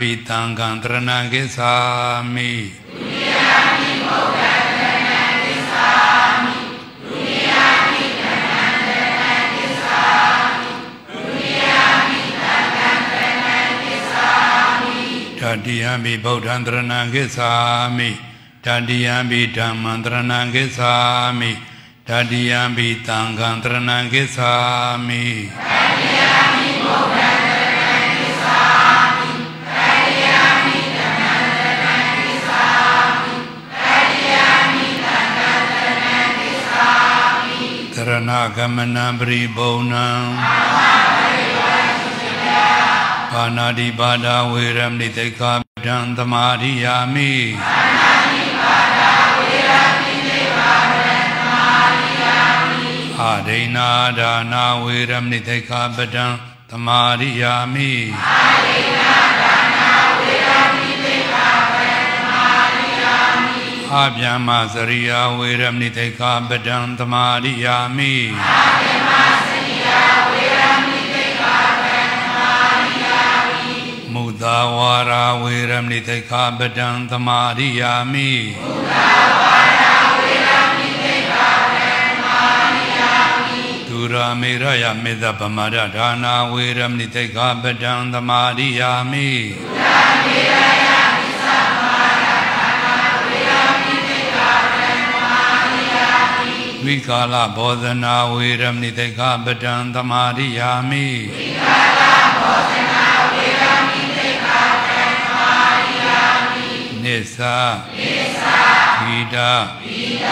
ပိတံကံတရဏံကိသာမိဒုတိယမိဘုဒ္ဓတရဏံကိသာမိဒုတိယမိတံကံတရဏံကိသာမိဒုတိယမိတံကံတရဏံကိသာမိတတိယမိဗုဒ္ဓံတရဏံကိသာမိတတိယမိဓမ္မံတရဏံကိသာမိတတိယမိတံကံတရဏံကိသာမိတတိယမိဗုဒ္ဓံရ ဏဂမနံပရိဘုံနံဘာနာတိပါဒဝေရမဏိတိခာဒံသမာရိယာမိဘာနာတိပါဒဝေရမဏိတိခာဒံသမာရိယာမိအာဒိနာဒါနာဝေရမဏိတိခာပဒံသမာရိယာမိအာ မိအာဗျာမစရိယာဝေရမဏိတိခာပဒံသမာရိယာမိအာသာဝါရာဝေရမဏိသိခာပဒံသမာရိယာမိဘုရားဝါရာဝေရမဏိသိခာပဒံသမာရိယာမိဒုရာမေရယမေသပမရဒါနာဝေရမဏိသိခာပဒံသမာရိယာမိဒုရာမေရယ ဝိကာလဘောဇနာဝေရမဏိသိခာပဒံသမာရိယာမိဝိကာလဘောဇနာဝေရမဏိနိစ္စနိစ္စဝိဒဝိဒ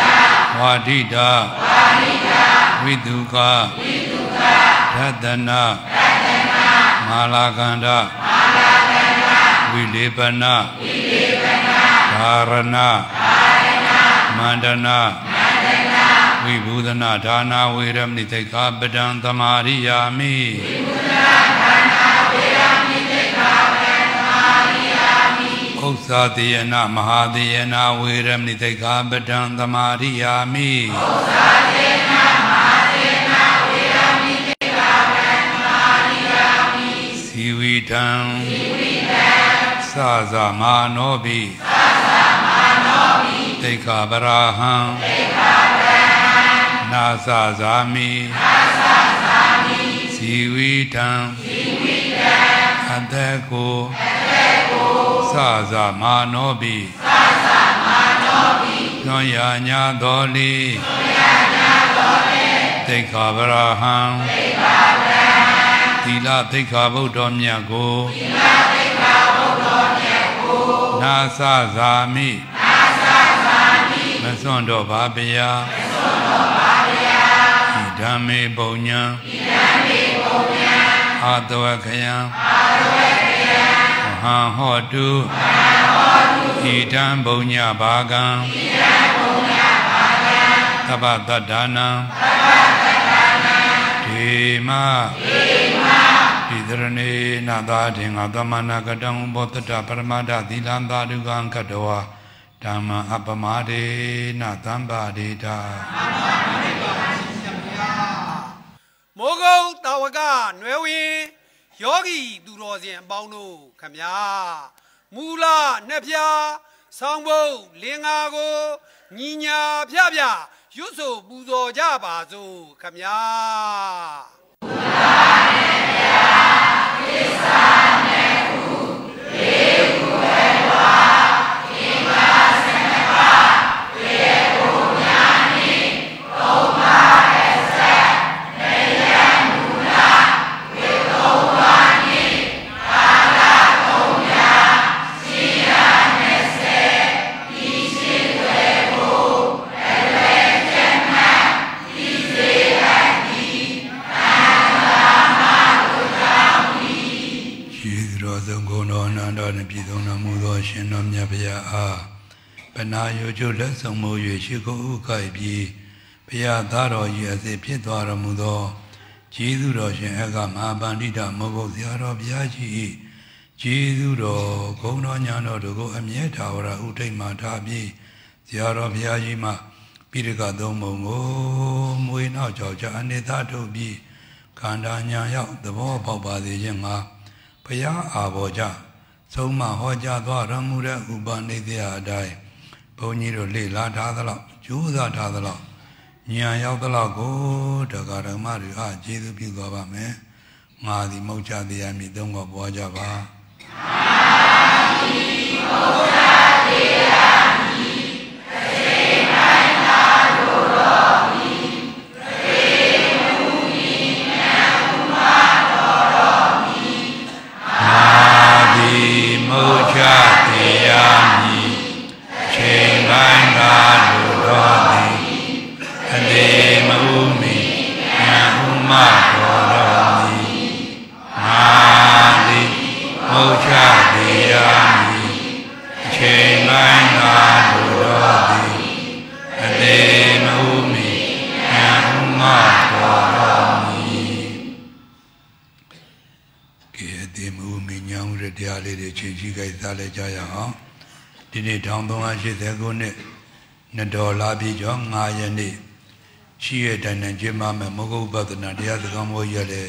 ဝါဒိတဝါဒိတဝိတုကဝိတုကရတနာရတနာမာလာကန္တမာလာကန္တဝိလေပနဝိလေပနဓာရဏဓာရဏမန္တနာမန္တနာ ဝိဘူဒနာဒါနာဝေရမဏိသိက္ခာပဒံသမာရိယာမိဝိဘူဒနာဒါနာဝေရမဏိသိက္ခာပဒံသမာရိယာမိဥစ္စာတေယနာမဟာတေယနာဝေရမဏိတိခာပဒံသမာရိယာမိဥစ္စာတေယနာမဟာတေယနာဝေရမဏိတိခာပဒံသမာရိယာမိစီဝိတံစီဝိတံသာဇာမာနောပိသာဇာမာနောပိတိခာပရာဟံတိခာပရာဟံ နာသဇာမိနာသဇာမိစီဝိတံစီဝိတံအတ္တကိုအသဇာမာနောပိသဇာမာနောပိသွန်ယာညာတော်လီသွန်ယာညာတော်လီသိခာဗရဟံသိခာဗရဟံသီလသိခာဗုဒ္ဓမြတ်ကိုသီလသိခာဗုဒ္ဓမြတ်ကိုနာသဇာမိနာသဇာမိမစွန့်တော့ပါဗျာမစွန့်တော့ပါဗျာဤ ဓမ္မေပုံညာဤဓမ္မေပုံညာအာတဝခယံအာတဝခယံဟံဟောတုဣဒံဘုံညဘာကံဣဒံဘုံညဘာကံသဗ္ဗတတ္ဒါနံသဗ္ဗတတ္ဒါနံဒေမဒေမဣဒရဏေနာသာထေငါသမနာကတံဘောတတပရမတ္ထသီလံသာဓုကံကတဝါဓမ္မအပမဒေနသံပါဒေတာ မောဂုတ်တာဝကနွယ်ဝင်ယောဂီသူတော်စင်အပေါင်းတို့ခမညာမူလနှစ်ဖြာဆောင်းဘုတ်လင်္ကာကိုညီညာဖြဖြရွတ်ဆိုပူဇော်ကြပါစို့ခမညာမူလနှစ်ဖြာသစ္စာနဲ့ခုေခုပဲပါပနာ ယိုကျုလက်ဆောင်မှု၍ရှိခိုးဥခိုက်ပြီးဘုရားသားတော်ကြီးအစစ်ဖြစ်သွားတော်မူသောကျေးဇူးတော်ရှင်အကမဟာပန္တိတမောဂုတ်ဆရာတော်ဘုရားကြီးကျေးဇူးတော်ဂုဏ်တော်ညာတော်တို့ကိုအမြဲတာဝရဥထိတ်မှထားပြီးဆရာတော်ဘုရားကြီးမှပိရကသုံးပုံကိုမွေးနောက်ကြောက်ကြအနေသာထုတ်ပြီးခန္ဓာညာရောက်သဘောပေါက်ပါစေခြင်းမှာဘုရားအာဘောကြ ဆုံးမဟောကြားသွားတော်မူတဲ့ဥပနိဒေယအတိုင်းဘုန်းကြီးတို့လေ့လာထားသလောက်ကြိုးစားထားသလောက်ဉာဏ်ရောက်သလောက်ကိုတရားဓမ္မတွေအားကျေးဇူးပြုသွားပါမယ်။ငါသည်မௌချတရားမြည်သုံးခေါ်ပွားကြပါ။ငါသည်မௌချတရား တိုင်းသာတို့တော်မူအသေးမဥမီဉာဏ်ဥမတော်တော်မီမာတိမောချတိယာမီအချိန်တိုင်းသာတို့တော်သည်အသေးမဥမီဉာဏ်ဥမတော်တော်မီကဲအသေးမဥမီဉာဏ်ဥရတရားလေးတွေချိန်ကြီးကြိုက်စားလဲကြရအောင်ဒီနေ့1380ခုနှစ် နှစ်တော်လာပြီကျော်9ရက်နေ့ရှိရတိုင်တိုင်ကျင်းပမယ်မဂုတ်ပဒနာတရားစကားမိုးရလေ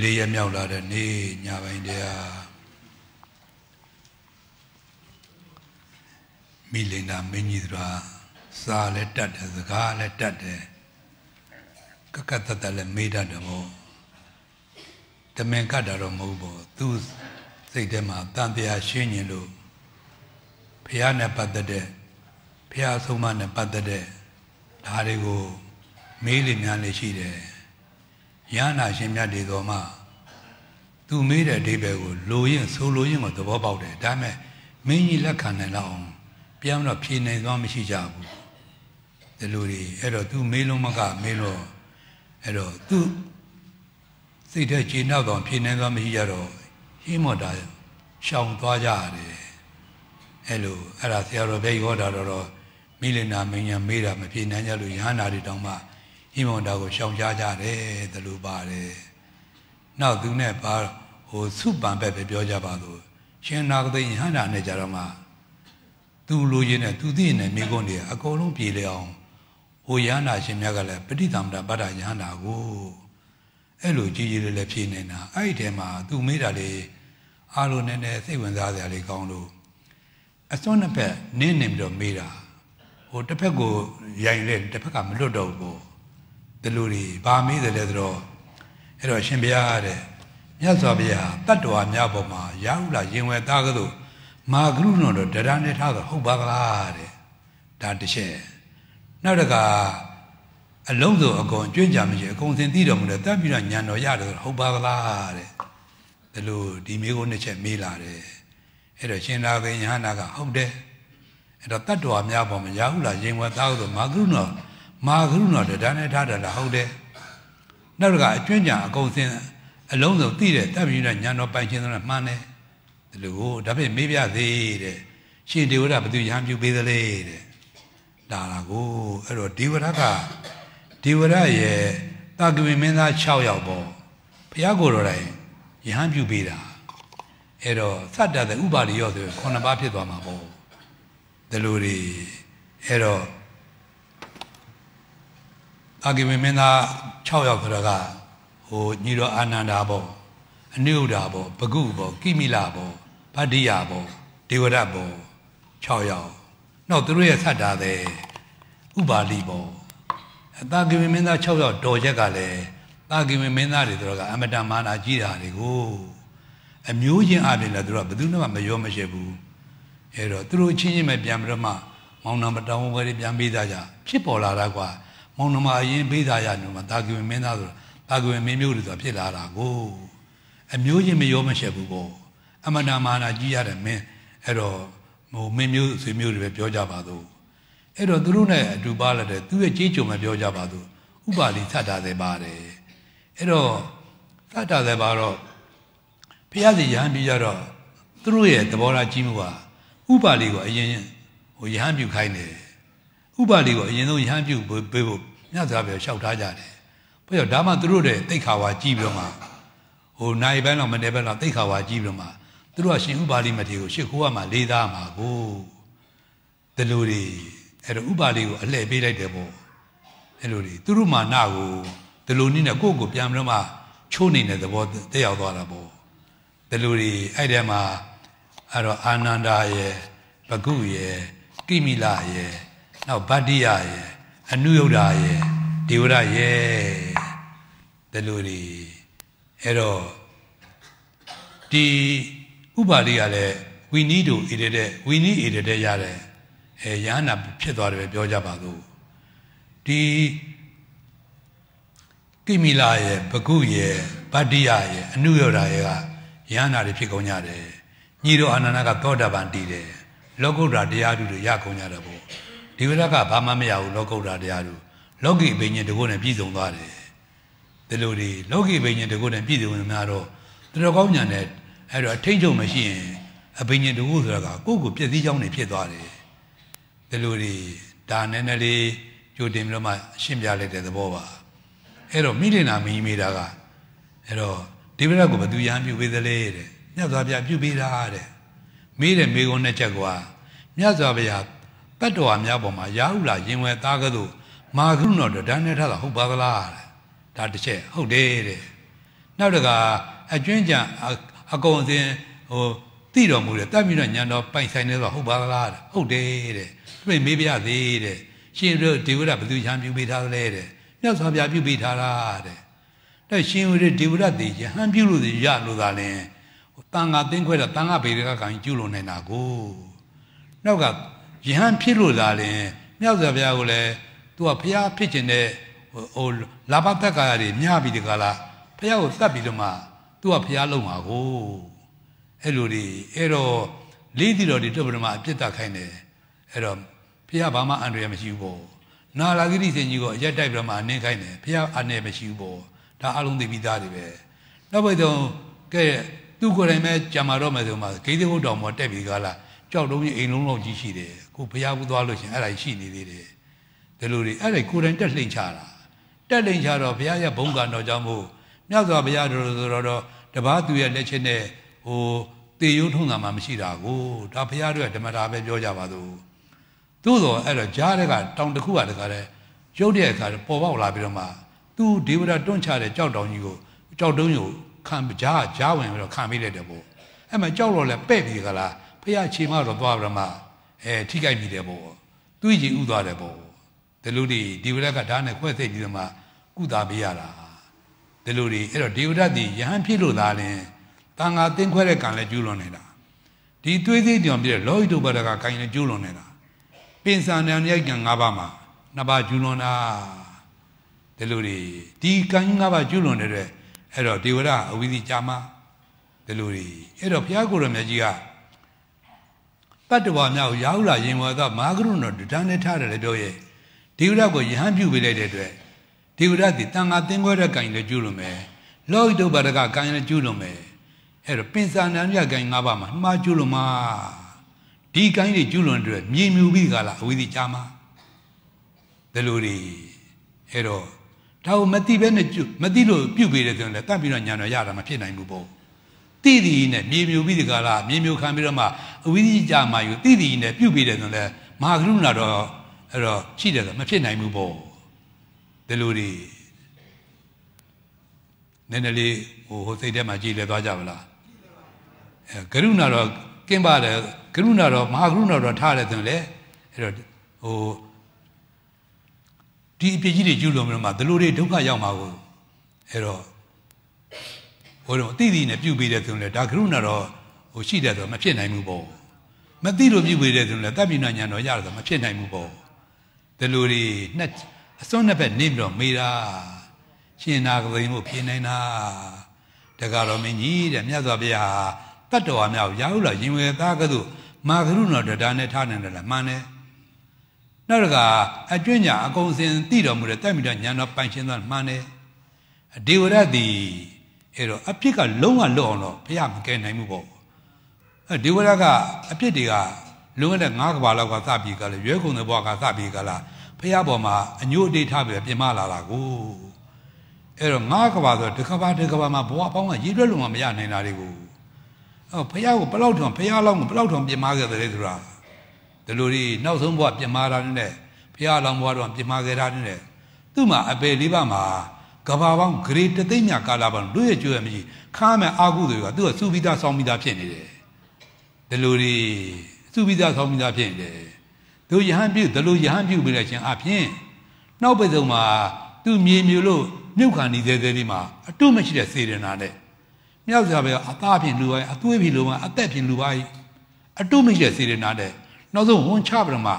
လေးရမြောက်လာတဲ့နေ့ညပိုင်းတရားမိလင်နာမင်းကြီးတို့စာလည်းတတ်တယ်စကားလည်းတတ်တယ်ကကတတလည်းမေးတတ်တယ်မို့တမင်ကတ်တာတော့မဟုတ်ဘူးသူစိတ်ထဲမှာတန်တရားရှင်းရင်လို့ဖះနဲ့ပတ်သက်တဲ့ ဖះဆုံးမနဲ့ပတ်သက်တဲ့ဓာတ်တွေကိုမေးလေများလေရှိတယ်ရဟနာရှင်မြတ်တွေတော်မှသူမေးတဲ့အဓိပ္ပာယ်ကိုလိုရင်ဆိုလိုရင်ကိုသဘောပေါက်တယ်ဒါပေမဲ့မင်းကြီးလက်ခံနိုင်လောက်အောင်ပြန်တော့ဖြေနိုင်သွားမရှိကြဘူးဒီလိုတွေအဲ့တော့သူမေးလုံးမကမေးလို့အဲ့တော့သူစိတ်ထဲခြေနောက်တော့ဖြေနိုင်သွားမရှိကြတော့ဟိမောတာရှောင်သွားကြရတယ်အဲ့လိုအဲ့ဒါဆရာတော်ဘယ်ဟောတာတော့ မိလနာမင်းညာမေးတာမဖြေနိုင်ကြလို့ရဟနာတွေတောင်းမှဟိမဝန္တာကိုရှောင်ရှားကြတယ်တလူပါတယ်နောက်သူနဲ့ပါဟိုစုပံဘက်ပဲပြောကြပါလို့ရှင်နာဂသိယဟန္တာနဲ့ကြတော့မှသူလူချင်းနဲ့သူသိနေမိကုန်းတွေအကုန်လုံးပြေလေအောင်ဟိုယဟန္တာရှင်မြတ်ကလည်းပဋိသမ္မာပတ္တယဟန္တာကိုအဲ့လိုကြီးကြီးလေးလေးဖြေနေတာအဲ့ဒီထဲမှာသူမေးတာလေအားလုံးနဲ့နဲ့စိတ်ဝင်စားစရာလေးကောင်းလို့အစွန်းနှစ်ဖက်နင်းနေပြီးတော့မေးတာ ဟိုတစ်ဖက်ကိုရိုင်လဲတစ်ဖက်ကမလွတ်တော့ဘူးဒီလိုတွေဗာမေးတယ်လေဆိုတော့အဲ့တော့ရှင်ဘုရားတဲ့မြတ်စွာဘုရားတတ္တဝါများပေါ်မှာရာဟုလာရင်ဝယ်သားကလို့မာဂရုဏောတော့တရားနဲ့ထားတော့ဟုတ်ပါကလားတဲ့ဒါတစ်ချက်နောက်တကအလုံးစုံအကုန်ကျွင့်ကြမရှိအကုန်သင်သိတော်မူတဲ့တပ်ပြီးတော့ညံတော်ရတယ်ဆိုဟုတ်ပါကလားတဲ့ဒီလိုဒီမိကိုနှစ်ချက်မေးလာတယ်အဲ့တော့ရှင်သာဂိညာနာကဟုတ်တယ် အဲ့တော့တတ္တဝါများပေါ်မှာရာဟုလာရင်ဝယ်သားကလို့မာဂရုဏောမာကရုဏာတရားနဲ့ထားတယ်လားဟုတ်တယ်နောက်တစ်ခါအကျွင့်ကြအကုန်စင်အလုံးစုံသိတယ်တပ်ပြီးတော့ညာတော်ပိုင်ခြင်းတော့မှန်တယ်ဒီလိုကိုဒါပေမဲ့မေးပြသေးတဲ့ရှင်ဒေဝရဘသူရဟန်းပြုပေးသလဲတဲ့ဒါလာကိုအဲ့တော့ဒေဝရကဒေဝရရဲ့တာကဝိမင်းသား6ယောက်ပေါ့ဘုရားကိုယ်တော်တိုင်ယဟန်ပြုပေးတာအဲ့တော့စတ္တတဲ့ဥပါရိယောဆို9ပါးဖြစ်သွားမှာပေါ့ ဒီလိုတွေအဲ့တော့အာဂိမမင်းသား6ယောက်ဆိုတာကဟိုညီတော်အာနန္ဒာပေါ့အနုဒ္ဓာပေါ့ဘဂုပေါ့ကိမိလာပေါ့ဗတ္တိယပေါ့ဒေဝရတ်ပေါ့6ယောက်နောက်သူတို့ရဲ့သတ္တာတဲ့ဥပါလိပေါ့အတာဂိမမင်းသား6ယောက်တော်ချက်ကလည်းတာဂိမမင်းသားတွေတို့ကအမတမာနာကြီးတာတွေကိုအမျိုးချင်းအပြင်လည်းတို့ကဘယ်သူမှမရောမရှိဘူး အဲတော့သူတို့ချင်းချင်းပဲပြန်ပြီးတော့မှမောင်နှမတောင်းဝဲပြန်ပေးသားကြဖြစ်ပေါ်လာတာကွာမောင်နှမအရင်ပေးသားရနေမှာတာကွေမင်းသားဆိုတာကွေမင်းမျိုးတွေဆိုတာဖြစ်လာတာကိုအမျိုးချင်းမရောမရှက်ဘူးပေါ့အမနာမာနာကြီးရတဲ့မင်းအဲ့တော့ဟိုမင်းမျိုးဆွေမျိုးတွေပဲပြောကြပါတော့အဲ့တော့သူတို့နဲ့အတူပါလာတဲ့သူရဲ့ကြီးကြုံမပြောကြပါဘူးဥပါလိသတ်တာလည်းပါတယ်အဲ့တော့သတ်တာလည်းပါတော့ဖះစီရဟန်းပြကြတော့သူတို့ရဲ့သဘောထားကြီးမှုက ဥပါလိကိုအရင်ဟိုရဟန်းပြုခိုင်းတယ်ဥပါလိကိုအရင်ဆုံးရဟန်းပြုပေးဖို့မြတ်စွာဘုရားလျှောက်ထားကြတယ်။ဘုရားဒါမှသူတို့တဲ့တိတ်ခါဝါကြည့်ပြီးတော့မှဟိုနိုင်ပိုင်းတော့မနေပိုင်းတော့တိတ်ခါဝါကြည့်ပြီးတော့မှသူတို့ကရှင်ဥပါလိမထေကိုရှ िख ိုးရမှာလေးသားမှာကိုဒီလိုတွေအဲ့တော့ဥပါလိကိုအလှည့်ပေးလိုက်တယ်ပေါ့အဲ့လိုတွေသူတို့မာနကိုဒီလိုနည်းနဲ့ကိုယ့်ကိုပြန်ပြီးတော့မှချိုးနေတဲ့သဘောတက်ရောက်သွားတာပေါ့ဒီလိုတွေအဲ့ဒီမှာ အဲ့တော့အာနန္ဒာရဲ့ဘဂုရဲ့ကိမိလရဲ့နောက်ဗတ္တိယရဲ့အနုယုဒ္ဓရဲ့ဒေဝရရဲ့ဒီလိုတွေအဲ့တော့ဒီဥပါလိကလည်းဝီနီးတို့ဣရတဲ့ဝီနီးဣရတဲ့ရတယ်အဲယန္နာဖြစ်သွားတယ်ပဲပြောကြပါစို့ဒီကိမိလာရဲ့ဘဂုရဲ့ဗတ္တိယရဲ့အနုယောဓာရဲ့ကယန္နာတွေဖြစ်ကုန်ကြတယ် ညီတို့အာနန္ဒကသောတာပန်တည်တယ်လောကုတ္တရာတရားဓုတွေရကုန်ကြတယ်ပေါ့ဒီဝရကဘာမှမရဘူးလောကုတ္တရာတရားဓုလောကီဘိညာဉ်တကုနဲ့ပြည့်စုံသွားတယ်ဒီလိုတွေလောကီဘိညာဉ်တကုနဲ့ပြည့်စုံနေမှာတော့တော်ကောင်းညာနဲ့အဲ့တော့အထိတ်ချုံမရှိရင်အဘိညာဉ်တကုဆိုတာကကိုယ့်ကိုပြည့်စည်ကြောင်းနေဖြစ်သွားတယ်ဒီလိုတွေဒါနည်းနည်းလေးကြိုတင်ပြီးတော့မှရှင်းပြလိုက်တဲ့သဘောပါအဲ့တော့မိလင်နာမင်းမိတာကအဲ့တော့ဒီဘရက်ကိုဘသူရဟန်းပြုပေးသလဲတဲ့ မြတ်စွာဘုရားပြုပေးတာတဲ့မေးတဲ့မေကုန်းနဲ့ချက်ကွာမြတ်စွာဘုရားတတ္တဝါများပေါ်မှာရာဟုလာရင်ဝယ်သားကဲ့သို့မာကရုဏတော်ဒါနဲ့ထားတာဟုတ်ပါသလားတဲ့ဒါတစ်ချက်ဟုတ်တယ်တဲ့နောက်တကအကျွင်းကြံအကုန်စင်ဟိုသိတော်မူတယ်တတ်ပြီးတော့ညံတော်ပိုင်ဆိုင်နေတော့ဟုတ်ပါသလားတဲ့ဟုတ်တယ်တဲ့ပြိမေးပြသေးတဲ့ရှင်တို့ဒေဝရဘသူချမ်းပြုပေးထားသလဲတဲ့မြတ်စွာဘုရားပြုပေးထားတာတဲ့တဲ့ရှင်ဝရဒေဝရတေယဟန်ပြုလို့ရလို့သာလဲ တန်ဃာတင်းခွဲတော့တန်ဃာဘေရကကံကျူလို့နေတာကိုနောက်ကယဟန်ဖြစ်လို့သာလဲမြတ်စွာဘုရားကိုလည်းသူကဘုရားဖြစ်ခြင်းတဲ့ဟိုလာဘတက်ကာရတွေမြပြီဒီကလာဘုရားကိုတတ်ပြီးတော့မှသူကဘုရားလုံမှာကိုအဲ့လိုတွေအဲ့တော့လေးတီတော်တွေတွတ်ပရမအပြစ်တတ်ခိုင်းတယ်အဲ့တော့ဘုရားဘာမှအန္တရာယ်မရှိဘူးပေါ့နာလာဂိရိစင်ကြီးကိုအရက်တိုက်ပြမှအနှင်းခိုင်းတယ်ဘုရားအန္တရာယ်မရှိဘူးပေါ့ဒါအလုံးသိပြီးသားတွေပဲနောက်ပိတ်တော့ကဲ သူကိုယ်တိုင်ပဲကြာမာတော့မယ်ဆိုမှဂိသိဟုတ်တော်မောတက်ပြီးကားလားကြောက်တုံးကြီးအိမ်လုံးလုံးကြီးရှိတယ်ကိုဘုရားဘူးသွားလို့ရှင်အဲ့ဒါရှိနေသေးတယ်ဒီလိုတွေအဲ့ဒါကိုယ်တိုင်တက်လှိမ့်ချတာတက်လှိမ့်ချတော့ဘုရားရဲ့ဘုံကံတော်ကြောင့်မို့မြတ်စွာဘုရားတော်တော်တော်တပားသူရဲ့လက်ချက်နဲ့ဟိုတေယုံထုံးတာမှမရှိတာကိုဒါဘုရားတို့ကဓမ္မတာပဲပြောကြပါစို့သို့တော့အဲ့တော့ကြားတဲ့ကတောင်တစ်ခုကတခါတည်းရုပ်တဲ့အခါပေါ်ပေါက်လာပြီးတော့မှသူဒေဝရတွန့်ချတဲ့ကြောက်တောင်ကြီးကိုကြောက်တုံးကို ခံကြားကြားဝင်ပြီးတော့ခံမိလိုက်တယ်ပေါ့အဲ့မှာကြောက်တော့လဲပဲ့ပြီးကြလားဖះခြေမတော့သွားပြီးတော့မှအဲထိကြိုက်မိတယ်ပေါ့သူ့ကြီးဥသွားတယ်ပေါ့ဒီလိုဒီဒီဝရကဓာတ်နဲ့ခွဲသိပြီးတော့မှကုတာပေးရတာဒီလိုဒီအဲ့တော့ဒေဝရတိယဟန်ဖြစ်လို့သားလင်တန်ဃာတင်းခွဲတဲ့ကံလည်းကျူးလွန်နေတာဒီသွေးသေးတောင်ပြည့်လောဟိတုပဒကကံလည်းကျူးလွန်နေတာပင်စံဉာဏ်ရိုက်ကံ၅ပါးမှာနှစ်ပါးကျူးလွန်တာဒီလိုတွေဒီကံ၅ပါးကျူးလွန်နေတဲ့ အဲ့တော့ဒေဝရအဝိဇ္ဇကြာမဒီလိုတွေအဲ့တော့ဘုရားကိုယ်တော်မြတ်ကြီးကတတ္တဝါများကိုရာဟုလာရင်ဝါသောမာဂရုဏတော်ဒဏ်နဲ့ထားတယ်လည်းပြောရဲ့ဒေဝရကိုယဟန်ပြုပေးလိုက်တဲ့အတွက်ဒေဝရသည်တန်ဃာသင်္ခွဲတဲ့ကံလည်းကျူးလွန်မယ်လောဟိတုပဒကကံလည်းကျူးလွန်မယ်အဲ့တော့ပင်စာနန္ဒကံ၅ပါးမှာမှားကျူးလွန်မှာဒီကံတွေကျူးလွန်တဲ့မြေမြူပြီးကလာအဝိဇ္ဇကြာမဒီလိုတွေအဲ့တော့ ဒါကိုမသိဘဲနဲ့မသိလို့ပြုတ်ပေးတယ်ဆိုရင်လည်းတတ်ပြီးတော့ညာတော့ရတာမဖြစ်နိုင်ဘူးပေါ့တိတိနဲ့မြေမြူပြီးဒီကလာမြေမြူခံပြီးတော့မှအဝိဇ္ဇကြာမယူတိတိနဲ့ပြုတ်ပေးတယ်ဆိုရင်လည်းမဟာကရုဏာတော့အဲ့တော့ရှိတယ်ဆိုမဖြစ်နိုင်ဘူးပေါ့ဒီလိုတွေနည်းနည်းလေးဟိုဟိုစိတ်ထဲမှာကြည်လဲသွားကြပါလားအဲကရုဏာတော့ကင်းပါတယ်ကရုဏာတော့မဟာကရုဏာတော့ထားတယ်ဆိုရင်လေအဲ့တော့ဟို ဒီအပြစ်ကြီးတွေကျူးလွန်ပြီးတော့မှဒီလိုတွေဒုက္ခရောက်မှာကိုအဲ့တော့ဟိုတော့အတိအသီနဲ့ပြုတ်ပေးတယ်ဆိုရင်လေဒါကရုဏာတော့ဟိုရှိတယ်ဆိုတော့မဖြစ်နိုင်ဘူးပေါ့မသိလို့ပြုတ်ပေးတယ်ဆိုရင်လေတပ်ပိဏညာတော့ရတယ်ဆိုမဖြစ်နိုင်ဘူးပေါ့ဒီလိုတွေနှစ်အစွန်းနှစ်ဘက်နင်းပြီးတော့မေးတာရှင်နာကသိမ်းမှုဖြစ်နိုင်တာတက္ကတော်မင်းကြီးတဲ့မြတ်စွာဘုရားတတ္တဝါများကိုရာဟုလာရင်ဝေသားကဲ့သို့မာကရုဏာတရားနဲ့ထားနိုင်တယ်လားမှန်တယ် နောက်တကအကျွင့်ညာအကုန်စင်သိတော်မူတဲ့တိုက်မိတော်ညာတော်ပိုင်ရှင်သောမှန်တယ်ဒေဝရသည်အဲ့တော့အပြစ်ကလုံးဝလွတ်အောင်တော့ဘုရားမကယ်နိုင်ဘူးပေါ့အဲဒေဝရကအပြစ်တွေကလုံးဝတဲ့၅ကဘာလောက်ကစပြီးကလည်းရွဲခုံတဲ့ဘဝကစပြီးကလားဘုရားပေါ်မှာအညို့အတိတ်ထားပြီးပြင်မလာတာကိုအဲ့တော့ငါးကဘာဆိုတကဘာတကဘာမှာဘဝပေါင်းကရည်ရွယ်လို့မှမရနိုင်တာတွေကိုအော်ဖះကိုဘလောက်ထောင်ဖះလောက်ကိုဘလောက်ထောင်ပြင်မာခဲ့တယ်ဆိုတာ ဒီလိုဒီနောက်ဆုံးဘဝပြင်မာတာနဲ့ဖះလောင်ဘဝတော့ပြင်မာခဲ့တာနဲ့သူ့မှာအပေလေးပါမှာကဘာပေါင်းဂရေတသိမ့်မြကာလာပေါင်းတို့ရဲ့ကြွယ်မရှိခါမယ်အာဟုတွေကသူကစူပြီးသားဆောင်းပြီးသားဖြစ်နေတယ်ဒီလိုတွေသူပြီးသားဆောင်းပြီးသားဖြစ်နေတယ်သူယဟန်ပြုဒီလိုယဟန်ပြုပြီးတဲ့ချင်းအဖြစ်နောက်ပိတ်ဆုံးမှာသူမြေမျိုးလို့မြုပ်ခံနေသေးသေးလေးမှာအတုမရှိတဲ့စေရနာနဲ့မြောက်စားပဲအသားဖြင့်လူပါအသွေးဖြင့်လူပါအသက်ဖြင့်လူပါအတုမရှိတဲ့စေရနာနဲ့ နောက်ဆုံးဝန်ချပြမှာ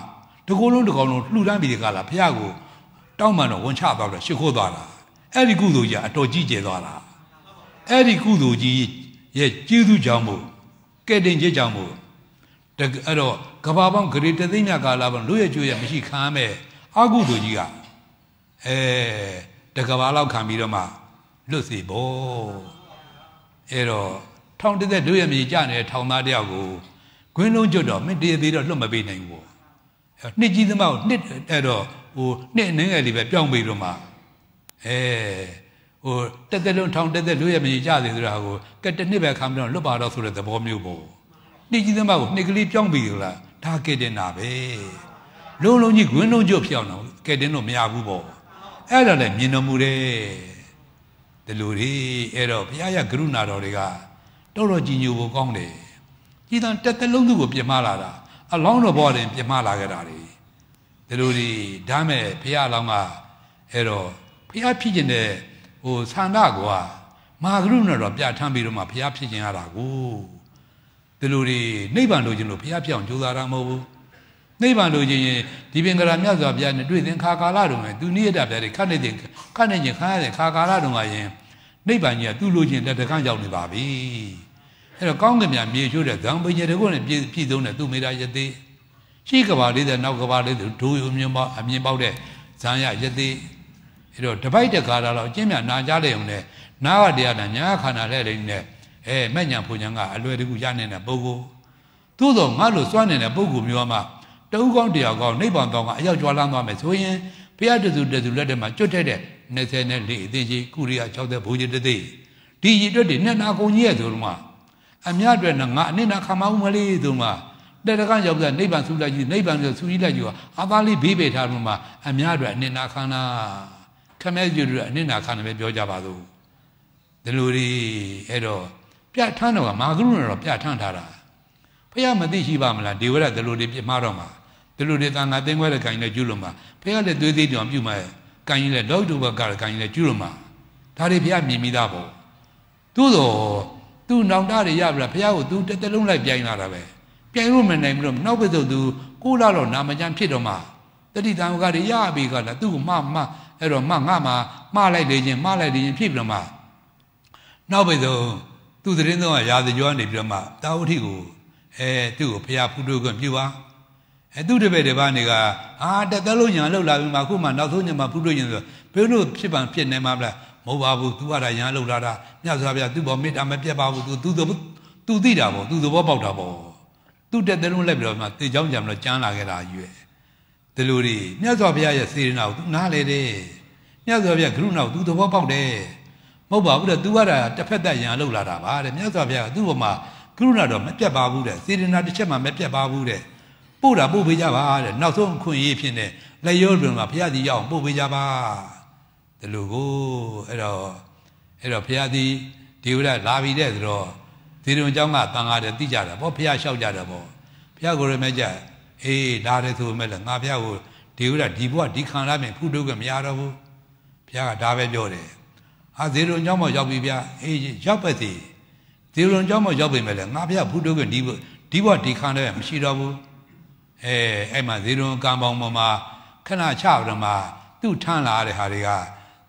တကိုယ်လုံးတကောင်လုံးလှူဒန်းပြီးဒီကလာဖះကိုတောင်းမှန်တော့ဝန်ချသွားတော့ရှ िख ိုးသွားတာအဲ့ဒီကုသိုလ်ကြီးအတော်ကြီးကျယ်သွားတာအဲ့ဒီကုသိုလ်ကြီးရဲ့ကျေးဇူးကြောင့်မို့ကဲ့တင်ခြင်းကြောင့်မို့တအဲ့တော့ကဘာပေါင်းဂရေတသိမြကာလာပေါင်းလူရဲ့ကျွေးရမရှိခံမဲ့အကုသိုလ်ကြီးကအဲတကဘာလောက်ခံပြီးတော့မှလွတ်စီဖို့အဲ့တော့ထောင်တက်တဲ့လူရဲ့မြေကြနေတဲ့ထောင်သားတယောက်ကို ခွင်းလုံးကျွတ်တော့မင်းတည်သေးတော့လွတ်မပေးနိုင်ဘူးနှစ်ကြီးသမားကိုနှစ်အဲ့တော့ဟိုနှစ်နှင်းငယ်လေးပဲပြောင်းပြီးတော့မှအဲဟိုတက်တက်လုံးထောင်တက်တက်လို့ရမကြီးကြသေးဆိုတာကိုကက်တစ်နှစ်ပဲခံပြီးတော့လွတ်ပါတော့ဆိုတဲ့သဘောမျိုးပေါ့နှစ်ကြီးသမားကိုနှစ်ကလေးပြောင်းပြီးလို့လားဒါကဲတင်တာပဲလုံးလုံးကြီးဂွင်းလုံးကျွတ်ဖြောင်းတော့ကဲတင်တော့မရဘူးပေါ့အဲ့ဒါလည်းမြင်တော်မူတယ်ဒီလိုတွေအဲ့တော့ဘုရားရကရုဏာတော်တွေကတော်တော်ကြီးညိုဖို့ကောင်းတယ် ကြီးတန်တက်တက်လုံးသူကိုပြမလာတာအလောင်းတော်ဘောတင်ပြမလာခဲ့တာတွေဒီလိုတွေဒါမဲ့ဘုရားအလောင်းကအဲ့တော့ဘုရားဖြစ်ခြင်းတဲ့ဟိုဆန္ဒကွာမာဂရုနဲ့တော့ပြဋ္ဌာန်းပြီးတော့မှဘုရားဖြစ်ခြင်းရတာကိုဒီလိုတွေနိဗ္ဗာန်လိုချင်လို့ဘုရားပြောင်းကြိုးစားတာမဟုတ်ဘူးနိဗ္ဗာန်လိုချင်ရင်ဒီပင်ကရာမြတ်စွာဘုရားနဲ့တွေ့တဲ့ခါကာလတုန်းကသူနိယတဗျာတွေခတ်နေတယ်ခတ်နေခြင်းခါရတဲ့ခါကာလတုန်းကရင်နိဗ္ဗာန်ကြီးကသူ့လိုချင်တဲ့တကန်းရောက်နေပါပြီ အဲ့တော့ကောင်းကင်မြမြေချိုးတဲ့ဇံပင်ကြီးတကုတ်နဲ့ပြည့်ပြည့်စုံတဲ့သူ့မိသားရသေးရှိကဘာလေးတဲ့နောက်ကဘာလေးတဲ့ဒိုးယုံမြင်ပေါအမြင်ပေါက်တဲ့ဇံရရသေးအဲ့တော့တပိုက်တကားတော့အကျင့်မြနာကြလေုံနဲ့နားကတရားနာညာခန္ဓာလဲလေးနဲ့အဲမဲ့ညာဖွညာကအလွယ်တကူရနေတဲ့ပုဂ္ဂိုလ်သို့တော့ငါလိုစွန့်နေတဲ့ပုဂ္ဂိုလ်မျိုးမှတဦးကောင်းတရားကောင်းနိဗ္ဗာန်ကောင်းကအရောက်ကြွားလန်းသွားမယ်ဆိုရင်ဘုရားတစုတစုလက်ထက်မှာကျွတ်တဲ့တဲ့24အသိရှိကုရိယ60ဘိုးကြီးတသိဒီရည်တွက်တွေနဲ့နာကုန်ကြီးရဲ့ဆိုတော့မှ အမြတ်အတွက်ငါအနစ်နာခံမအောင်မလေးဆိုမှတဲ့တကန်းရောက်တဲ့နိဗ္ဗာန်ဆူလိုက်ကြီးနိဗ္ဗာန်ဆိုဆူကြီးလိုက်ကြီးကအသားလေးဘေးပေထားလို့မှအမြတ်အတွက်အနစ်နာခံတာခမဲကျွတ်အနစ်နာခံတယ်ပဲပြောကြပါစို့ဒီလိုတွေအဲ့တော့ပြဋ္ဌာန်းတော့ကမာဂရုနဲ့တော့ပြဋ္ဌာန်းထားတာဖះမသိရှိပါမလားဒေဝရဒီလိုတွေပြမှားတော့မှာဒီလိုတွေတန်ခါသိငွဲတဲ့ခိုင်နဲ့ကျွလို့မှာဖះလည်းသွေးသေးတောင်ပြုမှာကိုင်ရင်လည်းလောက်တို့ဘက်ကလည်းကိုင်ရင်လည်းကျွလို့မှာဒါတွေဖះမြင်မိသားပေါ့သို့တော့ သူ့နောင်တတွေရပြီလားဖះကိုသူတစ်သက်လုံးလိုက်ပြိုင်လာတာပဲပြိုင်လို့မနိုင်ဘူးတော့နောက်ဘက်သို့သူကိုလာတော့နာမကျန်ဖြစ်တော့မှာတတိတံကတွေရပြီကလားသူ့ကိုမှမှအဲ့တော့မှငါမှမှားလိုက်လေချင်းမှားလိုက်လေချင်းဖြစ်ပြီးတော့မှနောက်ဘက်သို့သူသတင်းသုံးကရာဇကြွားနေပြီးတော့မှတာဝတိကိုအဲသူ့ကိုဖះဖူးတို့ကပြုပါအဲသူ့တပည့်တပါးနေကအာတသက်လုံးညာလောက်လာပြီမှာခုမှနောက်ဆုံးညမှာဖူးတို့ညဆိုဘယ်လိုဖြစ်ပံဖြစ်နေမှာမလားမ ဟုတ်ပါဘူးသူကဒါညာလောက်လာတာမြတ်စွာဘုရားသူ့ဘောမေတ္တာမပြတ်ပါဘူးသူသူသူသိတာပေါ့သူသဘောပေါက်တာပေါ့သူ့တက်သက်လုံးလိုက်ပြီးတော့မှတေချောင်းကြံလို့ကြမ်းလာခဲ့တာရွယ်ဒီလိုတွေမြတ်စွာဘုရားရဲ့စေရနာကိုသူနားလေတယ်မြတ်စွာဘုရားကရုဏာကိုသူသဘောပေါက်တယ်မဟုတ်ပါဘူးတဲ့ तू ကတာတစ်ဖက်သက်ရန်လောက်လာတာပါတဲ့မြတ်စွာဘုရားကသူ့ဘုမှာကရုဏာတော့မပြတ်ပါဘူးတဲ့စေတနာတစ်ချက်မှမပြတ်ပါဘူးတဲ့ပို့တာပို့ပေးကြပါတဲ့နောက်ဆုံးအခွင့်အရေးဖြစ်နေလက်ရောပြန်မှာဘုရားဒီရောက်ပို့ပေးကြပါ ဒီလိုကိုအဲ့တော့အဲ့တော့ဘုရားသည်ဒီဥရလာပြီတဲ့ဆိုတော့ဒီလိုအကြောင်းကတန်ခါတဲ့သိကြတာပေါ့ဘုရားလျှောက်ကြတာပေါ့ဘုရားကိုရမဲကြအေးလာတယ်ဆိုမဲ့လည်းငါဘုရားကိုဒီဥရဒီဘုရားဒီခံရမယ်ဖုတုကမရတော့ဘူးဘုရားကဒါပဲပြောတယ်အာဒီလိုအကြောင်းမရောက်ပြီဗျာအေးရောက်ပါသေးဒီလိုအကြောင်းမရောက်ပြီမဲ့လည်းငါဘုရားဖုတုကဒီဒီဘုရားဒီခံရမယ်မရှိတော့ဘူးအဲအဲ့မှာဇေရုံကံပေါင်းပေါ်မှာခဏချပြီးတော့မှသူ့ထမ်းလာတဲ့ဟာတွေက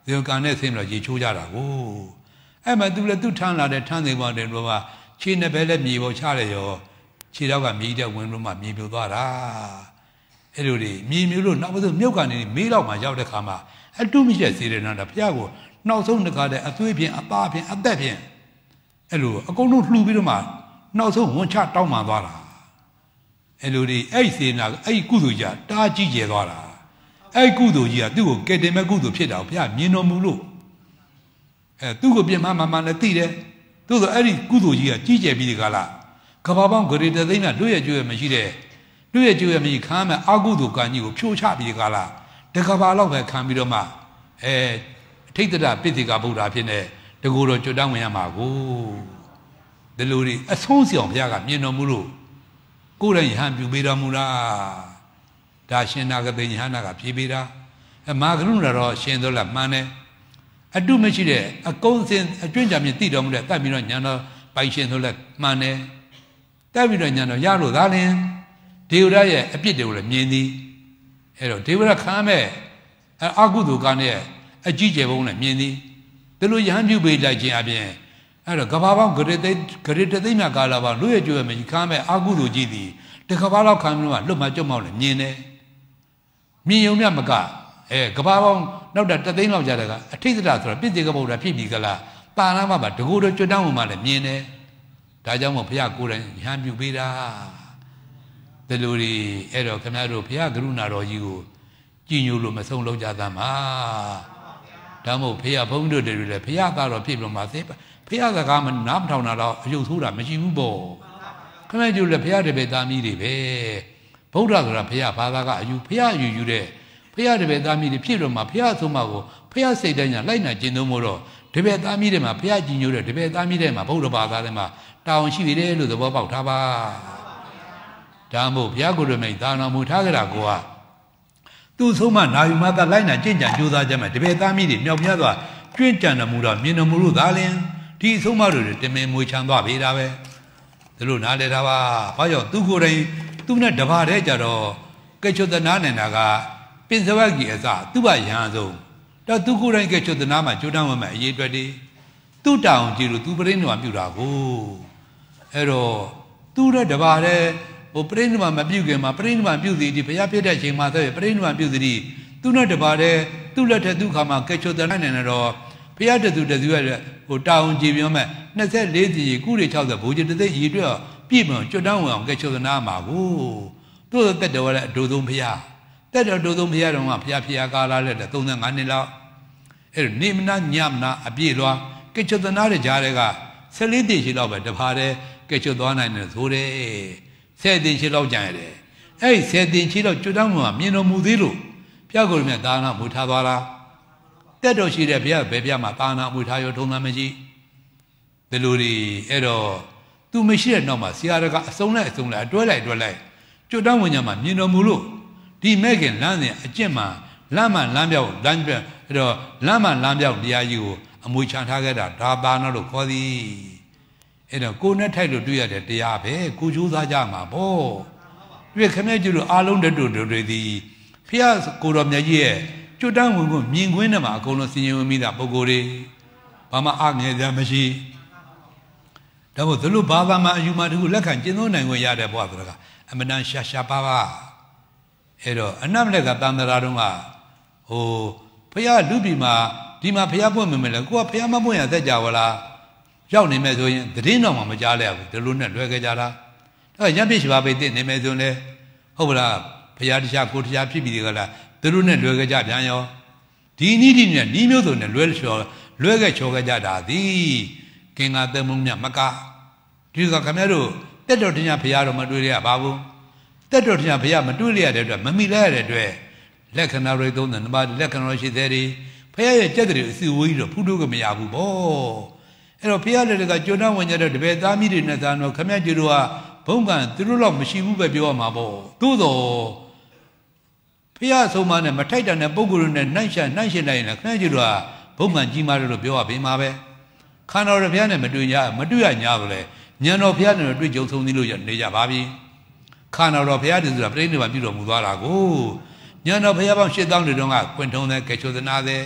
ဇေရုံကံနဲ့ဆင်းပြီးတော့ရေချိုးကြတာကိုအဲ့မှာသူလည်းသူ့ထမ်းလာတဲ့ထမ်းသိပေါ်တယ်လို့ကခြေနဲ့ပဲလည်းမြေပေါ်ချတယ်ရောခြေတော့ကမြေတဲ့ဝင်လို့မှမြေပြိုသွားတာအဲ့လိုတွေမြေမျိုးလို့နောက်ဆုံးမြုပ်ကနေမေးတော့မှရောက်တဲ့ခါမှာအတုမရှိတဲ့စေရနာတာဘုရားကိုနောက်ဆုံးတစ်ခါတည်းအသွေးဖြင့်အသားဖြင့်အသက်ဖြင့်အဲ့လိုအကုန်လုံးလှူပြီးတော့မှနောက်ဆုံးဝန်ချတောင်းပန်သွားတာအဲ့လိုတွေအဲ့ဒီစေနာအဲ့ဒီကုသိုလ်ကြီးတားကြည့်ကျဲသွားတာ အဲ့ဒီကုသိုလ်ကြီးကသူ့ကိုကဲတင်မဲ့ကုသိုလ်ဖြစ်တာဘုရားမြင်တော်မူလို့အဲသူ့ကိုပြင်မမှမှလည်းသိတယ်သို့သောအဲ့ဒီကုသိုလ်ကြီးကကြီးကျယ်ပြီးဒီကလာကဘာပေါင်းဂရေတသိန်းနဲ့တွေ့ရကြွရမရှိတဲ့တွေ့ရကြွရမရှိခံမဲ့အာကုသိုလ်ကံကြီးကိုဖြိုချပြီးဒီကလာတကဘာလောက်ပဲခံပြီးတော့မှအဲအထိတ်တရပိဋိကဗုဒ္ဓဖြစ်နေတကူတော့ကျွတ်တန်းဝင်ရမှာကိုဒီလိုတွေအဆုံးစီအောင်ဘုရားကမြင်တော်မူလို့ကိုယ်တိုင်ယဟန်ပြုပေးတော်မူတာ ဒါရှင်နာဂတိယဟနာကဖြေပေးတာအမာကရုဏာတော့ရှင်သောလားမှန်တယ်အတုမရှိတဲ့အကုန်းစင်အကျွင့်ကြမြင်သိတော်မူတဲ့တတ်ပြီးတော့ညာတော်ပိုင်ရှင်သောလားမှန်တယ်တတ်ပြီးတော့ညာတော်ရလို့သာလင်ဒေဝရရဲ့အပြစ်တွေကိုလည်းမြင်သည်အဲ့တော့ဒေဝရခံမဲ့အကုသိုလ်ကနဲ့အကြီးကျယ်ပုံနဲ့မြင်သည်ဒီလိုယဟန်ပြုပေးလိုက်ခြင်းအပြင်အဲ့တော့ကဘာပေါင်းဂရတိဂရတသိမြကာလာပေါင်းလူရဲ့ကျွေးမရှိခံမဲ့အကုသိုလ်ကြီးသည်တကဘာလောက်ခံပြီးတော့လွတ်မကြုံမောက်လည်းမြင်တယ် မြင်ုံမြမကအဲကဘာပေါင်းနောက်တာတသိန်းလောက်ကြတဲ့ကအထိတ်တရဆိုတာပြည့်စေကဗုဒ္ဓဖြစ်ပြီကလားတာနာမမှာတကူတော့ကျွတ်တောင်းမှလည်းမြင်တယ်ဒါကြောင့်မို့ဘုရားကိုယ်တိုင်ဟန်ပြုပေးတာဒီလိုတွေအဲ့တော့ခင်ဗျားတို့ဘုရားကရုဏာတော်ကြီးကိုကြည်ညိုလို့မဆုံးလောက်ကြသမှာဒါမို့ဘုရားဘုန်းတို့တွေလည်းဘုရားသားတော်ဖြစ်လို့မှသိဘုရားစကားမနားမထောင်တာတော့အယုတ်ဆိုးတာမရှိဘူးပေါ့ခင်ဗျားတို့လည်းဘုရားတပည့်သားမီးတွေပဲ ဗုဒ္ဓဆိုတာဘုရားဘာသာကအယူဘုရားအယူယူတဲ့ဖះတပည့်သားမီးတွေဖြစ်လို့မှဖះဆုံးမကိုဖះစိတ်တိုင်းညာလိုက်နာကျင့်သုံးမို့တော့တပည့်သားမီးတွေမှာဖះကြည်ညိုတဲ့တပည့်သားမီးတွေမှာဗုဒ္ဓဘာသာတွေမှာတာဝန်ရှိတယ်လို့သဘောပေါက်ထားပါဒါမို့ဘုရားကိုယ်တော်မိတ်သာနာမူထားကြတာကိုကသူ့ဆုံးမနာယူမသာလိုက်နာကျင့်ကြံကြိုးစားကြမှာတပည့်သားမီးတွေမြောက်မြတ်စွာကျွင့်ကြံတော်မူတော့မြင်တော်မူလို့သာလင်ဒီဆုံးမတို့တွေတမင်မွေချမ်းသွားပြီဒါပဲဒါလို့နားလေတာပါဘာကြောင့်သူကိုယ်တိုင် သူနဲ့တပါးတည်းကြတော့ကဲချွတ်သနာနေတာကပင်စဝတ်ကြီးအစသူ့ဘာရဟန်းဆုံးတော့သူကိုယ်တိုင်ကဲချွတ်သနာမှာကြိုးတန်းဝမဲ့အရေးအတွက်တွေသူ့တောင်ကြည့်လို့သူပရိနိဗ္ဗာန်ပြုတာကိုအဲ့တော့သူ့တဲ့တပါးတည်းဟိုပရိနိဗ္ဗာန်မပြုခင်မှာပရိနိဗ္ဗာန်ပြုသည်ဒီဘုရားဖြစ်တဲ့ချိန်မှာဆိုရင်ပရိနိဗ္ဗာန်ပြုသည်သူနဲ့တပါးတည်းသူ့လက်ထက်သူ့ခါမှာကဲချွတ်သနာနေတော့ဘုရားတသူတသူရဲ့ဟိုတောင်ကြည်ပြောမဲ့24စီကုတွေ60ဘိုးကြီးတသိရည်အတွက် ပြည့်မကျွတ်တန်းဝင်အောင်ကဲချွတ်သနာမှာကိုသူ့သက်တော်လည်းအတူဆုံးဘုရားတက်တော်တူဆုံးဘုရားတော်ကဘုရားဖျားကားလာတဲ့35နှစ်လောက်အဲ့နေမနာညမနာအပြည့်လွားကိချွတ်သနာတဲ့ကြားတွေက14တည်ရှိလောက်ပဲတဖာတဲ့ကိချွတ်သွားနိုင်တယ်ဆိုတယ်10တည်ရှိလောက်ကြံရတယ်အဲ့ဒီ10တည်ရှိလောက်ကျွတ်တောင်းမှာမြင်တော်မူသေးလို့ဘုရားကိုယ်မြတ်သာနာမူထားသွားလားတက်တော်ရှိတဲ့ဘုရားဘယ်ပြမှာသာနာမူထားရောထုံးသားမရှိဒီလိုတွေအဲ့တော့ သူမရှိတဲ့နောက်မှာဆရာတော်ကအစုံလိုက်အစုံလိုက်အတွဲလိုက်အတွဲလိုက်ကျွတ်တောင်းဝင်ညာမှာမြင်တော်မူလို့ဒီမဲ့ခင်လမ်းစဉ်အကျင့်မှာလမ်းမှလမ်းပြောက်လမ်းပြောက်အဲ့တော့လမ်းမှလမ်းပြောက်တရားကြီးကိုအမွေချထားခဲ့တာဒါပါဏလို့ခေါ်သည်အဲ့တော့ကိုနဲ့ထိုက်လို့တွေ့ရတဲ့တရားပဲကိုကြိုးစားကြမှာပေါ့တွေ့ခမဲကျလို့အားလုံးတတူတူတွေသည်ဖះကိုတော်မြတ်ကြီးရဲ့ကျွတ်တန်းဝင်ကိုမြင်ကွင်းနဲ့မှာအကုန်လုံးစင်ရင်ဝင်မိတာပုံကိုယ်တွေဘာမှအငယ်စရာမရှိ ဒါမို့သလိုဘာသာမှာအယူမှတခုလက်ခံကျင့်သုံးနိုင်ခွင့်ရတဲ့ဘဝဆိုတာကအမတန်ရှာရှာပါပါအဲ့တော့အနတ်မလက်ကတန်တရာတုန်းကဟိုဖះလူပြီမှာဒီမှာဖះပွင့်မမယ်လေကိုကဖះမပွင့်ရသက်ကြဝလားရောက်နေမယ်ဆိုရင်သတင်းတော်မှမကြားလဲဘူးဒီလိုနဲ့လွယ်ခဲ့ကြတာဒါရပြည့်ရှိပါပဲတည်နေမယ်ဆိုရင်လေဟုတ်ပလားဖះတရားကိုတရားဖြစ်ပြီကလားဒီလိုနဲ့လွယ်ခဲ့ကြပြန်ရောဒီနည်းဒီနဲ့နီးမျိုးစုံနဲ့လွဲလျှော်လွဲခဲ့ချော်ခဲ့ကြတာသည် ကင်္ဂါသမုံမြမကဒီကခင်ဗျားတို့တက်တော်တရားဖះတော်မတွေ့ရပါဘူးတက်တော်တရားဘုရားမတွေ့ရတဲ့အတွက်မမိလိုက်ရတဲ့အတွက်လက္ခဏာတွေသုံးတယ်နဘာလက္ခဏာရှိသေးတယ်ဘုရားရဲ့ကြက်တွေအစီဝေးတော့ဖူးလို့ကမရဘူးဗောအဲ့တော့ဘုရားလည်းကကျွန်းတော်ဝင်ကြတဲ့တပည့်သားမိတွေနဲ့သားတော့ခမက်ကြီးတို့ကဘုံကံသူတို့တော့မရှိဘူးပဲပြောရမှာဗောသို့တော့ဘုရားဆုံးမနဲ့မထိုက်တန်တဲ့ပုဂ္ဂိုလ်တွေနဲ့နှိုင်းရှာနှိုင်းရှင်နိုင်တယ်ခမက်ကြီးတို့ကဘုံကံကြီးမားတယ်လို့ပြောရပေးမှာပဲ ခန္ဓာတော်ဘုရားနဲ့မတွေ့ရမတွေ့ရညာဆိုလေညံတော်ဘုရားနဲ့တွေ့ကြုံဆုံးသီးလို့နေကြပါပြီခန္ဓာတော်ဘုရားတည်ဆိုတာပြိဋိဘံပြုတော်မူသွားတာကိုညံတော်ဘုရားပေါင်း၈000တွေတုန်းကခွင့်ထုံးတဲ့ကေချိုသနာတဲ့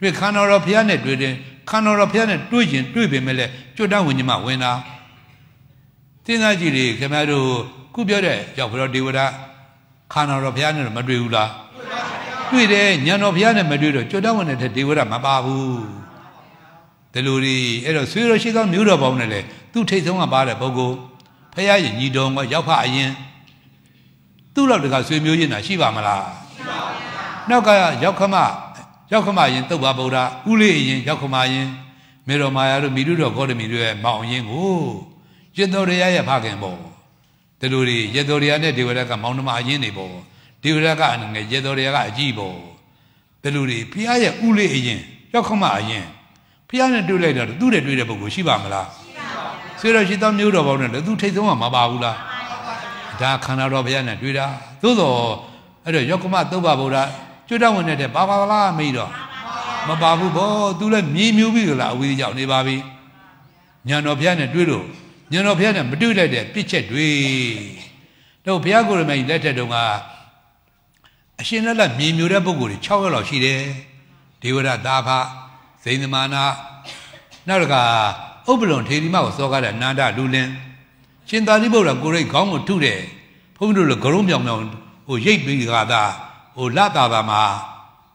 တွေ့ခန္ဓာတော်ဘုရားနဲ့တွေ့တယ်ခန္ဓာတော်ဘုရားနဲ့တွေ့ရင်တွေ့ပေမဲ့လည်းကျွတ်တန်းဝင်ညမဝင်တာစဉ်းစားကြည့်လေခင်ဗျားတို့ခုပြောတဲ့ရောက်ဘုရားဒေဝရခန္ဓာတော်ဘုရားနဲ့မတွေ့ဘူးလားတွေ့တယ်ညံတော်ဘုရားနဲ့မတွေ့တော့ကျွတ်တန်းဝင်တဲ့ဒေဝရမပါဘူး ဒီလိုတွေအဲ့တော့ဆွေးရရှိသောမျိုးတော်ပေါင်းနဲ့လေသူ့ထိတ်ဆုံးကပါတဲ့ပုဂ္ဂိုလ်ဖះရင်ညီတော်ကရောက်ဖအရင်သူ့လောက်တကဆွေမျိုးရင်တာရှိပါမလားရှိပါဘူးနောက်ကရောက်ခမရောက်ခမရင်တုတ်ပါဗုဒ္ဓဥလေးရင်ရောက်ခမရင်မေတော်မာယာတို့မိတုတော်ဂေါတမီတို့ရဲ့မောင်ရင်ကိုရတော်ရရဲ့ဖခင်ပေါ့ဒီလိုတွေရတော်ရနဲ့ဒေဝရကမောင်နှမအရင်နေပေါ့ဒေဝရကငယ်ရတော်ရကအကြည့်ပေါ့ဒီလိုတွေဖះရဲ့ဥလေးအရင်ရောက်ခမအရင် ဖះနဲ့တွေ့လိုက်တော့သူ့တဲ့တွေ့တဲ့ပုဂ္ဂိုလ်ရှိပါမလားဆွေတော်ရှိသောမျိုးတော်ပေါင်းနဲ့လည်းသူထိတ်ဆုံးကမပါဘူးလားဒါခန္ဓာတော်ဘုရားနဲ့တွေ့တာသို့တော့အဲ့တော့ယောကမသုဘဗုဒ္ဓကျွတ်တော်ဝင်တဲ့ပါပါလားမေးတော့မပါဘူးဘောသူလည်းမြေမြူပြီးလားအဝေးကြောင့်နေပါပြီညာတော်ဘုရားနဲ့တွေ့လို့ညာတော်ဘုရားနဲ့မတွေ့လိုက်တဲ့ပြစ်ချက်တွေတော့ဘုရားကိုယ်ရမကြီးလက်ထက်တုန်းကအရှင်လက်လက်မြေမြူတဲ့ပုဂ္ဂိုလ်တွေ6ရက်လောက်ရှိတယ်ဒေဝရတာဖ ဇိန်သမနာနောက်တကဥပ္ပလွန်ထေရီမကိုစောကားတဲ့နန္ဒလူလင်းရှင်သာရိပုတ္တရာကိုရိတ်ခေါင်းကိုထုတယ်ဘုန်းကြီးတို့လည်းဂရုံးပြောင်ပြောင်ဟိုရိတ်ပြီးကသာဟိုလတာတာမှာ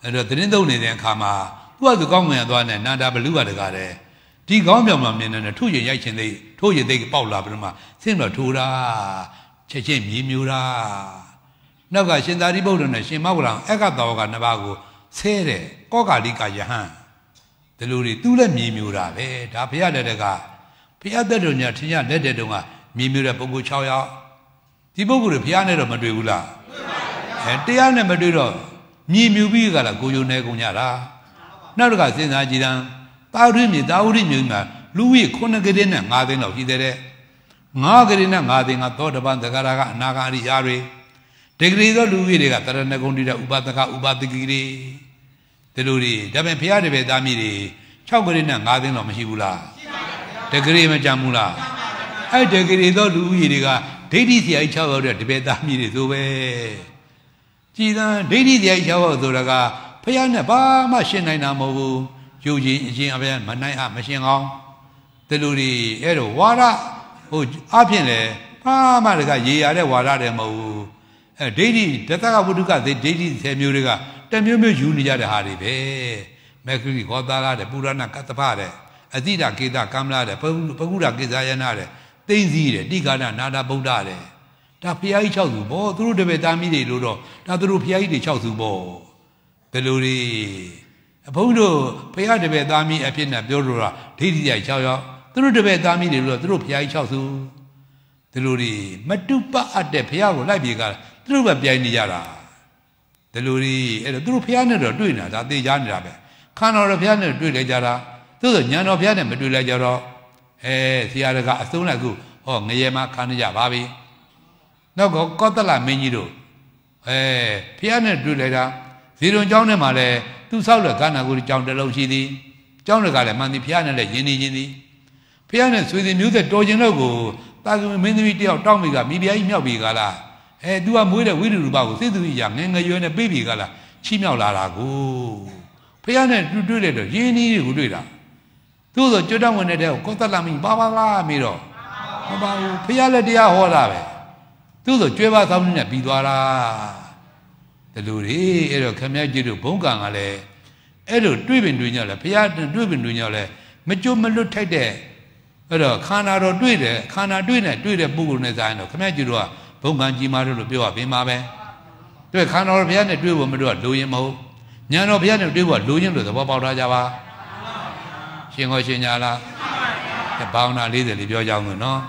အဲ့တော့တင်းသုံးနေတဲ့အခါမှာသူ့အသူကောင်းငင်သွားနေနန္ဒဘလူကတကားတယ်ဒီကောင်းပြောင်ပြောင်မြင်နေထုရင်ရိုက်ချင်သေးထိုးရင်သေးပေါက်လာပြီးတော့မှဆင်းတော့ထိုးတာချက်ချင်းမြေမြူတာနောက်ကရှင်သာရိပုတ္တရာနဲ့ရှင်မောဂလံအက္ခတောကနှစ်ပါးကိုဆဲတယ်ကောကာလိကယဟန် ဒီလိုတွေသူ့လည်းမြေမြူတာပဲဒါဘုရားတဲ့တကဘုရားတဲ့တော်ညာထင်ရလက်တဲ့တုန်းကမြေမြူတဲ့ပုဂ္ဂိုလ်6ယောက်ဒီပုဂ္ဂိုလ်တွေဘုရားနဲ့တော့မတွေ့ဘူးလားအဲတရားနဲ့မတွေ့တော့မြေမြူပြီးကလာကိုယုံနေကုန်ကြတာနောက်တကစဉ်းစားကြည့်တမ်းတာဝရိမြေတာဝရိမြေမှာလူကြီး9ကလေးနဲ့9သိန်းလောက်ရှိတဲ့9ကလေးနဲ့9သိန်းကသောတပန်သဂရကအနာဂါရိယာတွေတဂရီသောလူကြီးတွေကတရဏဂုံတိတဲ့ဥပဒကဥပဒကိတွေ ဒီလိုတွေဒါပေမဲ့ဘုရားတပည့်သားမိတွေ6ကလေးနဲ့9သိန်းတော့မရှိဘူးလားရှိပါဘူးတဂရီမကြမ်းဘူးလားအဲ့တဂရီသောလူကြီးတွေကဒိဋ္ဌိဆရာကြီး6ရောက်တဲ့တပည့်သားမိတွေဆိုပဲကြည်သံဒိဋ္ဌိဆရာကြီး6ရောက်ဆိုတာကဘုရားနဲ့ဘာမှရှင်းနိုင်တာမဟုတ်ဘူးယူခြင်းအရှင်အဘယ်မနိုင်အမရှင်းကောင်းဒီလိုတွေအဲ့တော့ဝါရဟိုအဖြစ်လေဘာမှတကရေရတဲ့ဝါရတယ်မဟုတ်ဘူးအဲဒိဋ္ဌိတသကဝုဒုကဒိဋ္ဌိ10မျိုးတွေက တမျိုးမျိုးယူနေကြတဲ့ဟာတွေပဲမက္ခရီခောတာကတဲ့ပုရဏကတ္တဖတဲ့အတိဒကေတကမ္မလာတဲ့ပကုဒကေဇာယနာတဲ့သိမ့်စည်းတဲ့တိကာဏနာတာဗုဒ္ဓတဲ့ဒါဖျားကြီး6စုဘောသူတို့တပည့်သားမိတွေလို့တော့ဒါသူတို့ဖျားကြီးတွေ6စုဘောဘယ်လိုတွေအဘုန်းတို့ဖျားတပည့်သားမိအဖြစ်နဲ့ပြောလို့တာဒိဋ္ဌိရ6ယောက်သူတို့တပည့်သားမိတွေလို့သူတို့ဖျားကြီး6စုဒီလိုတွေမတုပအပ်တဲ့ဖျားကိုလိုက်ပြေကသူတို့ပဲပြိုင်နေကြတာ ဒီလိုတွေအဲ့တော့သူတို့ဖျားနဲ့တော့တွေ့နေတာဒါသိကြနေတာပဲခန္ဓာတော်ဖျားနဲ့တွေ့လိုက်ကြတာသို့သောညာတော်ဖျားနဲ့မတွေ့လိုက်ကြတော့အဲဆရာတကအစုံလိုက်ခုဟောငရေမခန္ဓာကြပါပြီနောက်ကောသလမင်းကြီးတို့အဲဖျားနဲ့တွေ့လိုက်တာဇီရုံကျောင်းထဲမှာလဲသူဆောက်တဲ့ကန္နာကိုကျောင်းတစ်လုံးရှိသည်ကျောင်းတကလည်းမှန်သည်ဖျားနဲ့လည်းယင်းနေခြင်းသည်ဖျားနဲ့ဆွေစဉ်မျိုးသက်တော်ခြင်းတော့ကိုတာသမမင်းသမီးတယောက်တောင်းမိကမိဖုရားကြီးမြောက်ပြီကလား အဲ तू ကမွေးတဲ့ဝိရုရူပကိုစေသူကြီးရငငယ်ရွယ်နဲ့ပြေးပြီကလားချီးမြောက်လာတာကိုဖះနဲ့တွေ့တွေ့လိုက်တော့ရင်းနှီးတွေကိုတွေ့တာသို့သောကျွတ်တဝင်တဲ့တဲ့ကိုကောသလမင်းပါပါလားမေးတော့မပါဘူးဖះလည်းတရားဟောတာပဲသို့သောကျွဲပါသောင်းနဲ့ပြီးသွားတာတလူတွေအဲ့တော့ခမည်းကြီးတို့ဘုံကံကလည်းအဲ့လိုတွေ့ပင်တွေ့ညလဲဖះတွေ့ပင်တွေ့ညလဲမကြွမလွတ်ထိုက်တဲ့အဲ့တော့ခန္ဓာတော်တွေ့တယ်ခန္ဓာတွေ့နဲ့တွေ့တဲ့ပုဂ္ဂိုလ်နဲ့ဆိုင်တော့ခမည်းကြီးတို့က ဘုံကံကြီးမားလို့ပြောရပင်ပါပဲတွေ့ခန္ဓာတော်ဘုရားနဲ့တွေ့ဖို့မတွေ့လို့ရင်မဟုတ်ညာတော်ဘုရားနဲ့တွေ့ဖို့လိုချင်လို့သဘောပေါက်ထားကြပါရှင်ကိုရှင်ညာလားဘာဝနာ40လေးပြောကြအောင်နော်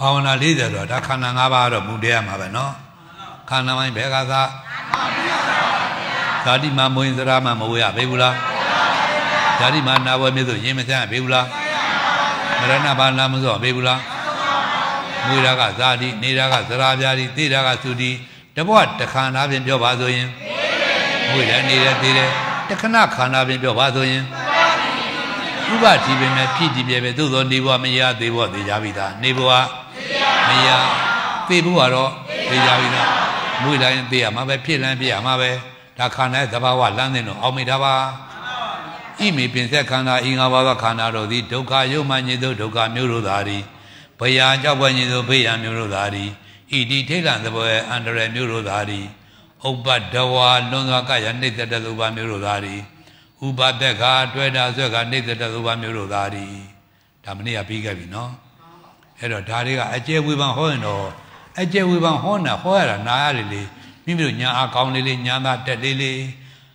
ဘာဝနာ40ဆိုတော့ဒါခန္ဓာ၅ပါးတော့မူတရားမှာပဲနော်ခန္ဓာပိုင်းဘယ်ကသာဇာတိမှာမွင်စရာမှာမဝေရဘေးဘူးလားဇာတိမှာနာဝဲမြေဆိုရင်မဆန်းဘေးဘူးလားမရဏဘာနာမစောဘေးဘူးလား မွေတာကဇာတိနေတာကသရာပြာတိသိတာကသုတိတဘဝတခန္ဓာဖြင့်ပြောပါဆိုရင်မွေတယ်နေတယ်သိတယ်တခဏခန္ဓာဖြင့်ပြောပါဆိုရင်ဥပတိပင်မဲ့ဖြစ်တည်ပြပဲသို့သောနေဘဝမရသေးဘဝသိကြပြီသားနေဘဝမရသိဘဝတော့သိကြပြီသားမွေတိုင်းသိရမှာပဲဖြစ်လန်းဖြစ်ရမှာပဲဒါခန္ဓာရဲ့သဘာဝလမ်းတဲ့တော့အောက်မိတာပါဣမိပင်ဆက်ခန္ဓာအင်္ဂါဘာဝခန္ဓာတို့သည်ဒုက္ခယုံမှညိသောဒုက္ခမျိုးတို့သာသည် ဘယာကြောက်ပွင့်ခြင်းသို့ဘေးရန်မျိုးတို့သာသည်ဣတိထိတ်လန့်သဘောအန္တရာယ်မျိုးတို့သာသည်ဥပ္ပဒဝါလွန်စွာကရနှိမ့်သက်တဲ့သုဘာမျိုးတို့သာသည်ဥပဒက်ကတွဲတာဆွဲကနှိမ့်သက်တဲ့သုဘာမျိုးတို့သာသည်ဒါမနေ့ကပြီးခဲ့ပြီနော်အဲ့တော့ဒါတွေကအကျဲဝေဖန်ဟောရင်တော့အကျဲဝေဖန်ဟောတာဟောရတာနာရတယ်လေမိမိတို့ညာအကောင်းလေးလေးညာသားတက်လေးလေး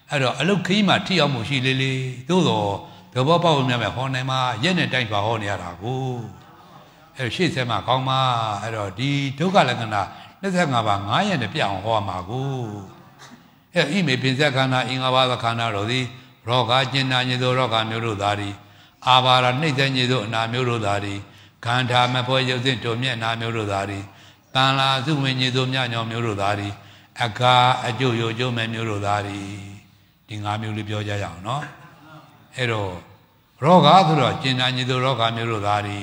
အဲ့တော့အလုတ်ခကြီးမှာထိအောင်မှုရှိလေးလေးသို့တော့သဘောပေါက်မြတ်မဲ့ဟောနိုင်မှာရက်နဲ့တိုင်းပါဟောနေရတာကို အဲ့တော့ရှေ့ဆက်မှာကောင်းမှာအဲ့တော့ဒီဒုက္ခလက္ခဏာ25ပါး9ရက်နဲ့ပြအောင်ဟောမှာကိုအဲ့ဣမေပင်ဆက်ခန္ဓာအင်္ဂါပါဒခန္ဓာတော်သည်ရောဂါကျင်နာညိသောရောဂါမျိုးတို့သာသည်အာဘာရနှိမ့်တဲ့ညိသောအနာမျိုးတို့သာသည်ခန္ဓာမဖွဲရုပ်စဉ်တို့မြက်နာမျိုးတို့သာသည်တန်လာစုဝင်ညီတို့မြညောင်မျိုးတို့သားဒီအကာအကျိုးရိုကျိုးမဲ့မျိုးတို့သားဒီဒီ၅မျိုးလေးပြောကြရအောင်နော်အဲ့တော့ရောဂါဆိုတော့ကျင်နာညီတို့ရောဂါမျိုးတို့သားဒီ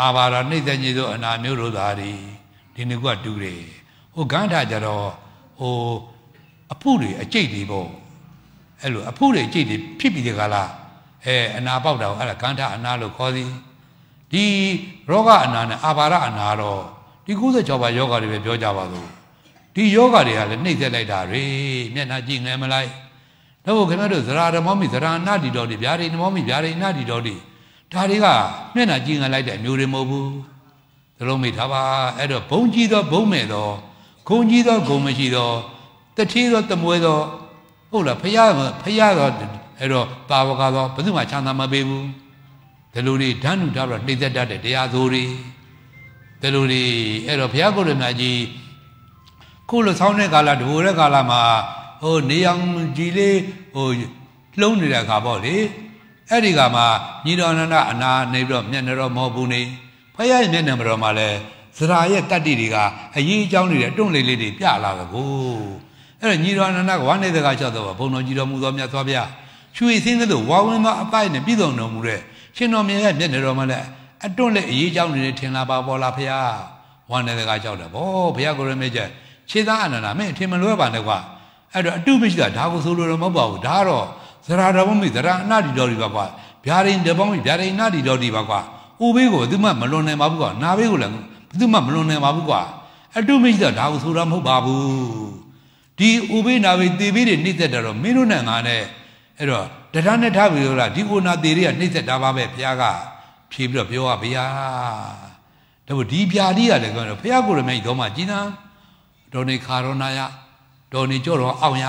အာဘာရနှိမ့်တဲ့ညီတို့အနာမျိုးတို့သားဒီဒီနှစ်ခုကတူတယ်ဟိုဂန္ဓာကြတော့ဟိုအဖုတွေအကျိတ်တွေပေါ့အဲ့လိုအဖုတွေအကျိတ်တွေဖြစ်ပြီးဒီကလားအဲအနာပေါက်တာကိုအဲ့ဒါဂန္ဓာအနာလို့ခေါ်သည်ဒီရောဂအနာနဲ့အာဘာရအနာတော့ဒီ96ပါးယောဂတွေပဲပြောကြပါစို့ဒီယောဂတွေကလည်းနှိမ့်ဆက်လိုက်တာတွေမျက်နှာကြည့်ငယ်မလိုက်တော့ခင်ဗျားတို့ဇရာဓမောမိဇရာနာတီတော်တွေဗျာဒိနမောမိဗျာဒိနာတီတော်တွေ ဒါတွေကမျက်နှာကြည့်ငယ်လိုက်တဲ့အမျိုးတွေမဟုတ်ဘူးသလုံးမိထားပါအဲ့တော့ဘုံကြီးသောဘုံမဲ့သောဂုံကြီးသောဂုံမရှိသောတတိသောတမွေသောဟုတ်လားဖရာဖရာသောအဲ့တော့ပါဝကသောဘယ်သူမှချမ်းသာမပေးဘူးဒီလိုတွေဓာတ်နုထားတော့နှိမ့်သက်တတ်တဲ့တရားသိုးတွေဒီလိုတွေအဲ့တော့ဘုရားကိုယ်တော်မြတ်ကြီးခုလိုဆောင်းတဲ့ကာလတဘူတဲ့ကာလမှာဟိုနေအောင်ကြီးလေးဟိုလုံးနေတဲ့အခါပေါ့လေ အဲ့ဒီကမှညီတော်နန္ဒအနာနေပြီးတော့မျက်နှာတော့မဟုတ်ဘူးနေဖယားရဲ့မျက်နှာမတော်မှာလဲဇရာရဲ့တတ္တိတွေကအရေးအကြောင်းတွေတွန့်လေးလေးတွေပြလာတယ်ကိုအဲ့တော့ညီတော်နန္ဒကဝမ်းနေတဲ့ကချက်တော့ဘုံတော်ကြီးတော်မူသောမြတ်စွာဘုရားချွေစင်းတဲ့ဝါဝင်သောအပိုက်နဲ့ပြည်တော်တော်မူတဲ့ရှင်တော်မြတ်ရဲ့မျက်နှာတော်မှာလဲအတွန့်လက်အရေးကြောင်းတွေထင်လာပါပေါ်လာဖះဝမ်းနေတဲ့ကကြောက်တယ်ဗောဘုရားကိုရမေကျခြေသားအနန္ဒမင်းထင်မလွဲပါနဲ့ကွာအဲ့တော့အတုမရှိတာဒါကိုဆိုလို့တော့မဟုတ်ပါဘူးဒါတော့ ဇရာတော်ဘုံမိဇရာအနာတိတော်ဒီပါကွာဗျာဒိန်တပေါင်းဗျာဒိန်နာတိတော်ဒီပါကွာဥဘေးကိုသူမှမလွန်နိုင်ပါဘူးကွာနာဘေးကိုလည်းသူမှမလွန်နိုင်ပါဘူးကွာအတုမရှိတာဒါကိုဆိုတာမဟုတ်ပါဘူးဒီဥဘေးနာဘေးတေဘေးတွေနှိမ့်သက်တာတော့မင်းတို့နဲ့ငါနဲ့အဲ့တော့တရားနဲ့ထားပြီးတော့လားဒီအိုနာတေတွေကနှိမ့်သက်တာပါပဲဘုရားကဖြေပြီးတော့ပြောရဗျာဒါမို့ဒီပြာတိရတယ်ကောဘုရားကိုရမေတော်မှာကြည်သာဒေါ်နေခါရောနာယဒေါ်နေကြောတော်အောင်ရ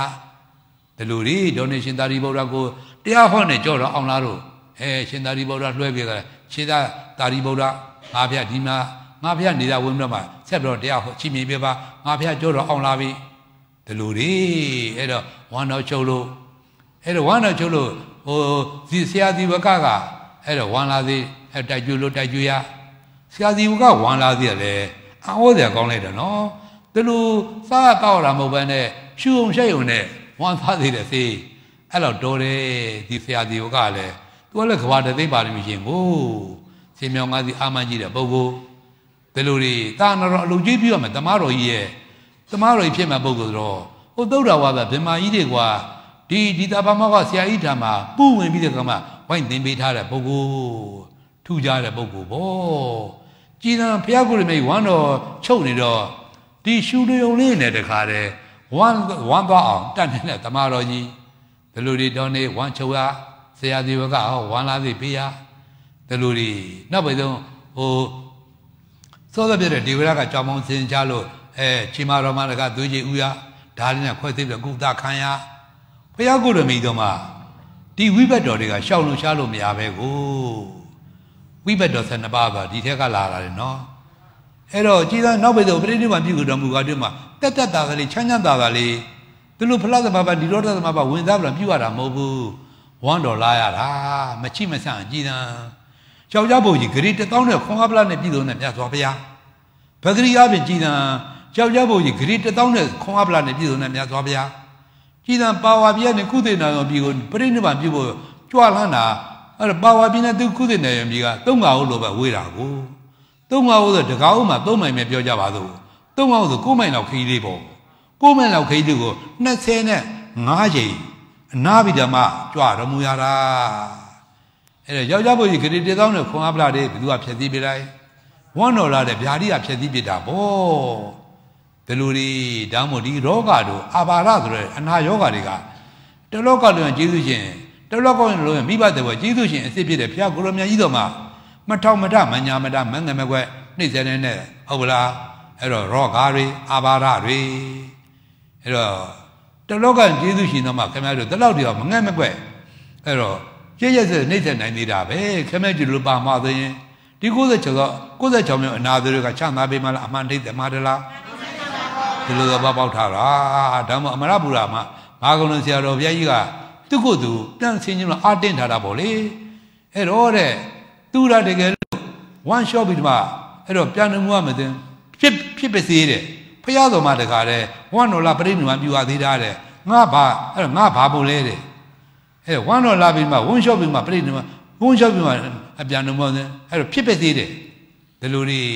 ဒီလိုတွေဒေါ်နေရှင်သာရိပုတ္တရာကိုတရားဟောနေကြောတော်အောင်လားတို့အဲရှင်သာရိပုတ္တရာလွှဲပြကြတယ်ရှင်သာသာရိပုတ္တရာငါဖျက်ဒီမှာငါဖျက်နေတာဝင်တော့မှဆက်ပြီးတော့တရားဟောချီးမြှင့်ပြပါငါဖျက်ကြောတော်အောင်လာပြီဒီလိုတွေအဲ့တော့ဝမ်းတော်ချုပ်လို့အဲ့တော့ဝမ်းတော်ချုပ်လို့ဟိုဒီဆရာဒီဝကကအဲ့တော့ဝမ်းလာသေးအဲတိုက်ကျွလို့တိုက်ကျွရဆရာစီကဝမ်းလာသေးတယ်အဟောတယ်ကောင်းလိုက်တယ်နော်ဒီလိုစားကောက်တာမဟုတ်ဘဲနဲ့ရှူအောင်ရှိုက်အောင်နဲ့ ဝမ်းသားသေးတယ်စေးအဲ့တော့တော်တယ်ဒီဆရာစီကလည်းသူကလည်းကဘာတသိမ့်ပါလိမ့်မရှင်ကိုဆင်မြောင်ငါးစီအာမန်ကြီးတဲ့ပုဂ္ဂိုလ်ဒီလိုတွေတာနာတော်အလုပ်ကြီးပြရမယ်တမတော်ကြီးရဲ့တမတော်ကြီးဖြစ်မဲ့ပုဂ္ဂိုလ်ဆိုတော့ဟိုသုဒ္ဓဝါဒဗမာကြီးတွေကဒီဒီတာဘာမောကဆရာကြီးထံမှာပူဝင်ပြီးတဲ့ကမှဝိုင်းသင်ပေးထားတဲ့ပုဂ္ဂိုလ်ထူကြတဲ့ပုဂ္ဂိုလ်ပေါ့ကြည်သာဘုရားကိုရမေဝမ်းတော်ချုပ်နေတော့ဒီရှူတုံလေးနဲ့တခါတည်း ဝမ်းဝမ်းသွားအောင်တတ်နေတဲ့တမတော်ကြီးဘယ်လိုတွေတော့နေဝမ်းချုပ်ရဆရာဒီဝကဟောဝမ်းလာသိပေးရဘယ်လိုတွေနောက်ပဲဆုံးဟိုစောစောပြတဲ့ဒီဝရကကြောင်မောင်းစင်ချလို့အဲချီမာတော်မကသွေးကြီးဥရဒါလေးနဲ့ခွဲသိပြီးကုသခံရဘုရားကိုရမေတော်မှာဒီဝိဘတ်တော်တွေကရှောက်လို့ရှားလို့မရပဲကိုဝိဘတ်တော်12ပါးပါဒီထက်ကလာတာလေနော်အဲ့တော့ကြည်သာနောက်ဘက်တော့ပြိဋိဘံပြုတော်မူကားတွင်မှာ တက်တက်တာကလေးချမ်းချမ်းတာကလေးသူတို့ဖလားသမဘာဒီရောသမဘာဝင်သားပြီးပြုရတာမဟုတ်ဘူးဝမ်းတော်လာရတာမချိမဆန့်ကြည်သာကြောက်ကြဖို့ကြီးဂရီ1000နဲ့ခွန်အားပလာနဲ့ပြည်စုံတဲ့မြတ်စွာဘုရားဘဂရီအပြင်ကြည်သာကြောက်ကြဖို့ကြီးဂရီ1000နဲ့ခွန်အားပလာနဲ့ပြည်စုံတဲ့မြတ်စွာဘုရားကြည်သာပါဝါပြည့်နဲ့ကုသေနာတော်ပြည်ကိုပြိဋိဘံပြုဖို့ကြွလာတာအဲ့တော့ပါဝါပြင်းတဲ့သူခုသိနေရမြေကသုံးငါဟုတ်လို့ပဲဝေးတာကိုသုံးငါဟုတ်ဆိုတကားဦးမှာသုံးမိုင်ပဲပြောကြပါစို့ သုံးငါဟုတ်ဆို9မိုင်လောက်ခီးလေးပေါ့9မိုင်လောက်ခီးလေးကို20နဲ့5ချိန်အနာဘိဓမ္မကြွတော်မူရတာအဲ့တော့ယောက်ျားဘုရားဂတိတေသောနဲ့ခွန်အားပလာတဲ့ဘယ်သူကဖြည့်သိပြလိုက်ဝမ်းတော်လာတဲ့ဗျာတိကဖြည့်သိပြတာပေါ့ဘယ်လိုဒီတောင်းမို့ဒီရောဂါတို့အာဘာရဆိုတဲ့အနာယောဂါတွေကတလောကလုံးကျေးဇူးရှင်တလောကောင်းရင်လုံးမိဘတဲ့ဘွယ်ကျေးဇူးရှင်အစ်စ်ဖြစ်တဲ့ဘုရားကိုရမြတ်ကြီးတော်မှာမထောက်မထမညာမတမငမကွက်နှိမ့်စဲတဲ့နဲ့ဟုတ်ပလား အဲ့တော့ရောဂါတွေအာဘာရတွေအဲ့တော့တလောကကျေးဇူးရှင်တော်မှာခင်ဗျားတို့တလောက်တည်းမငဲ့မကွက်အဲ့တော့ရရစနှိမ့်ဆက်နိုင်သေးတာပဲခင်ဗျားတို့လိုပါမှဆိုရင်ဒီ96တော့96မျိုးအနာသူတွေကချမ်းသာပေးမှလားအမှန်တိတ်တယ်မှားတယ်လားဒီလိုတော့ပေါက်ထားတာဒါမှအမရပူရာမှာဘာကုံလုံးဆရာတော်ဘုရားကြီးကသူ့ကိုယ်သူတန့်ဆင်းခြင်းလို့အတင်းထားတာပေါ့လေအဲ့တော့တဲ့သူရတကယ်လို့ဝမ်ရှော့ပြီးဒီမှာအဲ့တော့ပြန်လို့မမသိ ဖြစ်ဖြစ်ပါစေတဲ့ဖះတော်မှာတခါတဲ့ဝမ်းတော်လာပြိဋိနိဗ္ဗာန်ပြုအပ်သေးတာတဲ့ငါဘာအဲ့တော့ငါဘာဖို့လဲတဲ့အဲ့ဝမ်းတော်လာပြီးမှဝန်းလျှော့ပြီးမှပြိဋိနိဗ္ဗာန်ဝန်းလျှော့ပြီးမှအပြန်တော်မောအဲ့တော့ဖြစ်ပါစေတဲ့ဒီလိုလေး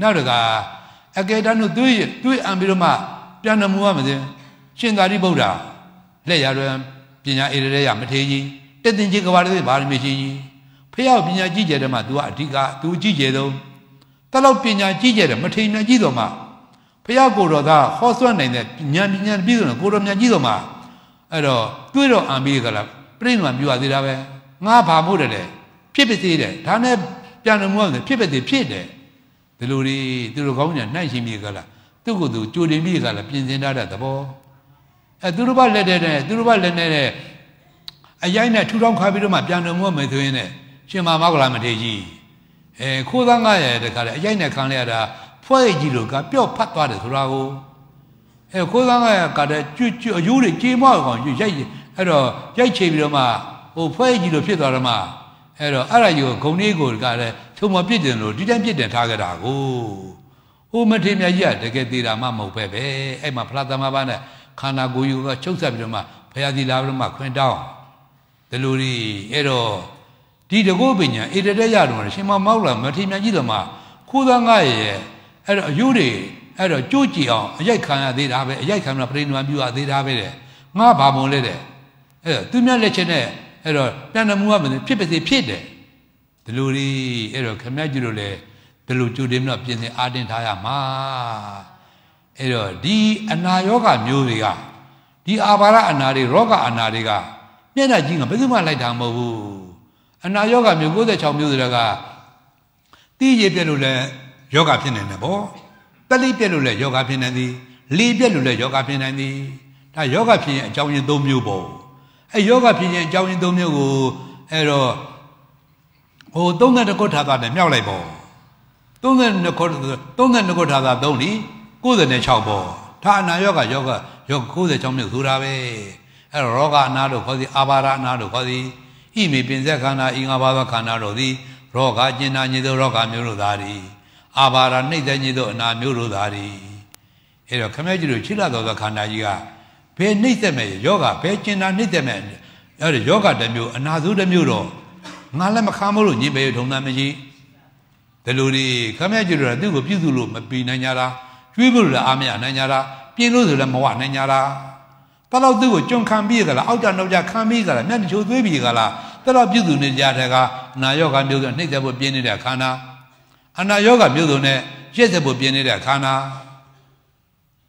နောက်တကအကေတန်တို့တွေးတွေးအံပြီးတော့မှပြန်တော်မူရမသေးရှင်သာရိပုတ္တရာလက်ရရွယ်ပညာဧရရမထေကြီးတက်တင်ကြီးကဘာတွေဘာတွေမရှိကြီးဖះပညာကြီးကျယ်တယ်မှာ तू ကအဓိက तू ကြီးကျယ်ဆုံး တလောက်ပညာကြီးကျယ်တယ်မထေနဲ့ကြီးတော်မှာဖះကိုတော်သားဟောဆွမ်းနိုင်တဲ့ဉာဏ်ဉာဏ်ပြည့်စုံကိုတော်မြတ်ကြီးတော်မှာအဲ့တော့တွေးတော့အံပြီးကြလားပြိဋ္ဌာန်ပြရသေးတာပဲငါဘာမို့တယ်လေဖြစ်ပါသေးတယ်ဒါနဲ့ပြန်လို့မဟုတ်ဘူးဖြစ်ပါသေးဖြစ်တယ်ဒီလိုတွေသူတို့ကောင်းညာနှိုက်ရှင်ပြီကြလားသူ့ကိုယ်သူကြိုတင်ပြီကြလားပြင်ဆင်ထားတဲ့သဘောအဲသူတို့ဘလက်တဲ့သူတို့ဘလက်တဲ့အရိုက်နဲ့ထူထောင်ခါပြီးတော့မှပြန်တော်မူမယ်ဆိုရင်လည်းရှင်မမောက်ကလာမထေကြီး အဲခိုးသားငါရဲ့တခါလေအရိုက်နဲ့ခံလိုက်ရတာဖွဲ့ကြီးလို့ကပျော့ဖတ်သွားတယ်ဆိုတာကိုအဲခိုးသားငါရဲ့ကတဲ့ကျွတ်ကျွတ်အယိုးတွေကြေမောက်ကောင်ကျွတ်ရိုက်အဲ့တော့ရိုက်ချေပြီးတော့မှဟိုဖွဲ့ကြီးလို့ဖြစ်သွားတော့မှအဲ့တော့အဲ့ဒါကြီးကိုဂုံလေးကိုကလည်းထုံမပြစ်တယ်လို့ဒီတိုင်းပြစ်တယ်ထားကြတာကိုဟိုမထေမြတ်ကြီးကတကယ်သေးတာမှမဟုတ်ပဲပဲအဲ့မှာဖလားသမဘာနဲ့ခန္ဓာကိုယ်ယူကချုပ်ဆက်ပြီးတော့မှဘုရားသီလာပြီးတော့မှခွင်တောင်းဒီလိုကြီးအဲ့တော့ ဒီတကုတ်ပညာဧတတဲ့ရတော့ရှင်မမောက်လာမထေမြတ်ကြီးတော်မှာခိုးသားငါရဲ့အဲ့တော့အယုတွေအဲ့တော့ကြိုးကြည့်အောင်အရိုက်ခံရသေးတာပဲအရိုက်ခံရပြိဋိနိဗ္ဗာန်ပြုရသေးတာပဲတဲ့ငါဘာမုံလဲတဲ့အဲ့တော့သူမြတ်လက်ချက်နဲ့အဲ့တော့ပြန်တော်မူရမယ်ဖြစ်ပါစေဖြစ်တယ်ဒီလိုလေးအဲ့တော့ခမည်းကြီးတို့လည်းဒီလိုကြိုတင်တော့ပြင်ဆင်အားတင်ထားရမှာအဲ့တော့ဒီအနာယောဂမျိုးတွေကဒီအာဘာရအနာတွေရောဂအနာတွေကမျက်နှာကြီးကဘယ်သူမှလိုက်တာမဟုတ်ဘူး အနာယောဂမျိုး96မျိုးတွေကတီးရပြက်လို့လည်းယောဂဖြစ်နေတယ်ဗောတလိပြက်လို့လည်းယောဂဖြစ်နေသည်လေပြက်လို့လည်းယောဂဖြစ်နေသည်ဒါယောဂဖြစ်ရင်အကြောင်းရင်း၃မျိုးပေါ့အဲယောဂဖြစ်ရင်အကြောင်းရင်း၃မျိုးကိုအဲ့တော့ဟို32ခုထာတာနဲ့မြောက်လိုက်ပေါ့32ခု32ခုထာတာ3လီ96ပေါ့ဒါအနာယောဂယောဂယော96မျိုးဆိုတာပဲအဲ့တော့ရောဂအနာတို့ခေါ်သည်အာဘာရအနာတို့ခေါ်သည် ဣမေပင်ဆက်ခန္ဓာဤငါးပါးသောခန္ဓာတို့သည်ရောဂကျင်နာညိသောရောဂမျိုးတို့သာသည်အာဘာရနှိမ့်တဲ့ညိသောအနာမျိုးတို့သာသည်အဲ့တော့ခမဲကြီးတို့ချိလာတော်သောခန္ဓာကြီးကဘယ်နှိမ့်သက်မဲ့ယောဂဘယ်ကျင်နာနှိမ့်သက်မဲ့အဲ့ဒါယောဂတစ်မျိုးအနာဆိုးတစ်မျိုးတော့ငါလည်းမခါမလို့ညင်ပေထုံသားမရှိဒီလိုဒီခမဲကြီးတို့ကသူ့ကိုပြုစုလို့မပြီးနိုင်ကြတာကျွေးဖို့လည်းအားမရနိုင်ကြတာပြင်းလို့ဆိုလည်းမဝနိုင်ကြတာ တလောက်သူ့ကိုကြုံခံပြီးကြလားအောက်ကြနောက်ကြခံပြီးကြလားမျက်နှာချိုးသွေးပြီးကြလားတလောက်ပြုစုနေကြတဲ့ကနာယောဂမျိုးစုနှိမ့်သက်ဖို့ပြင်းနေတဲ့ခန္ဓာအနာယောဂမျိုးစုနဲ့ရက်သက်ဖို့ပြင်းနေတဲ့ခန္ဓာ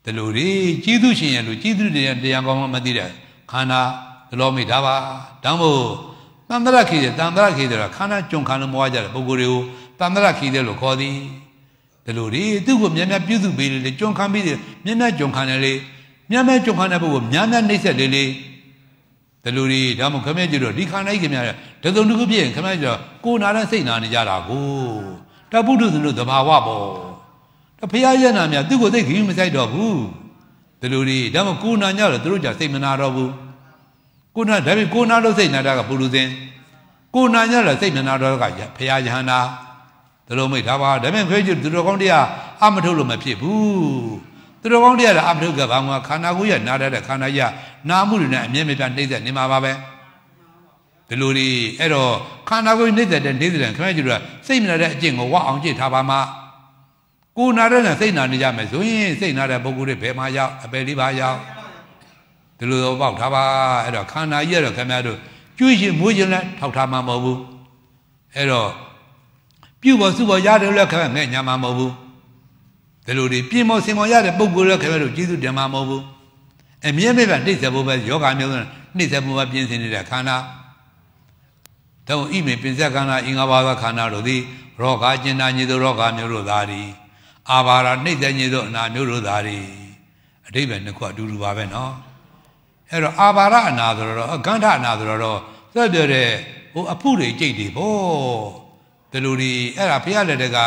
ဒီလိုတွေကြီးသူရှင်ရဲ့လူကြီးသူတွေတရားကောင်းမှမသိတဲ့ခန္ဓာဒီလိုမိဒါပါတောင်းဖို့တန်တရခိတဲ့တန်တရခိတဲ့ခန္ဓာကြုံခံလို့မဝကြတဲ့ပုဂ္ဂိုလ်တွေကိုတန်တရခိတဲ့လို့ခေါ်သည်ဒီလိုတွေသူ့ကိုမြတ်မြတ်ပြုစုပေးလေကြုံခံပြီးမြတ်မြတ်ကြုံခံတယ်လေ မြတ်မြတ်ကြုံခံတဲ့ပုဂ္ဂိုလ်မြတ်မြတ်နှိမ့်ဆက်လေလေဒီလိုတွေဒါမှခမဲကြည့်တော့ဒီခန္ဓာကြီးခင်ဗျာတစုံတစ်ခုပြည့်ရင်ခမဲကြတော့ကိုနာတဲ့စိတ်နာနေကြတာကိုတပုထုဇဉ်တို့သဘာဝပေါ့တဖရာရဲ့နာမြသူ့ကိုသိခင်းမဆိုင်တော့ဘူးဒီလိုတွေဒါမှကိုနာညတော့သူတို့ကြစိတ်မနာတော့ဘူးကိုနာဒါပေကိုနာလို့စိတ်နာတာကပုရုဇဉ်ကိုနာညတော့စိတ်မနာတော့ကဖရာယဟန္တာဒီလိုမိတ်ဒါပါဒါပေမဲ့ခွဲကြည့်သူတော်ကောင်းတရားအမထုတ်လို့မဖြစ်ဘူး သူတော်ကောင်းတရားအမထုတ်ကဘာမှခန္ဓာကိုယ်ရနာတဲ့ခန္ဓာရနာမှုတွေနဲ့အမြဲမပြတ်နှိမ့်သက်နေမှာပါပဲဒီလိုတွေအဲ့တော့ခန္ဓာကိုယ်နှိမ့်သက်တဲ့နှိမ့်သက်တဲ့ခင်ဗျားတို့ကစိတ်မနာတဲ့အကျင့်ကိုဝအောင်ကြည့်ထားပါမှာကိုနာတဲ့နဲ့စိတ်နာနေကြမယ်ဆိုရင်စိတ်နာတဲ့ပုဂ္ဂိုလ်တွေဘယ်မှာရောက်အပယ်လေးပါရောက်ဒီလိုတော့ပေါက်ထားပါအဲ့တော့ခန္ဓာကြီးရတော့ခင်ဗျားတို့ကျွေးရှင်မွေးခြင်းလည်းထောက်ထားမှာမဟုတ်ဘူးအဲ့တော့ပြုဖို့စုဖို့ရတယ်လည်းခင်ဗျားငဲ့ညာမှာမဟုတ်ဘူး ဒီလိုတွေပြင်မောစင်မောရတဲ့ပုဂ္ဂိုလ်လည်းခင်ဗျားတို့ကျေးဇူးတင်မှာမဟုတ်ဘူးအမြဲတမ်းနှိမ့်ဆက်ဖို့ပဲယောဂမျိုးနှိမ့်ဆက်ဖို့ပဲပြင်ဆင်နေတဲ့ခန္ဓာတော့ဣမေပင်စခန္ဓာအင်္ဂါဘာသာခန္ဓာတို့သည်ရောဂါကျင်နာညိသောရောဂါမျိုးတို့သာသည်အာဘာရနှိမ့်သက်ညိသောအနာမျိုးတို့သာသည်အတိပ္ပယ်နှစ်ခုအတူတူပါပဲနော်အဲ့တော့အာဘာရအနာဆိုတော့အကန္ဓအနာဆိုတော့သက်ပြောတဲ့ဟိုအဖုတွေကြိတ်တွေပေါ့ဒီလိုဒီအဲ့ဒါဖះလက်တက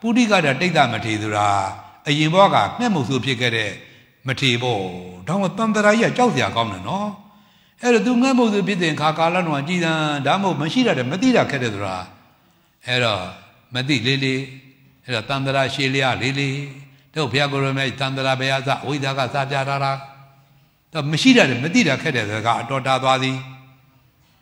ပုရိကတာတိတ်တမထေဆိုတာအရင်ဘောကငှက်မှုဆိုဖြစ်ခဲ့တဲ့မထေပေါ့ဒါမှတန်တရာကြီးကကြောက်စရာကောင်းတယ်နော်အဲ့တော့သူငှက်မှုဆိုဖြစ်တဲ့ခါကာလတော့ကြည်တန်ဒါမှမဟုတ်မရှိတာတည်းမသိတာခက်တယ်ဆိုတာအဲ့တော့မသိလေးလေးအဲ့တော့တန်တရာရှည်လျားလေးလေးတို့ဘုရားကိုရမေသန္တရာဘယသဝိဒါကစာပြထားတာတော့မရှိတာမသိတာခက်တဲ့စကားအတော်တာသွားသည်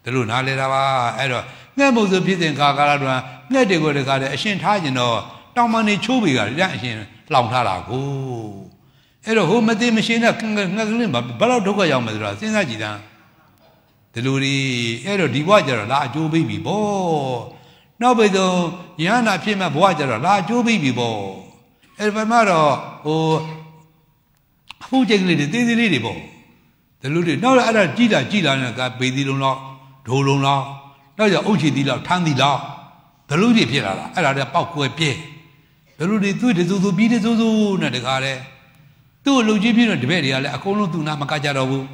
ဒါလို့နားလေတာပါအဲ့တော့ငှက်မုတ်ဆိုဖြစ်စဉ်ခါကာလတော့ငှက်တွေကိုတခါတည်းအရှင်ထားကျင်တော့ တောင်မနေချိုးပြီးကြတယ်အရှင်လောင်ထားတာကိုအဲ့တော့ဟိုမသိမရှင်းတဲ့ငှက်ကလေးဘယ်လောက်ဒုက္ခရောက်မလဲဆိုတာစဉ်းစားကြည့်တာဒီလိုဒီအဲ့တော့ဒီဘဝကျတော့လာအကျိုးပေးပြီပေါ့နောက်ပြီးတော့ယန္နာဖြစ်မဲ့ဘဝကျတော့လာအကျိုးပေးပြီပေါ့အဲ့ဒီမှာတော့ဟိုအဖူးကျိတ်ကလေးတွေသေးသေးလေးတွေပေါ့ဒီလိုတွေနောက်အဲ့ဒါကြည်လာကြည်လာနဲ့ကပေသီလုံးလောက်ဒိုလုံးလောက်နောက်ကျအုတ်ချီသီလောက်ထမ်းသီလောက်ဒီလိုတွေဖြစ်လာတာအဲ့ဒါတွေပောက်ကွဲပြဲ ဒီလိုတွေသူ့တစူစူပြီးတစူစူနဲ့တခါလဲသူ့အလုပ်ကြီးပြည့်တော့တပည့်တွေကလည်းအကုန်လုံးသူ့နာမကကြတော့ဘူး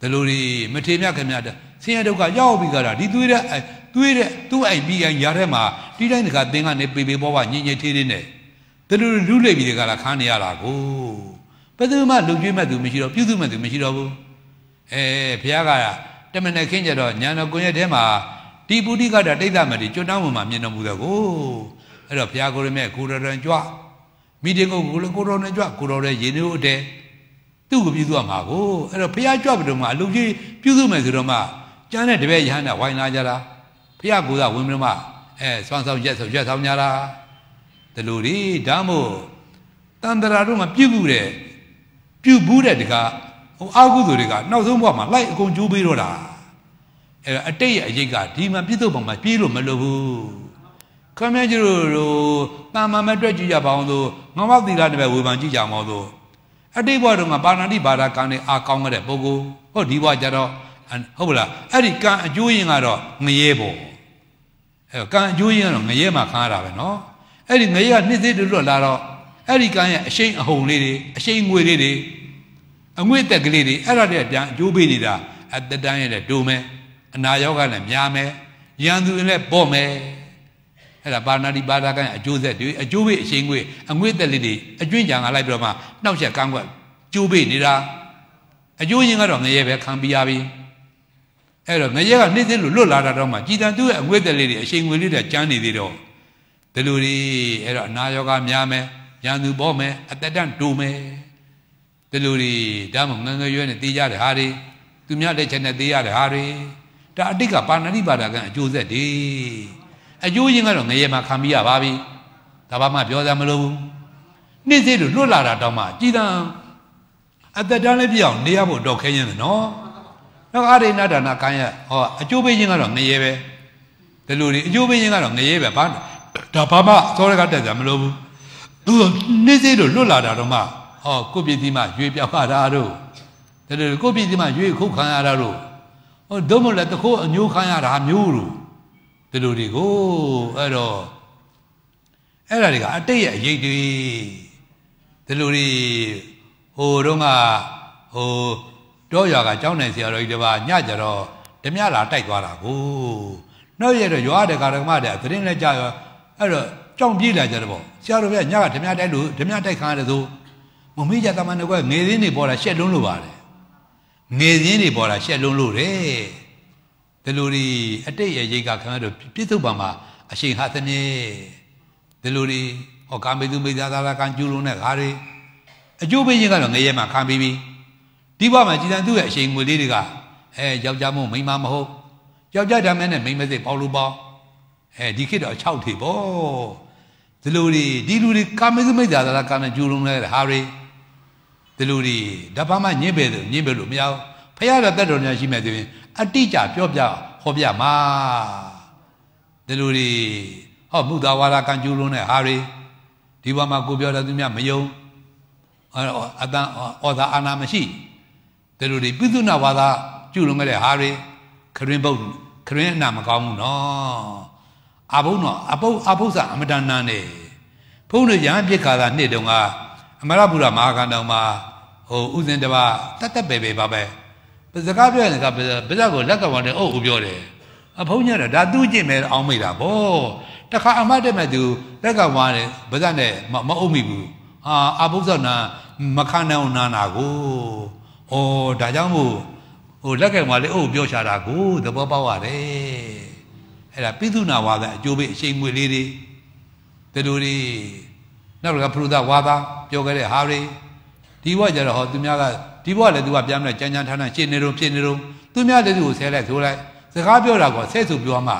ဒီလိုတွေမထေမြခင်မြတ်ဆင်းရဲဒုက္ခရောက်ပြီးကြတာဒီသွေးတဲ့သွေးတဲ့သူ့အိမ်ပြီးရင်ညာထဲမှာဒီတိုင်းတခါသင်ကနေပေပေပေါ်ပါညင်ညင်သေးသေးနဲ့ဒီလိုလူလိမ့်ပြီးတခါလာခန်းနေရတာကိုဘယ်သူမှလုံကျွေးမဲ့သူမရှိတော့ပြုစုမဲ့သူမရှိတော့ဘူးအဲဘုရားကတမနဲ့ခင်းကြတော့ညာတော်ကွန်ရက်ထဲမှာဒီပုတိကတာတိတ်သမတိကျွတ်တောင်းမှမှာမြင်တော်မူတဲ့ကို အဲ့တော့ဘုရားကိုရမြတ်ကိုတော်တော်ကြွမိတင်ကိုကိုကိုတော်နဲ့ကြွကိုတော်ရဲ့ရေနှုတ်အတဲသူ့ကိုပြုစုရမှာကိုအဲ့တော့ဘုရားကြွပြီးတော့မှအလုံကြီးပြုစုမယ်ဆိုတော့မှကျမ်းတဲ့တပည့်ရဟန်းကဝိုင်းလာကြတာဘုရားကိုယ်ကဝင်ပြီးတော့မှအဲဆွမ်းဆောင်ရက်ဆိုရက်ဆောင်ကြတာဒီလိုဒီဒါမို့တန်တရာတို့မှပြုတ်ဘူးတဲ့ပြုတ်ဘူးတဲ့တကားဟိုအာဟုသူတွေကနောက်ဆုံးဘဝမှာလိုက်အကုန်ကျိုးပေးတော့တာအဲ့တော့အတိတ်ရဲ့အရေးကဒီမှာပြည့်စုံပုံမှာပြေးလို့မလိုဘူး ခမည်းကျတို့တာမန်မဲ့တွေ့ကြည့်ကြပါအောင်လို့ငေါမောက်သီလနဲ့ပဲဝေဖန်ကြည့်ကြအောင်လို့အတိတ်ဘဝတုန်းကပါဏာတိဘာသာကံနဲ့အာကောင်းခဲ့တဲ့ပုဂ္ဂိုလ်ဟုတ်ဒီဘဝကျတော့ဟုတ်ပလားအဲ့ဒီကံအကျိုးရင်းကတော့ငရဲပေါ့အဲ့ကံအကျိုးရင်းကတော့ငရဲမှာခါရတာပဲနော်အဲ့ဒီငရဲကနှစ်သိလွတ်လာတော့အဲ့ဒီကံရဲ့အရှိန်အဟုန်လေးတွေအရှိန်ငွေလေးတွေအငွေ့တက်ကလေးတွေအဲ့ဒါတွေပြန်အကျိုးပေးနေတာအတ္တတန်းရဲ့လည်းဒုံမယ်အနာရောဂါလည်းများမယ်ရန်သူလည်းပေါ့မယ် အဲ့ဒါပါဏာတိပါဒကံအကျိုးဆက်တွေအကျိုးပေးအရှိန်ငွေအငွေ့တက်လေးတွေအကျွင့်ကြံကလိုက်ပြီးတော့မှနှောက်ချက်ကန်းကွက်ကျိုးပေးနေတာအကျိုးရင်းကတော့ငရဲပဲခံပြရပြီအဲ့တော့ငရဲကနှိမ့်သိလို့လွတ်လာတာတော့မှကြည်တန်သူ့ရဲ့အငွေ့တက်လေးတွေအရှိန်ငွေလေးတွေကျန်းနေသေးတော့ဒီလိုတွေအဲ့တော့အနာရောဂါများမယ်ရန်သူပေါ့မယ်အတ္တတန်ဒုံမယ်ဒီလိုတွေဒါမှငငရွယ်နဲ့တေးကြတဲ့ဟာတွေသူများလက်ချက်နဲ့တေးရတဲ့ဟာတွေဒါအတိတ်ကပါဏာတိပါဒကအကျိုးဆက်တွေ အကျိုးရင်းကတော့ငရေမှာခံပြီးရပါပြီဒါဘာမှပြောစရာမလိုဘူးနေ့စိလို့လွတ်လာတာတောင်းမှကြည်တံအသက်တန်းလေးပြအောင်နေရဖို့တော့ခဲရင်တယ်နော်နောက်အာရိဏဒါနာကံရဟောအကျိုးပေးခြင်းကတော့ငရေပဲဒီလိုတွေအကျိုးပေးခြင်းကတော့ငရေပဲဘာဒါဘာမှစောရကတက်စရာမလိုဘူးသူနေ့စိလို့လွတ်လာတာတော့မှဟောကိုပြည့်တိမှရွေပြောက်ရတာတို့ဒါလိုကိုပြည့်တိမှရွေခုတ်ခံရတာတို့ဟောဒုမလည်းတခိုးအညိုးခံရတာမျိုးတို့ ဒီလိုတွေကိုအဲ့တော့အဲ့ဒါတွေကအတိတ်ရဲ့အရေးတွေဒီလိုတွေဟိုတုန်းကဟိုတောရွာကကျောင်းနိုင်ဆရာတော်ကြီးတပါညကြတော့ဓမြလာတိုက်သွားတာကိုနောက်ရတော့ရွာတကာဓမ္မတဲ့သတင်းလည်းကြာရောအဲ့တော့ကြောင်ပြေးလာကြတယ်ပေါ့ဆရာတော်ကညကဓမြတိုက်လို့ဓမြတိုက်ခံရတယ်ဆိုမမေးကြတမန်တော်ကငယ်စင်းတွေပေါ်တာရှက်လုံးလို့ပါတယ်ငယ်စင်းတွေပေါ်တာရှက်လုံးလို့တဲ့ ဒီလိုဒီအတိတ်ရဲ့ရိတ်ကခံရတော့ပြစ္ဆုတ်ပါမှာအရှိန်ဟာသမီးဒီလိုဒီဟောကာမေသူမိသားသားကံကျူးလုံးတဲ့ခါတွေအကျိုးပေးခြင်းကတော့ငရဲမှာခံပြီးပြီဒီဘဝမှာကြည်တန်သူ့ရဲ့အရှိန်ငွေလေးတွေကအဲယောက်ျားမို့မိန်းမမဟုတ်ယောက်ျားဓာမနဲ့မိန်းမစိပေါလို့ပေါ့အဲဒီခေတ်တော့6ထေပေါ့ဒီလိုဒီဒီလူတွေကာမေသူမိသားသားကံနဲ့ကျူးလုံးတဲ့ဟာတွေဒီလိုဒီဓာတ်ပါမညင်းပဲညင်းပဲလို့မရဘူးဖခင်တော်တက်တော်များရှိမဲ့ဆိုရင် အတိအကျပြောပြဟောပြမှာဒီလိုတွေဟောမုသာဝါဒကံကျူးလုံးတဲ့ဟာတွေဒီဘမှာကိုပြောတဲ့သူများမယုံအတန်ဩသာအာနာမရှိဒီလိုတွေပိသုနာဝါဒကျူးလုံးခဲ့တဲ့ဟာတွေခရင်ပုတ်ခရင်အနာမကောင်းဘူးနော်အဘုံတော့အပုပ်အဘုဇအမတန်နန်းနေဘုန်းတို့ရဟန်းပြစ်ခါသာနှစ်တုန်းကအမရပူရမဟာကံတော်မှာဟိုဥစဉ်တပါတတ်တတ်ပဲပဲပါပဲ စကားပြောရင်ကဗဇက်ကိုလက်ကဝန်းနဲ့အုပ်ဦးပြောတယ်အဖုံးညတော့ဒါသူ့ကျင့်မဲ့အောင်းမိတာဗောတခါအမတ်တက်မဲ့သူလက်ကဝန်းနဲ့ဗဇက်နဲ့မအုပ်မိဘူးအာအဘုဇ္ဇနာမခနိုင်အောင်နာနာကိုဩဒါကြောင့်မို့ဟိုလက်ကဝန်းလေးအုပ်ပြောချတာကိုသဘောပေါက်ရတယ်အဲ့ဒါပိသုနာဝါဒအကျိုးပေးအချိန်ငွေလေးတွေဒီလိုတွေနောက်ကဖရုဒဝါသာပြောခဲ့တဲ့ဟာတွေဒီဘဝကျတော့ဟောသူများက ဒီဘဝလည်းသူကပြန်မလဲကြမ်းကြမ်းထမ်းထမ်းရှင်းနေတော့ဖြစ်နေတော့သူများလည်းသူ့ကိုဆဲလိုက်ဆိုလိုက်စကားပြောတာကဆဲဆိုပြောမှ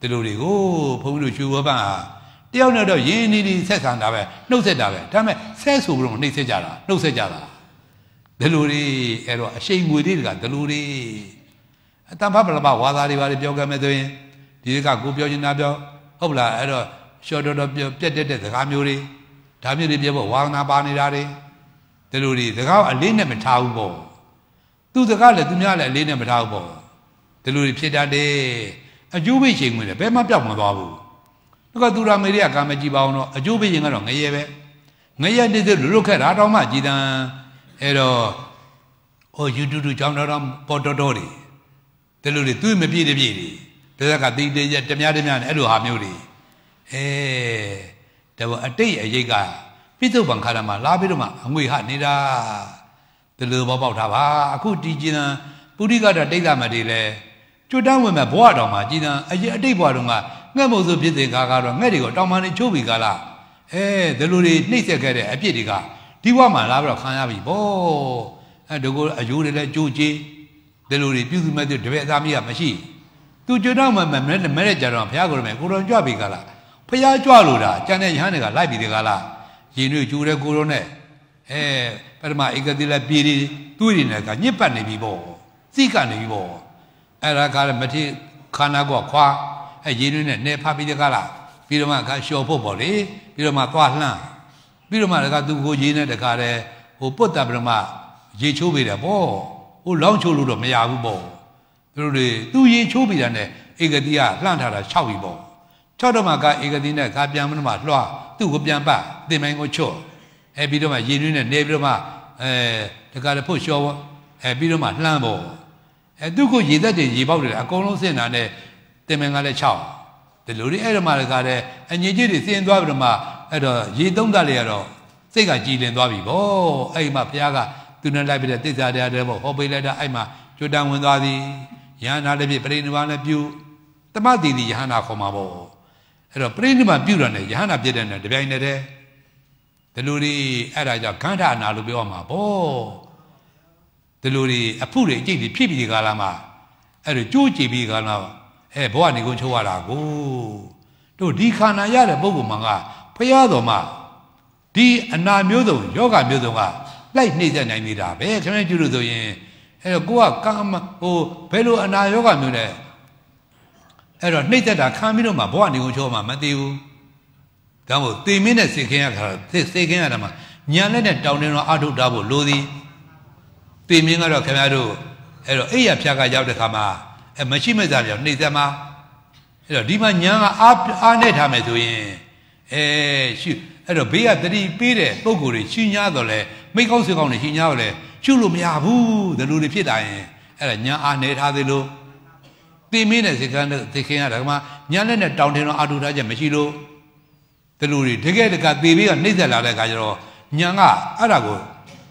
ဒီလိုတွေကိုဘုန်းကြီးတို့ရွှေဝပန်းဟာတယောက်နဲ့တော့ရင်းနေနေဆက်ဆံတာပဲနှုတ်ဆက်တာပဲဒါပေမဲ့ဆဲဆိုပြီးတော့နှိပ်ဆက်ကြတာနှုတ်ဆက်ကြတာဒီလိုတွေအဲ့တော့အရှိန်ငွေတွေကဒီလိုတွေအတန်ဖတ်ပလပဝါသာတွေပါပြောကြမယ်ဆိုရင်ဒီကကိုပြောချင်တာပြောဟုတ်လားအဲ့တော့ရှော့တော်တော်ပြက်တက်တဲ့စကားမျိုးတွေဒါမျိုးတွေပြောဖို့ဝါသနာပါနေတာတွေ ဒီလိုတွေစကားအလေးနဲ့မထားဘူးပေါ့သူစကားလည်းသူများလည်းအလေးနဲ့မထားဘူးပေါ့ဒီလိုတွေဖြစ်တတ်တယ်အကျိုးပေးချိန်ဝင်တယ်ဘယ်မှပြောက်မသွားဘူးဒါကသူရာမေရိကကာမကြည့်ပါအောင်တော့အကျိုးပေးရင်ကတော့ငရဲပဲငရဲတည်းတည်းလွတ်လွတ်ခဲ့တာတောင်မှကြည်တန်အဲ့တော့ဟိုယူတူတူကြောင်းတော်တော်ပေါ်တော်တော်တွေဒီလိုတွေသူ့မပြည့်တပြည့်တွေဒါကတိတေးရတများတများနဲ့အဲ့လိုဟာမျိုးတွေအဲဒါအတိတ်အရေးက ပြစ္ဆုတ်ပံခါရမှာလာပြီးတော့မှအငွေဟနေတာဒီလိုဘောပေါက်တာပါအခုဒီကျင်ပုရိကတတိတ်သမတွေလဲကျွတ်တန်းဝင်မဲ့ဘဝတော်မှာကြည်တံအရေးအတိတ်ဘဝတုန်းကငှက်မို့ဆိုဖြစ်တဲ့ခါကတော့ငှက်တွေကိုတောင်ပန်းနေချိုးပြီးကလားအဲဒီလိုတွေနှိမ့်ဆက်ခဲ့တဲ့အပြစ်တွေကဒီဘဝမှာလာပြီးတော့ခံရပြီဗောအဲဒီကိုအယိုးတွေလည်းကြိုးကြီးဒီလိုတွေပြုစုမဲ့တပည့်အသားမီးကမရှိသူကျွတ်တန်းဝင်မဲ့မဲမဲကြတော့ဘုရားကိုယ်တော်ကိုတော်ကြွပြီကလားဖျားကြွလို့တာကျန်တဲ့ရဟန်းတွေကလိုက်ပြီဒီကလား ရင်တွေကျူတဲ့ကိုရောနဲ့အဲပထမဧကတိလည်းပြေးပြီးသူ့ရည်နဲ့ကညစ်ပတ်နေပြီပေါ့စိကနေပြီပေါ့အဲ့ဒါကလည်းမတိခန္ဓာကောခွာအဲရင်တွေနဲ့နေဖတ်ပြီးဒီကလားပြီးတော့မှကလျှော်ဖို့ပေါ့လေပြီးတော့မှသွားလှမ်းပြီးတော့မှတကသူကိုရေးနေတခါတည်းဟိုပုတ်တပရမရေချိုးပေးတယ်ပေါ့ဟိုလောင်းချိုးလို့တော့မရဘူးပေါ့သူတို့တွေသူရေချိုးပေးတာနဲ့ဧကတိကလှမ်းထားတာ6ပြီပေါ့ ၆တော့မှကဧကတိနဲ့ကပြန်မလို့မှလွှာသူ့ကိုပြန်ပတ်တင်မိုင်းကိုချော့အဲပြီးတော့မှရေနွေးနဲ့နေပြီးတော့မှအဲတကားလည်းဖို့လျှော်အဲပြီးတော့မှလှမ်းပေါ်အဲသူ့ကိုရေသက်တွေရေပေါက်တွေအကုန်လုံးစင်တာနဲ့တင်မိုင်းကလည်း6ဒီလိုတွေအဲ့တော့မှတကားလည်းအငြိကြီးတွေစင်သွားပြီးတော့မှအဲ့တော့ရေသုံးတတ်လေရတော့စိတ်ကကြည်လင်သွားပြီဗောအဲ့မှာဘုရားကသူနဲ့လိုက်ပြီးတဲ့တိစ္ဆာတရားတွေပေါ့ဟောပေးလိုက်တာအဲ့မှာကျွတ်တန်ဝင်သွားသည်ယဟနာလည်းဖြစ်ပြိဋိဘံလည်းပြုတမတိတိယဟနာခေါ်မှာပေါ့ အဲ့တော့ပြိဋိဘံပြုတယ်နဲ့ယဟနာပြည့်တဲ့နဲ့တပြိုင်တည်းဒီလိုတွေအဲ့ဒါကြောင့်ခန္ဓာနာလို့ပြောမှာပေါ့ဒီလိုတွေအဖုတွေအကျိတ်တွေဖြစ်ပြီးဒီကာလမှာအဲ့ဒါကြိုးကြည့်ပြီးကာလအဲဘဝနေကုန်ချိုးရတာကိုတို့ဒီခန္ဓာရတဲ့ပုဂ္ဂိုလ်မှာကဖရာတော်မှာဒီအနာမျိုးစုံယောဂမျိုးစုံကလိုက်နှိမ့်ဆက်နိုင်နေတာပဲခင်ဗျားကျူလို့ဆိုရင်အဲ့တော့ကိုကကာမဟိုဘယ်လိုအနာယောဂမျိုးလဲ အဲ့တော့နှိမ့်သက်တာခံပြီးတော့မှဘဝနေကုန်ချိုးမှမသိဘူးဒါမို့သေမင်းနဲ့စေခင်းရခါစေခင်းရတာမှာညာလက်နဲ့တောင်းတင်းတော့အထုတ်ထားဖို့လိုသည်သေမင်းကတော့ခင်ဗျားတို့အဲ့တော့အိယာဖြာကရောက်တဲ့ခါမှာအဲမရှိမစားပြောနှိမ့်သက်မှာအဲ့တော့ဒီမှာညာကအားအားနဲ့ထားမယ်ဆိုရင်အဲရှိအဲ့တော့ဘေးကတတိပေးတဲ့ပုံကိုယ်တွေရှင်ညာတော့လဲမိကောင်းစေကောင်းတွေရှင်ညာတော့လဲချွလို့မရဘူးဒီလိုတွေဖြစ်တာရင်အဲ့ဒါညာအားနေထားသေးလို့ သေမင်းနဲ့စေခင်းနဲ့စေခင်းရတာကမှညာလက်နဲ့တောင်းတင်းတော့အထုတ်ထားချက်မရှိလို့ဒီလိုတွေတကယ်တကသေပြီးကနှိမ့်ဆက်လာတဲ့အခါကျတော့ညာကအဲ့ဒါကို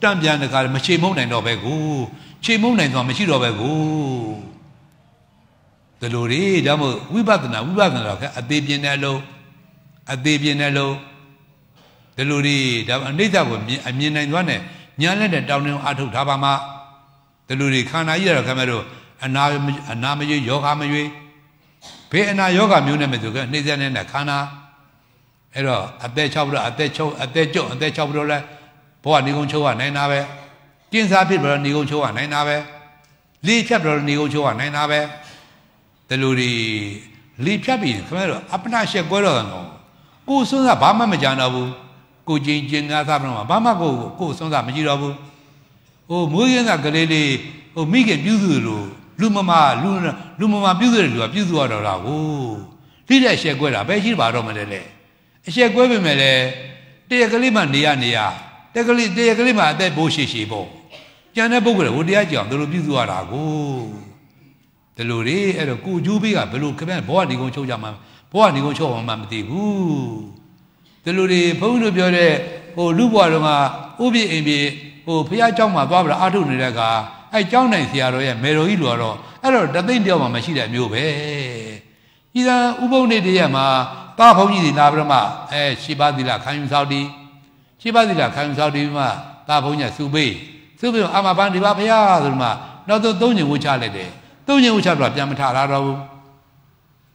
တံပြန်တဲ့အခါမချေမုန်းနိုင်တော့ပဲကိုချေမုန်းနိုင်တော့မရှိတော့ပဲကိုဒီလိုတွေဒါမို့ဝိပဿနာဝိပဿနာတော့အသေးပြင်းတဲ့အလုံးအသေးပြင်းတဲ့အလုံးဒီလိုတွေဒါအနိစ္စကိုအမြင်နိုင်သွားတယ်ညာလက်တဲ့တောင်းတင်းအထုတ်ထားပါမှဒီလိုတွေခန္ဓာကြီးရတော့ခင်ဗျားတို့ အနာအနာမရွေးယောဂမရွေးဘေးအနာယောဂမျိုးနဲ့မဆိုကနှိမ့်ဆက်နေတဲ့ခန္ဓာအဲ့တော့အသက်6ပြီးတော့အသက်ချုပ်အသက်ကျွတ်အသက်6ပြီးတော့လဲဘဝနေကုန်းချုပ်ကနိုင်တာပဲကျင်းစားဖြစ်ပြီးတော့နေကုန်းချုပ်ကနိုင်တာပဲလေးဖြတ်ပြီးတော့နေကုန်းချုပ်ကနိုင်တာပဲဒီလိုတွေလေးဖြတ်ပြီးခင်ဗျားတို့အပ္ပနာရှက်ကွဲတော့တော့ကိုစွန်းစားဘာမှမကြံတော့ဘူးကိုကျင်ကျင်သားသားပြီးတော့ဘာမှကိုကိုစွန်းစားမရှိတော့ဘူးဟိုမွေးရင်းသားကလေးလေးဟိုမိခင်ပြုစုလို့ လူမမလူလူမမပြုစုတယ်လူကပြုစုရတော့တာကိုလိတဲ့ရှက်ကွဲတာပဲရှိပါတော့မလဲလေအရှက်ကွဲပေမဲ့လည်းတရကလေးမှနေရနေရတကလေးတရကလေးမှအသက်ဘိုးရှိရှိပေါ့ကျန်တဲ့ပုဂ္ဂိုလ်ကဟိုတရားကြောင်တို့လိုပြုစုရတာကိုဒီလိုတွေအဲ့တော့ကိုကျူးပေးကဘယ်လိုခမဘောကနေကုန်ချုပ်ကြမှာဘောကနေကုန်ချုပ်မှာမသိဘူးဒီလိုတွေဘုန်းကြီးတို့ပြောတဲ့ဟိုလူဘွားတော်ကဥပိအိမ်ပြေဟိုဖះเจ้าမှာသွားပြီးတော့အာထုနေတဲ့က အဲ့ကြောင်းနိုင်ဆရာတော်ရဲ့မေတော်ကြီးလူကတော့အဲ့တော့တသိမ့်တယောက်မှမရှိတဲ့မျိုးပဲဤသာဥပုပ်နေတရက်မှာတာဖုန်ကြီးတွေလာပြီးတော့မှအဲရှိပါသီလခံယူဆောက်တည်ရှိပါသီလခံယူဆောက်တည်ပြီးမှတာဖုန်ကြီးစုပေးစုပြီးတော့အာမပန်ဒီပါဖရာဆိုပြီးမှနောက်တော့သုံးညဝှချလိုက်တယ်သုံးညဝှချပြီးတော့ပြန်မထလာတော့ဘူး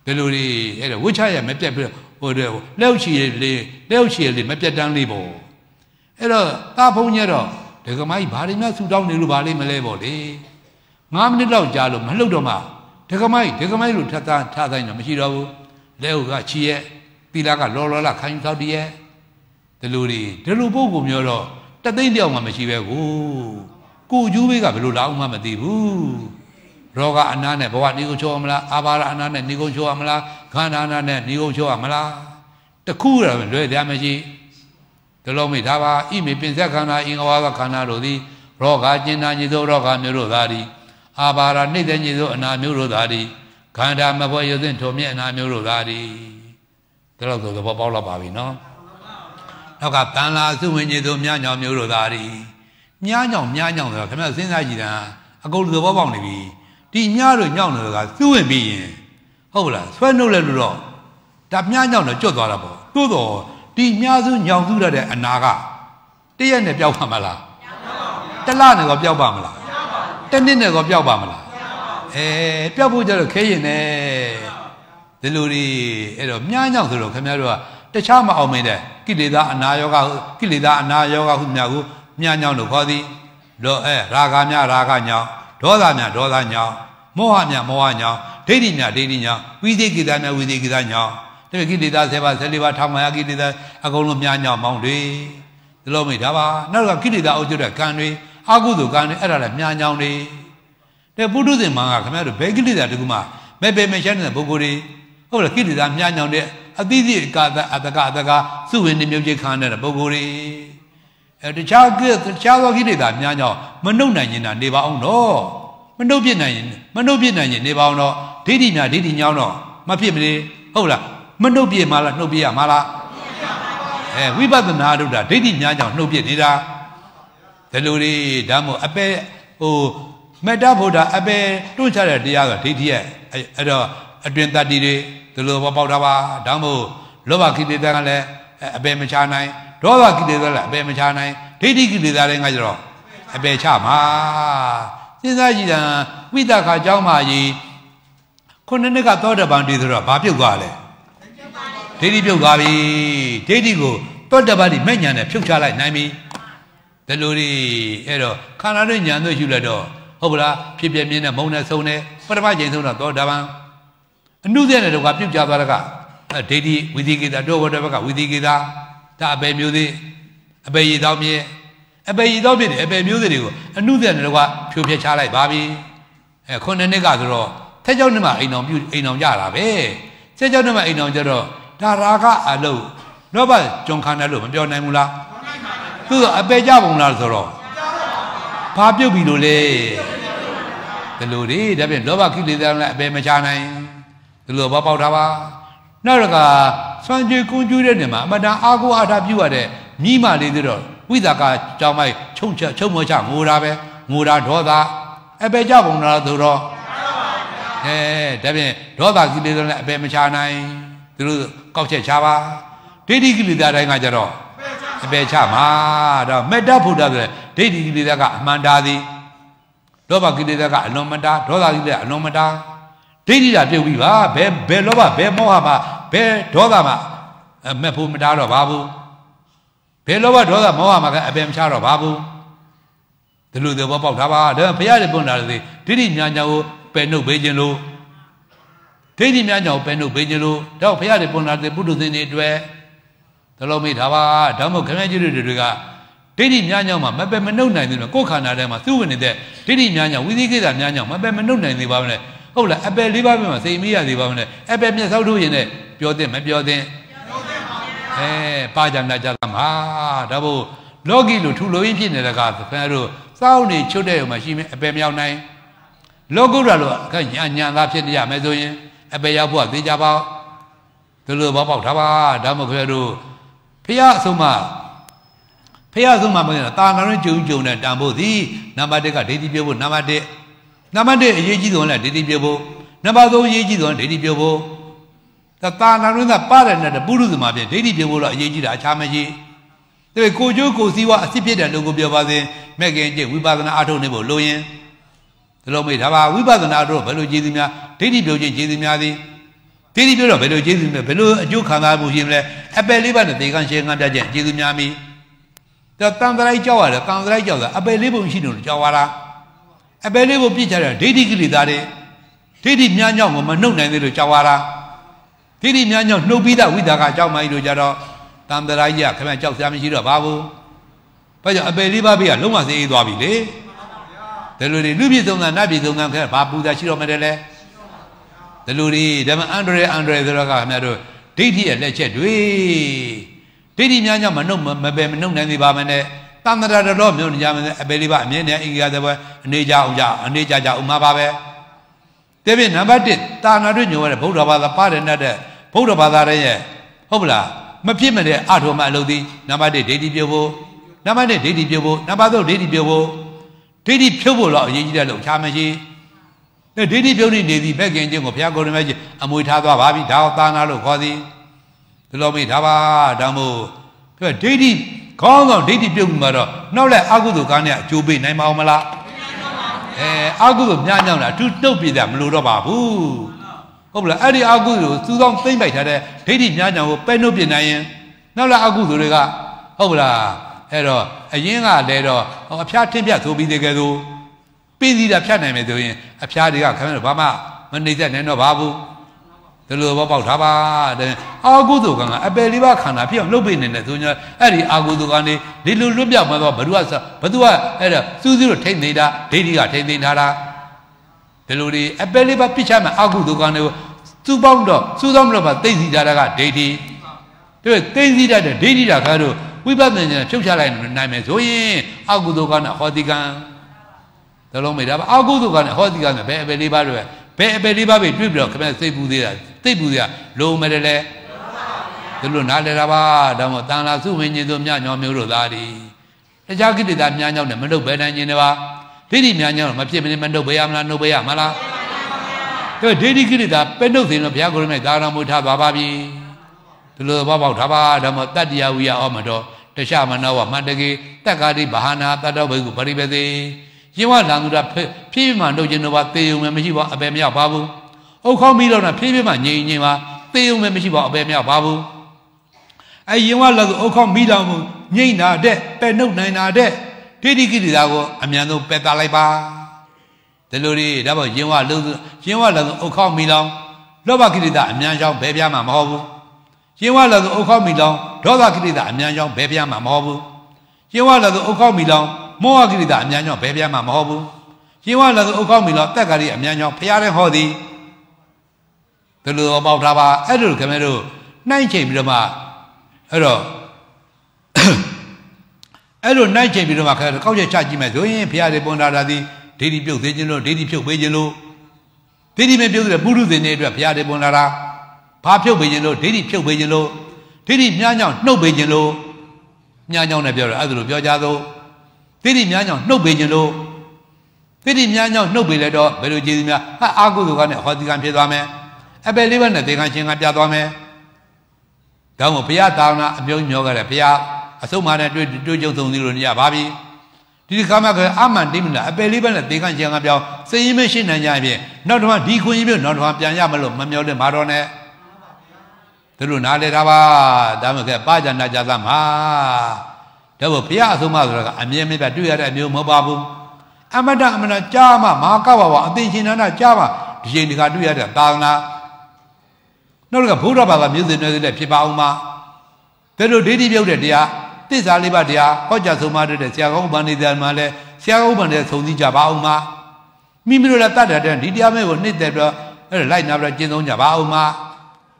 ဒီလိုတွေအဲ့ဒါဝှချရမပြတ်ပြီးတော့ဟိုတဲ့လက်ဥချီလေးလက်ဥချီလေးမပြတ်တမ်းလေးပေါ့အဲ့တော့တာဖုန်ကြီးတော့ ဒကမကြီးဘာတွေများဆူတောင်းနေလို့ဘာလေးမလဲပေါ့လေ9မိနစ်လောက်ကြာလို့မလှုပ်တော့မှဒကမကြီးဒကမကြီးလို့ထပ်သားထဆိုင်တော့မရှိတော့ဘူးလက်ဟုတ်ကချီရဲ့သီလာကလောလောလာခိုင်းသောက်တည်းရဲ့ဒီလိုတွေဒီလိုပုံကိုမျိုးတော့တသိန်းတယောက်မှမရှိပဲကိုကိုကျူးဘေးကဘယ်လိုလောက်မှမသိဘူးရောဂအနာနဲ့ဘဝနေကုန်ချိုးရမလားအာဘာရအနာနဲ့နေကုန်ချိုးရမလားခန္ဓာအနာနဲ့နေကုန်ချိုးရမလားတခုရလွယ်တယ်မရှိ ဒီလိုမိဒါပါဣမေပင်ဆက်ခန္ဓာအင်္ဂဝါကခန္ဓာတို့သည်ရောဂကျင်နာညိသောရောဂမျိုးတို့သာသည်အာဘာရနှိမ့်တဲ့ညိသောအနာမျိုးတို့သာသည်ခန္ဓာမဘွယ်ရုပ်သင်ထုံမြင့်အနာမျိုးတို့သာသည်ဒါတော့ဆိုသဘောပေါက်တော့ပါပြီနော်နောက်ကတန်လာစုဝင်ညိသောမြညောင်မျိုးတို့သာသည်မြညောင်မြညောင်ဆိုတာခင်ဗျစဉ်းစားကြည့်တာအကုန်သဘောပေါက်နေပြီဒီမြတို့ညောင်တွေကစုဝင်ပြီးရင်ဟုတ်လားဆွဲနှုတ်လဲလို့တော့ဒါမြညောင်တော့ကျွတ်သွားတာပေါ့သို့တော့ ဒီမြစုညောင်စုရတဲ့အနာကတရက်နဲ့ပျောက်ပါမလားတလနဲ့ကောပျောက်ပါမလားတနှစ်နဲ့ကောပျောက်ပါမလားအဲပျောက်ဖို့ကြတော့ခဲရင်နဲ့ဒီလိုတွေအဲ့တော့မြားညောင်ဆိုတော့ခင်ဗျားတို့ကတခြားမအောင်မင်းတဲ့ကိလေသာအနာယောဂကိလေသာအနာယောဂဟုမြာကိုမြားညောင်လို့ခေါ်သည်လောအဲရာဂမြရာဂညောင်ဒေါသမြဒေါသညောင်မောဟမြမောဟညောင်ဒိဋ္ဌိမြဒိဋ္ဌိညောင်ဝိသိကိတာမြဝိသိကိတာညောင် ဒါပေကိလေသာ7ပါး14ပါးထောင်မယကိလေသာအကုန်လုံးမြားညောင်မောင်းတွေဒီလိုမိဒါပါနောက်ကကိလေသာအုပ်ချုပ်တဲ့ကံတွေအကုသိုလ်ကံတွေအဲ့ဒါလည်းမြားညောင်တွေတဲ့ပုထုဇဉ်မှာကခင်ဗျားတို့ဘယ်ကိလေသာတကူမှမဲ့ပေမရှင်းတဲ့ပုဂ္ဂိုလ်တွေဟုတ်လားကိလေသာမြားညောင်တဲ့အသီးသီးကာသအတကအတကစုဝင်နေမြုပ်ချင်းခံတဲ့ပုဂ္ဂိုလ်တွေအဲတခြားကိတခြားသောကိလေသာမြားညောင်မနှုတ်နိုင်ရင်နေပါအောင်တော့မနှုတ်ပြနိုင်ရင်မနှုတ်ပြနိုင်ရင်နေပါအောင်တော့ဒိဋ္ဌိများဒိဋ္ဌိညောင်းတော့မဖြစ်မနေဟုတ်လား မနှုတ်ပြမှာလားနှုတ်ပြရမှာလားအဲဝိပဿနာတို့တာဒိဋ္ဌိများကြောင့်နှုတ်ပြနေတာဒီလိုတွေဒါမို့အပဲဟိုမေတ္တာဘုရားအပဲတွန့်ချတဲ့တရားကဒိဋ္ဌိရဲ့အဲ့တော့အတွင်တတ္တိတွေဒီလိုပေါက်တာပါဒါမို့လောဘကိလေသာကလည်းအပဲမချနိုင်ဒေါသကိလေသာလည်းအပဲမချနိုင်ဒိဋ္ဌိကိလေသာလည်းငါကြတော့အပဲချမှာစဉ်းစားကြည့်တာဝိသခာเจ้าမကြီးခုနှစ်နှစ်ကသောတပန်တည်ဆိုတော့ဘာပြုတ်သွားလဲ ဒိဋ္ဌိပြုတ်သွားပြီဒိဋ္ဌိကိုသောတပန်ဒီမဲ့ညာနဲ့ဖြုတ်ချလိုက်နိုင်ပြီဒီလိုတွေအဲ့တော့ခန္ဓာနဲ့ညာတို့ယူလိုက်တော့ဟုတ်ပလားဖြစ်ပြမြင်တဲ့မုံနဲ့ဆုံးတဲ့ပထမချိန်ဆုံးတော့သောတပန်အနုတဲ့တော့ကပြုတ်ကြသွားတဲ့ကဒိဋ္ဌိဝိသိကိတာတို့ဘောတဘကဝိသိကိတာဒါအပေမျိုးသေးအပေရည်တော်မြင်အပေရည်တော်မြင်တယ်အပေမျိုးသေးတွေကိုအနုတဲ့တော့ကဖြိုဖျက်ချလိုက်ပါပြီအဲခုနှစ်နှစ်ကဆိုတော့ထက်ကြောင့်နှစ်မှာအိမ်တော်ပြုအိမ်တော်ကြတာပဲဆက်ကြောင့်နှစ်မှာအိမ်တော်ကြတော့ ဒါရာကအလုံးလောဘကြုံခန္ဓာလို့မပြောနိုင်ဘူးလားသူကအပေကြပုံလားဆိုတော့ဘာပြုတ်ပြီလို့လဲဒီလိုတွေဒါပြန်လောဘကိလေသာလည်းအပေမချနိုင်ဒီလိုဘောပေါက်တာပါနောက်တော့ကဆွမ်းကြွေကုန်းကျွေးတဲ့နေမှာအမတန်အာကိုအာထာပြုရတဲ့မိမလေးတွေတော့ဝိသကာကြောင်းမိုက်ချုံချချုံမောချငိုတာပဲငိုတာဒေါသအပေကြပုံလားဆိုတော့အဲဒါပြန်ဒေါသကိလေသာလည်းအပေမချနိုင် သူတို့ကောက်ချက်ချပါဒိဋ္ဌိကိလေသာတိုင်းကကြတော့အပေချမှာတော့မေတ္တာဖုဒ္ဓဆိုတဲ့ဒိဋ္ဌိကိလေသာကအမှန်တရားသည်လောဘကိလေသာကအလွန်မတာဒေါသကိလေသာအလွန်မတာဒိဋ္ဌိတာပြုတ်ပြီးပါဘယ်ဘယ်လောဘဘယ်မောဟမှာဘယ်ဒေါသမှာမက်ဖို့မတားတော့ပါဘူးဘယ်လောဘဒေါသမောဟမှာကအပင်မချတော့ပါဘူးဒီလိုသဘောပေါက်တာပါဒါဘုရားတွေပွင့်လာတယ်ဒိဋ္ဌိညာညာကိုပယ်နှုတ်ပေးခြင်းလို့ ဒိဋ္ဌိများကြောင့်ပဲနှုတ်ပေးကြလို့တော့ဘုရားတွေပွန်လာတဲ့ပုထုဇဉ်တွေအတွက်သလုံးမိတာပါဒါမှမဟုတ်ခင်ဗျားကြီးတွေကဒိဋ္ဌိများကြောင့်မှမပဲမနှုတ်နိုင်သေးဘူးကိုယ်ခန္ဓာထဲမှာသူ့ဝင်နေတဲ့ဒိဋ္ဌိများကြောင့်ဝိသိကိစ္စများကြောင့်မပဲမနှုတ်နိုင်သေးပါဘူးလေဟုတ်လားအပယ်လေးပါးပဲမှာစိတ်မရသေးပါဘူးလေအပယ်မျက်စောက်ထုတ်ရင်လည်းပြောတဲ့မပြောတဲ့အဲပါကြနာကြတာမှာဒါဘို့လောကီလိုထူလိုရင်းဖြစ်နေတဲ့ကခင်ဗျားတို့စောင်းနေချွတ်တဲ့ဥမှာရှိမယ်အပယ်မြောက်နိုင်လောကုတ္တရာလိုအခက်ညာညာသားဖြစ်နေရမယ်ဆိုရင် အပေရောက်ဖို့ကသိကြပါဒီလိုဘောပေါက်ထားပါဒါမှမဟုတ်တို့ဖះအဆုံးမဖះအဆုံးမမင်းတာနာရင်းကြုံကြုံနဲ့တန်ဖို့သည်နံပါတ်1ကဒိဋ္ဌိပြုဖို့နံပါတ်1နံပါတ်1အရေးကြီးဆုံးလည်းဒိဋ္ဌိပြုဖို့နံပါတ်3အရေးကြီးဆုံးဒိဋ္ဌိပြုဖို့တဒါတာနာရင်းကပါတယ်နဲ့ပုရုဇမှာပြင်ဒိဋ္ဌိပြုတ်ဖို့တော့အရေးကြီးတာအခြားမရှိတဲ့ကိုကျိုးကိုစည်းဝါအစ်ဖြစ်တဲ့လူကိုပြောပါစေမဲ့ခင်ကျင့်ဝိပဿနာအထုတ်နေဖို့လိုရင် ဒီလိုမေးဒါပါဝိပဿနာအထုတ်ဘယ်လိုကျေးဇူးများဒိဋ္ဌိပြုတ်ခြင်းကျေးဇူးများသည်ဒိဋ္ဌိပြုတ်တော့ဘယ်လိုကျေးဇူးများဘယ်လိုအကျိုးခံစားမှုရှိမလဲအပယ်လေးပါးနဲ့သေကံရှင်းကံပြခြင်းကျေးဇူးများမီဒါတန်တရိုက်ကြောက်ရတယ်တန်တရိုက်ကြောက်တာအပယ်လေးပုံရှိလို့ကြောက်ရတာအပယ်လေးပုံပြစ်ချတယ်ဒိဋ္ဌိကိလေသာတွေဒိဋ္ဌိများညောင်းကိုမနှုတ်နိုင်သေးလို့ကြောက်ရတာဒိဋ္ဌိများညောင်းနှုတ်ပြီးသားဝိဒါကကြောက်မှကြီးလို့ကြတော့တန်တရိုက်ရခင်ဗျကြောက်စရာမရှိတော့ပါဘူးဘာကြောင့်အပယ်လေးပါးပြီးကလုံးဝစေးအေးသွားပြီလေ ဒါလိုတွေလူပြည်သုံးသံနတ်ပြည်သုံးသံခဲဘာပူဇာရှိတော့မတယ်လဲဒါလိုတွေဓမ္မအန္တရာယ်အန္တရာယ်ဆိုတော့ကခင်ဗျတို့ဒိဋ္ဌိရဲ့လက်ချက်တွေဒိဋ္ဌိများကြောင့်မနှုတ်မပယ်မနှုတ်နိုင်သေးပါမနဲ့တန်တရာတော်မြို့နေကြမယ်အပယ်လေးပါအမြဲတမ်းအင်္ဂါသဘောအနေကြအောင်ကြအနေကြကြဥမှာပါပဲတဲ့ပြင်နံပါတ်1တာနာတွေ့ညိုရတဲ့ဗုဒ္ဓဘာသာပါတယ်တဲ့ဗုဒ္ဓဘာသာရဲ့ဟုတ်ပလားမဖြစ်မတဲ့အထုံးမအလုပ်သည်နံပါတ်1ဒိဋ္ဌိပြုတ်ဖို့နံပါတ်2ဒိဋ္ဌိပြုတ်ဖို့နံပါတ်3ဒိဋ္ဌိပြုတ်ဖို့ ဒိဋ္ဌိဖြုတ်ဖို့တော့အရေးကြီးတယ်လို့ခြားမရှိတဲ့ဒိဋ္ဌိပြုတ်နေနေသည်ဘက်ကင်ချင်းကိုဘုရားကိုယ်တော်မြတ်ကြီးအမွေထားသွားပါပြီဒါကိုသာနာလို့ခေါ်သည်ဒီလိုမိဒါပါဒါမို့ပြောဒိဋ္ဌိခေါင်းဆောင်ဒိဋ္ဌိပြုတ်မှာတော့နောက်လက်အကုသိုလ်ကားနဲ့အကျိုးပေးနိုင်ပါအောင်မလားအဲအကုသိုလ်မြညောင်းတာအထူးတုတ်ပြတာမလိုတော့ပါဘူးဟုတ်ပလားအဲ့ဒီအကုသိုလ်ကိုစူးစောင်းသိမ့်ပိုက်ထားတဲ့ဒိဋ္ဌိမြညောင်းကိုပဲနှုတ်ပြနိုင်ရင်နောက်လက်အကုသိုလ်တွေကဟုတ်ပလား အဲ့တော့အရင်ကလည်းတော့အဖျားထင်းပြတ်ဆိုပြီးတကယ်ဆိုပြီးစီတာဖြတ်နိုင်မယ်ဆိုရင်အဖျားတွေကခင်ဗျားတို့ဘာမှမနေတတ်နိုင်တော့ပါဘူးဒီလိုဘောပေါက်ထားပါတဲ့အာဟုတုကံကအပယ်လေးပါခန္ဓာဖြစ်အောင်လုပ်ပေးနေတယ်ဆိုရင်အဲ့ဒီအာဟုတုကံနေဒီလိုလွတ်ပြောက်မှာတော့ဘ누구ကဘသူကအဲ့ဒါစူးစူးလို့ထိတ်နေတာဒိဋ္ဌိကထိတ်သိမ်းထားတာဒီလိုတွေအပယ်လေးပါပြစ်ချမှာအာဟုတုကံတွေကိုစူးပေါင်းတော့စူးစောင်းလို့ပါသိသိထားတာကဒိဋ္ဌိတို့သိသိတတ်တဲ့ဒိဋ္ဌိတာခါတို့ ဝိပဿနာဉာဏ်ဖြုတ်ချလိုက်နိုင်မယ်ဆိုရင်အာဟုတုကံနဲ့ဟောတိကံဒါလုံးမေးဒါပါအာဟုတုကံနဲ့ဟောတိကံနဲ့ဘယ်အပယ်လေးပါတွေဘယ်အပယ်လေးပါပဲတွေ့ပြီးတော့ခင်ဗျစိတ်ပူသေးတာသိပူသေးတာလုံးမယ်လေဒီလိုနားလဲတာပါဒါမှမဟုတ်တန်လာစုဝိညာဉ်တို့မြညောမျိုးတို့သားဒီတခြားကိလေသာမြညောနဲ့မနှုတ်ဘဲနိုင်ခြင်းတွေပါဒိဋ္ဌိမြညောမဖြစ်မနေမနှုတ်ဘဲရမလားနှုတ်ဘဲရမလားဒါဒိဋ္ဌိကိလေသာပဲနှုတ်စင်တော့ဘုရားကိုယ်နဲ့သာရမူထားသွားပါပြီဒီလိုဘောပေါက်ထားပါဒါမှတတ္တယဝိယဩမတော် တခြားမနောဝမန္တကေတက္ကာတိဘာဟာနာတတ္တဝိကုပရိပသေရင်ဝလန်သူတာဖြည်းဖြည်းမှနှုတ်ခြင်းတော့ပါသေုံမယ်မရှိပါအပေမရောက်ပါဘူးအုတ်ခေါင်းပြီးတော့ဖြည်းဖြည်းမှငြိမ်ငြိမ်ပါသေုံမယ်မရှိပါအပေမရောက်ပါဘူးအဲရင်ဝလန်သူအုတ်ခေါင်းပြီးတော့ငြိမ်တာတဲ့ပဲနှုတ်နိုင်တာတဲ့ဒိဋ္ဌိကိရိတာကိုအမြန်ဆုံးပယ်တာလိုက်ပါဒီလိုလေးဒါပေါ့ရင်ဝလုံးရင်ဝလန်သူအုတ်ခေါင်းပြီးတော့လောဘကိရိတာအမြန်ကြောင်းဘယ်ပြားမှမဟုတ်ဘူး ရင်ဝလန်သူအုတ်ခေါင်းပြီးတော့ဒေါသကိရိတာအမြန်ကြောင်းဘယ်ပြားမှမဟုတ်ဘူးရင်ဝလန်သူအုတ်ခေါင်းပြီးတော့မောဟကိရိတာအများကြောင့်ဘယ်ပြမှာမဟုတ်ဘူးရှင်ဝလာဆိုအုတ်ကောက်မီတော့တက်ကာရီအများကြောင့်ဖရားတဲ့ဟောသည်ဘယ်လိုပေါက်ထားပါအဲ့လိုခင်ဗျားတို့နှိုင်းချိန်ပြီးတော့မှအဲ့တော့အဲ့လိုနှိုင်းချိန်ပြီးတော့မှခင်ဗျားတို့ကောက်ချက်ချကြည့်မယ်ဆိုရင်ဖရားတွေပွန်တာတာသည်ဒိဋ္ဌိပြုတ်သေးခြင်းလို့ဒိဋ္ဌိဖြုတ်ပေးခြင်းလို့ဒိဋ္ဌိမပြုတ်တဲ့ပုရုဇဉ်တွေအတွက်ဖရားတွေပွန်လာတာ ဘာဖြုတ်ပေးခြင်းလို့ဒိဋ္ဌိဖြုတ်ပေးခြင်းလို့ဒိဋ္ဌိမြားညောင်းနှုတ်ပေးခြင်းလို့မြားညောင်းနဲ့ပြောတယ်အဲ့ဒါလိုပြောကြသောသတိများကြောင့်နှုတ်ပေးခြင်းလို့သတိများကြောင့်နှုတ်ပေးလိုက်တော့ဘယ်လိုကျေးဇူးများဟာအာဟုသူကနဲ့ဟောဒီကံဖြစ်သွားမယ်အပယ်လေးပါးနဲ့သေကံရှင်ကပြသွားမယ်ဒါမှမဟုတ်ဘုရားတာနာအမျိုးမျိုးကလည်းဘုရားအဆုံးမနဲ့တွေ့တွေ့ကြုံသုံးသီးလို့ရပါပြီဒီခါမှကအမှန်တိမလားအပယ်လေးပါးနဲ့သေကံရှင်ကပြောင်းစိတ်ရင်းမရှိနိုင်ကြရင်နောက်တစ်ခါဒီခွင့်ကြီးပြနောက်တစ်ခါပြန်ရမလို့မမျောတဲ့မာတော်နဲ့ သူတို့နားလေတာပါဒါမှမဟုတ်ပါကြနာကြသမှာဒါဘုရားအဆုံးမဆိုတာကအမြဲမြဲတွေ့ရတဲ့အမျိုးမဟုတ်ပါဘူးအမတအမနာကြားမှမဟာကဘာဝအသိရှင်နန္ဒကြားမှဒီချိန်ဒီကတွေ့ရတဲ့သာသနာနောက်တစ်ခါဘုရားဘာသာမျိုးစင်တွေလည်းဖြစ်ပါအောင်ပါဒါလိုဒိဋ္ဌိပြုတ်တဲ့တရားသစ္စာလေးပါးတရားဟောကြားဆုံးမတဲ့ဆရာကောင်းဗန္ဒီတရားမှာလည်းဆရာကောင်းဗန္ဒီဆုံးစည်းကြပါအောင်ပါမိမိတို့လည်းတတ်တဲ့ဒီတရားမဲကိုနှစ်သက်ပြီးအဲ့လိုက်နာပြီးကျင့်သုံးကြပါအောင်ပါ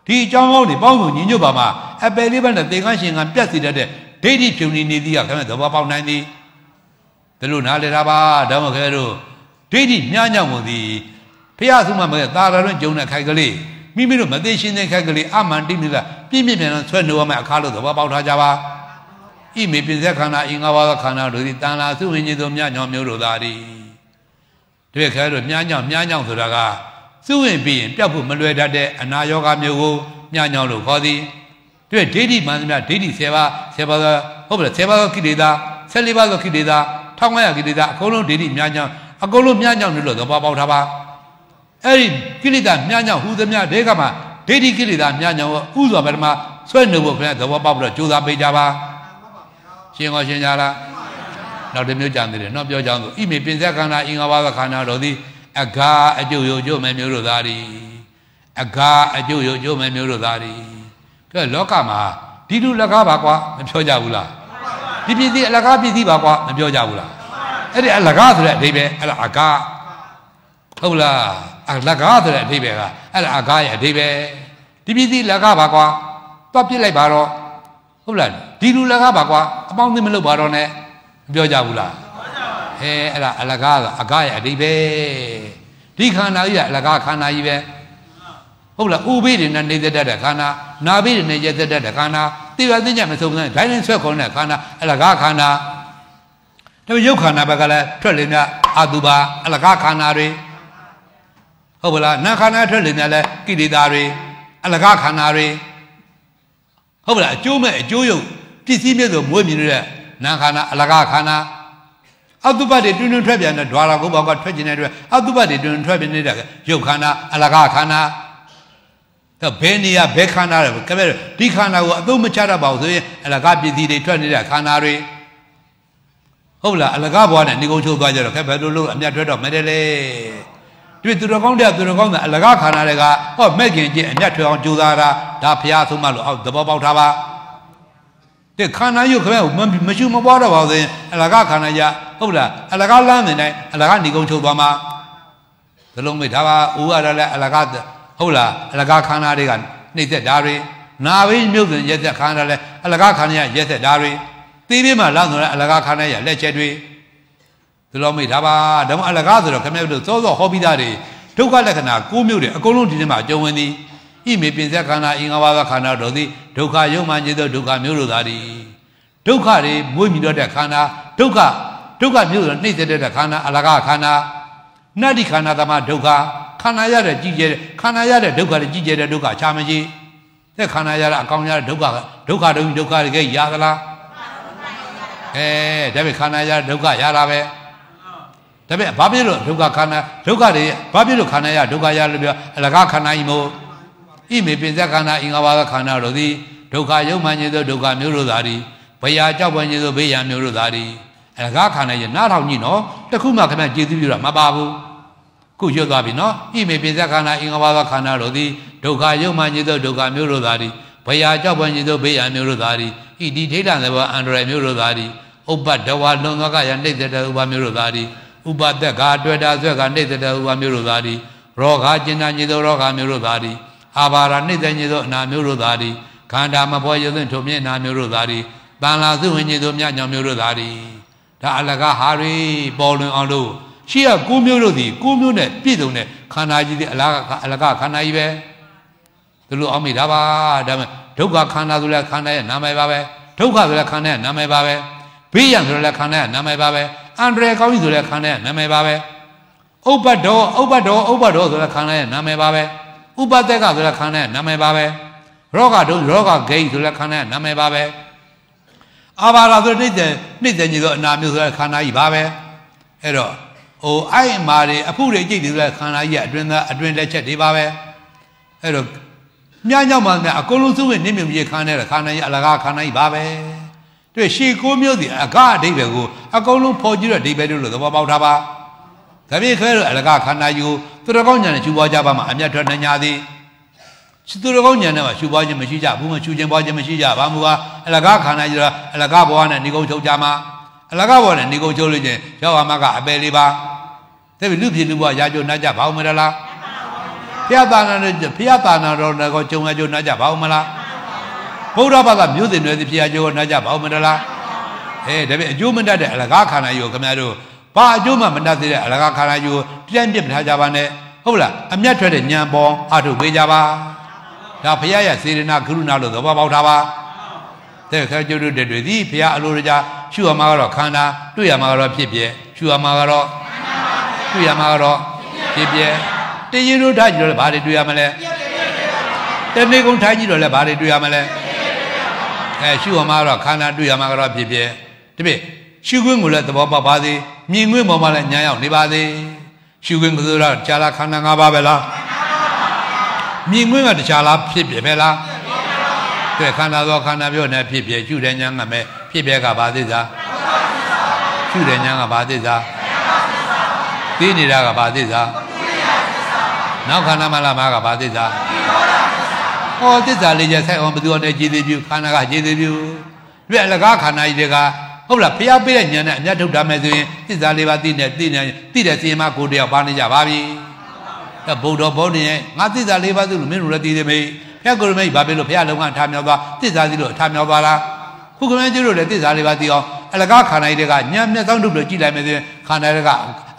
ဒီအကြောင်းကောင်းတွေပေါင်းစုံညီညွတ်ပါမှာအပယ်လေးပါးနဲ့သင်္ကန်းရှင်ကပြတ်စီတတ်တဲ့ဒိဋ္ဌိဖြုံနေနေသည်ကခင်ဗျသဘောပေါက်နိုင်သည်ဒါလို့နားလည်တာပါဒါမှခဲတို့ဒိဋ္ဌိမြားညောင်းကုန်သည်ဖះဆုမမကသာရလွန်းကျုံတဲ့ခိုက်ကလေးမိမိတို့မသိရှင်းတဲ့ခိုက်ကလေးအမှန်တိမိလားပြင်းပြင်းပြန်ဆွဲနေရမယ့်အခါလို့သဘောပေါက်ထားကြပါဣမေပိစက်ခန္ဓာအင်္ဂါဝါဒခန္ဓာတို့သည်တန်လာစုဝင်ခြင်းတို့မြညောင်းမျိုးတို့သာသည်တပည့်ခဲတို့မြားညောင်းမြားညောင်းဆိုတာက စုဝင်ပြီးရင်ပျောက်ဖို့မလွယ်တတ်တဲ့အနာယောဂမျိုးကိုမြညောင်းလို့ခေါ်သည်တွေ့ဒိဋ္ဌိမှန်သမျှဒိဋ္ဌိ10ပါး10ပါးသောဟုတ်ပြီလား10ပါးသောကိလေသာ14ပါးသောကိလေသာ1500ကိလေသာအကုန်လုံးဒိဋ္ဌိမြညောင်းအကုန်လုံးမြညောင်းလို့သဘောပေါက်ထားပါအဲ့ဒီကိလေသာမြညောင်းဟူသမျှဒိဋ္ဌကမှာဒိဋ္ဌိကိလေသာမြညောင်းကိုဥစွာပထမဆွဲနေဖို့ခင်ဗျာသဘောပေါက်ပြီးတော့ကြိုးစားပေးကြပါရှင်းကောရှင်းကြလားနောက်တစ်မျိုးကြံသေးတယ်နော်ပြောကြအောင်ဣမေပင်စခန္ဓာအင်္ဂါဘာခန္ဓာတော်သည် အဂါအကျုပ်ယုတ်ကျုပ်မဲ့မျိုးတို့သားသည်အဂါအကျုပ်ယုတ်ကျုပ်မဲ့မျိုးတို့သားသည်ကဲလောကမှာဒီလူလက်ကားပါကွာမပြောကြဘူးလားဒီပစ္စည်းအလကားပစ္စည်းပါကွာမပြောကြဘူးလားအဲ့ဒီအလကားဆိုတဲ့အဓိပ္ပာယ်အဲ့ဒါအဂါဟုတ်လားအလကားဆိုတဲ့အဓိပ္ပာယ်ကအဲ့ဒါအဂါရဲ့အဓိပ္ပာယ်ဒီပစ္စည်းလက်ကားပါကွာတော့ပြစ်လိုက်ပါတော့ဟုတ်လားဒီလူလက်ကားပါကွာအပေါင်းသိမလုပ်ပါတော့နဲ့မပြောကြဘူးလား အဲအဲ့ဒါအလကားကအကားရဲ့အဓိပ္ပာယ်ဒီခန္ဓာကြီးကအလကားခန္ဓာကြီးပဲဟုတ်လားဥပိတွေနဲ့နေသက်တတ်တဲ့ခန္ဓာနာပိတွေနဲ့ရက်သက်တတ်တဲ့ခန္ဓာသိရသိကြမဆုံးတဲ့ဒိုင်းနဲ့ဆွဲခေါ်တဲ့ခန္ဓာအလကားခန္ဓာဒါပေမဲ့ရုပ်ခန္ဓာဘက်ကလည်းထွက်လေများအတုပါအလကားခန္ဓာတွေဟုတ်ပါလားနာခန္ဓာထွက်လေများလည်းကိလေသာတွေအလကားခန္ဓာတွေဟုတ်ပါလားအကျိုးမဲ့အကျိုးရုပ်ပစ္စည်းမျိုးဆိုမွေးမြင်တဲ့နာခန္ဓာအလကားခန္ဓာ အတုပတွေတွင်တွင်ထွက်ပြန်တဲ့ဓွာရာကိုဘောကထွက်ခြင်းတဲ့အတွက်အတုပတွေတွင်တွင်ထွက်ပြန်နေတဲ့ရုပ်ခန္ဓာအလကားခန္ဓာတော့ဘယ်နေရာဘယ်ခန္ဓာလဲကဲဒီခန္ဓာကိုအသုံးမချတတ်ပါဘူးဆိုရင်အလကားပစ္စည်းတွေထွက်နေတဲ့ခန္ဓာတွေဟုတ်လားအလကားဘွားနဲ့နေကုန်ချိုးသွားကြတော့ခဲဘယ်လိုလုပ်အမြတ်ထွက်တော့မတယ်လေတွေ့သူတော်ကောင်းတဲ့သူတော်ကောင်းတဲ့အလကားခန္ဓာတွေကဟောမဲ့ခင်ချင်းအမြတ်ထွက်အောင်ကြိုးစားတာဒါဖျားဆုံးမလို့အောက်သဘောပေါက်ထားပါတဲ့ခန္ဓာယုတ်ခင်ဗျမရှိမပွားတော့ပါဘူးဆိုရင်အလကားခန္ဓာရဟုတ်လားအလကားလမ်းနေတိုင်းအလကားနေကုန်ချုပ်သွားမှာသလုံးမိတ်ဒါပါဦးရလည်းအလကားဟုတ်လားအလကားခန္ဓာတွေကနှိမ့်သက်ဓာတွေနာဘိမြုပ်စဉ်ရက်သက်ခန္ဓာလည်းအလကားခန္ဓာရရက်သက်ဓာတွေသေးသေးမှလမ်းဆိုတဲ့အလကားခန္ဓာရလက်ချက်တွေသလုံးမိတ်ဒါပါဓမ္မအလကားဆိုတော့ခင်ဗျတို့စောစောဟောပြီးသားတွေဒုက္ခလက္ခဏာ၉မျိုးတွေအကုန်လုံးဒီထဲမှာအကျုံးဝင်သည်ဣမေပင်စက်ခန္ဓာအင်္ဂါဘာဝခန္ဓာတို့သည်ဒုက္ခယုံမှညသောဒုက္ခမျိုးတို့သာသည်ဒုက္ခတွေမွေးမြူတော့တဲ့ခန္ဓာဒုက္ခ ဒုက္ခမျိုးဆိုနှိမ့်တဲ့ခန္ဓာအလကားခန္ဓာနတ္တိခန္ဓာသမဒုက္ခခန္ဓာရတဲ့ကြီးကျယ်ခန္ဓာရတဲ့ဒုက္ခတွေကြီးကျယ်တဲ့ဒုက္ခချာမရှိတဲ့ခန္ဓာရတဲ့အကောင်ရတဲ့ဒုက္ခဒုက္ခတုံးဒုက္ခတွေကရသလားအဲဒါပေမဲ့ခန္ဓာရဒုက္ခရတာပဲဒါပေမဲ့ဘာဖြစ်လို့ဒုက္ခခန္ဓာဒုက္ခတွေဘာဖြစ်လို့ခန္ဓာရဒုက္ခရလို့ပြောအလကားခန္ဓာကြီးမို့ဣမေပိစက်ခန္ဓာအင်္ဂါဘာခန္ဓာတို့သည်ဒုက္ခယုံမှန်ခြင်းသောဒုက္ခမျိုးတို့သာသည်ဘယာကြောက်ပွင့်ခြင်းသောဘေးရန်မျိုးတို့သာသည် အလကားခန္ဓာရနားထောင်ကြည့်နော်တခုမှခင်ဗျကျေးဇူးပြုတာမပါဘူးခုရွတ်သွားပြီနော်ဣမေပိစက်ခန္ဓာအင်္ဂါဘာခန္ဓာတို့သည်ဒုက္ခယုံမှန်ခြင်းသောဒုက္ခမျိုးတို့သာသည်ဘယာကြောက်ပွင့်ခြင်းသောဘေးရန်မျိုးတို့သာသည်ဣတိထိဋ္ဌံသဘောအန္တရာယ်မျိုးတို့သာသည်ဥပ္ပတဝါလွန်သောကရနှိမ့်တဲ့ဥပမျိုးတို့သာသည်ဥပသက်ကအတွေ့တာဆွဲကနှိမ့်တဲ့ဥပမျိုးတို့သာသည်ရောဂါကျင်နာညိသောရောဂါမျိုးတို့သာသည်အာဘာရနှိမ့်တဲ့ညိသောအနာမျိုးတို့သာသည်ခန္ဓာမဖော်ရသွင်းထုံမြင့်နာမျိုးတို့သာသည်တန်လာစုဝင်ညိသောမြညောင်မျိုးတို့သာသည် ဒါအလကဟာရီပေါ်လွင်အောင်လို့ရှိရကိုမျိုးတို့သည်ကိုမျိုးနဲ့ပြည့်စုံတဲ့ခန္ဓာကြီးသည်အလကအလကခန္ဓာကြီးပဲသူလို့အောင်မိတာပါဒါမဲ့ဒုက္ခခန္ဓာဆိုလဲခန္ဓာရဲ့နာမည်ပါပဲဒုက္ခဆိုလဲခန္ဓာရဲ့နာမည်ပါပဲဘေးရန်ဆိုလဲခန္ဓာရဲ့နာမည်ပါပဲအန္တရာယ်ကောင်းကြီးဆိုလဲခန္ဓာရဲ့နာမည်ပါပဲဥပ္ပဒောဥပ္ပဒောဥပ္ပဒောဆိုလဲခန္ဓာရဲ့နာမည်ပါပဲဥပသက်ကဆိုလဲခန္ဓာရဲ့နာမည်ပါပဲရောဂတုရောဂဂိတ်ဆိုလဲခန္ဓာရဲ့နာမည်ပါပဲ အာဘာရာဆိုနှိမ့်တဲ့နှိမ့်တဲ့ညီသောအနာမျိုးဆိုလဲခန္ဓာကြီးပါပဲအဲ့တော့ဟိုအဲ့အမာတွေအဖုတွေကြိတ်တွေဆိုလဲခန္ဓာကြီးရဲ့အတွင်းသားအတွင်းလက်ချက်တွေပါပဲအဲ့တော့မြညောက်မှလည်းအကုန်လုံးစုဝင်နင့်မြုံကြီးခန္ဓာရဲ့ခန္ဓာကြီးအလကားခန္ဓာကြီးပါပဲတွေ့ရှေကိုမျိုးစီအကအဓိပ္ပာယ်ကိုအကုန်လုံးဖော်ကြည့်တော့အဓိပ္ပာယ်လို့သဘောပေါက်တာပါဒါပြည့်ခဲလို့အလကခန္ဓာယူသူတော်ကောင်းညာနဲ့ရှုပွားကြပါမှာအမျက်ထွက်နေညာသည် သူတော်ကောင်းညာနဲ့မှရှုပွားခြင်းမရှိကြဘူးမရှုခြင်းပွားခြင်းမရှိကြဘာမှမပါအလကခန္ဓာယူတာအလကဘဝနဲ့နေကုန်ချုပ်ကြမှာအလကဘဝနဲ့နေကုန်ချုပ်လို့ချင်းရောက်အမကအပယ်လေးပါတဲ့လူဖြစ်လူဘဝရာကြုံနာကြဘာမှမလားဖျားတာနာနဲ့ဖျားတာနာတော်ကောကြုံရကြုံနာကြဘာမှမလားဗုဒ္ဓဘာသာမျိုးစင်တွေဖျားကြုံနာကြဘာမှမလားအဲဒါပေမဲ့အကျိုးမတတ်တဲ့အလကားခန္ဓာယူခင်ဗျားတို့ဘာအကျိုးမှမတတ်သေးတဲ့အလကားခန္ဓာယူပြန့်ပြစ်မထားကြပါနဲ့ဟုတ်လားအမျက်ထွက်တဲ့ညံပေါ်အထုပေးကြပါ ဒါဘုရားရဲ့စေရနာကရုဏာလို့သဘောပေါက်တာပါတဲ့ခဲကျုပ်တို့တွေသည်ဘုရားအလိုတကြရှုရမှာကတော့ခန္ဓာတွေ့ရမှာကတော့ဖြစ်ပြရှုရမှာကတော့တွေ့ရမှာကတော့ဖြစ်ပြတတရင်တို့ထားကြည့်တော့လည်းဘာတွေတွေ့ရမလဲတနေ့ကုန်ထားကြည့်တော့လည်းဘာတွေတွေ့ရမလဲအဲရှုဟမှာတော့ခန္ဓာတွေ့ရမှာကတော့ဖြစ်ဖြစ်တပြည့်ရှုခွင့်ကိုလည်းသဘောပေါက်ပါသေးမြင်ခွင့်ပေါ်မှာလည်းညာရောက်နေပါသေးရှုခွင့်ကဆိုတော့ကြာလာခန္ဓာ၅ပါးပဲလား မြင်ခွင့်ကတခြားလားဖြစ်ဖြစ်ပဲလားတဲ့ခန္ဓာသောခန္ဓာပြောနေဖြစ်ဖြစ်ရှုတဲ့ညာကမဲ့ဖြစ်ပြကဘာသစ္စာရှုတဲ့ညာကဘာသစ္စာသိနေတာကဘာသစ္စာနောက်ခန္ဓာမလားမာကဘာသစ္စာဟောသစ္စာလေးချက်ဆက်အောင်ဘယ်သူနဲ့ကြည်သေးပြုခန္ဓာကကြည်သေးပြုပြအလကားခန္ဓာကြီးတွေကဟုတ်လားဖျားပေးတဲ့ဉာဏ်နဲ့အမြတ်ထုတ်ထားမယ်ဆိုရင်သစ္စာလေးပါးသိနေသိနေသိတဲ့စီမကိုတယောက်ပါနေကြပါပြီ အဲဗုဒ္ဓဘောဓင်ရဲ့ငါသစ္စာလေးပါးသိလို့မင်းတို့လည်းသိသေးမေဖျက်ကိုရမိတ်ဘာဖြစ်လို့ဖျားလုံးကထားမြောက်သွားသစ္စာသိလို့ထားမြောက်သွားလားခုကမင်းကျတို့လည်းသစ္စာလေးပါးသိအောင်အလကားခန္ဓာကြီးတွေကညံမျက်စောင်းထုတ်လို့ကြည့်လိုက်မယ်ဆိုရင်ခန္ဓာတွေက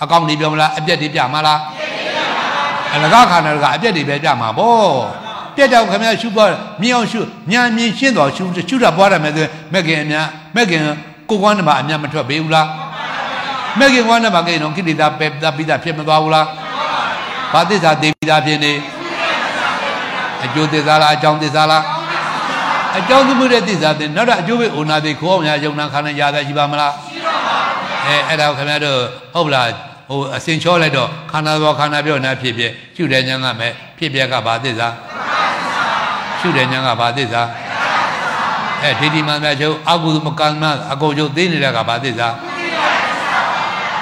အကောင့်တွေပြောမလားအပြက်တွေပြမှာလားအလကားခန္ဓာတွေကအပြက်တွေပဲပြမှာပေါ့ပြက်တော့ခင်ဗျာရှုပွားမြင်အောင်ရှုညာမြင်ရှင်းတော်ရှုရှုတာပွားတယ်မယ်ဆိုရင်မက်ကင်အများမက်ကင်ကိုကွမ်းနမအမြတ်မထွက်ပေးဘူးလားမဲ့ခင်ကွမ်းနမကိန်းတော့ခိတိတာပဲတာပိတာဖြစ်မသွားဘူးလား ဘာသစ္စာသိပိတာဖြစ်နေအကျိုးသစ္စာလားအကြောင်းသစ္စာလားအကြောင်းသမှုတဲ့သစ္စာသိနောက်တော့အကျိုးပဲဩနာသိခေါ်အောင်ရယုံနာခန္ဓာရတာရှိပါမလားရှိပါပါအဲအဲ့ဒါကိုခင်ဗျားတို့ဟုတ်လားဟိုအစင်ချောလိုက်တော့ခန္ဓာတော်ခန္ဓာပြောနေဖြစ်ဖြစ်ရှုတဲ့ဉာဏ်ကမဲ့ဖြစ်ပြကဘာသစ္စာရှုတဲ့ဉာဏ်ကဘာသစ္စာအဲဒိဋ္ဌိမှန်တဲ့ချုပ်အကုသမကံမအကုန်ချုပ်သိနေတဲ့ကဘာသစ္စာ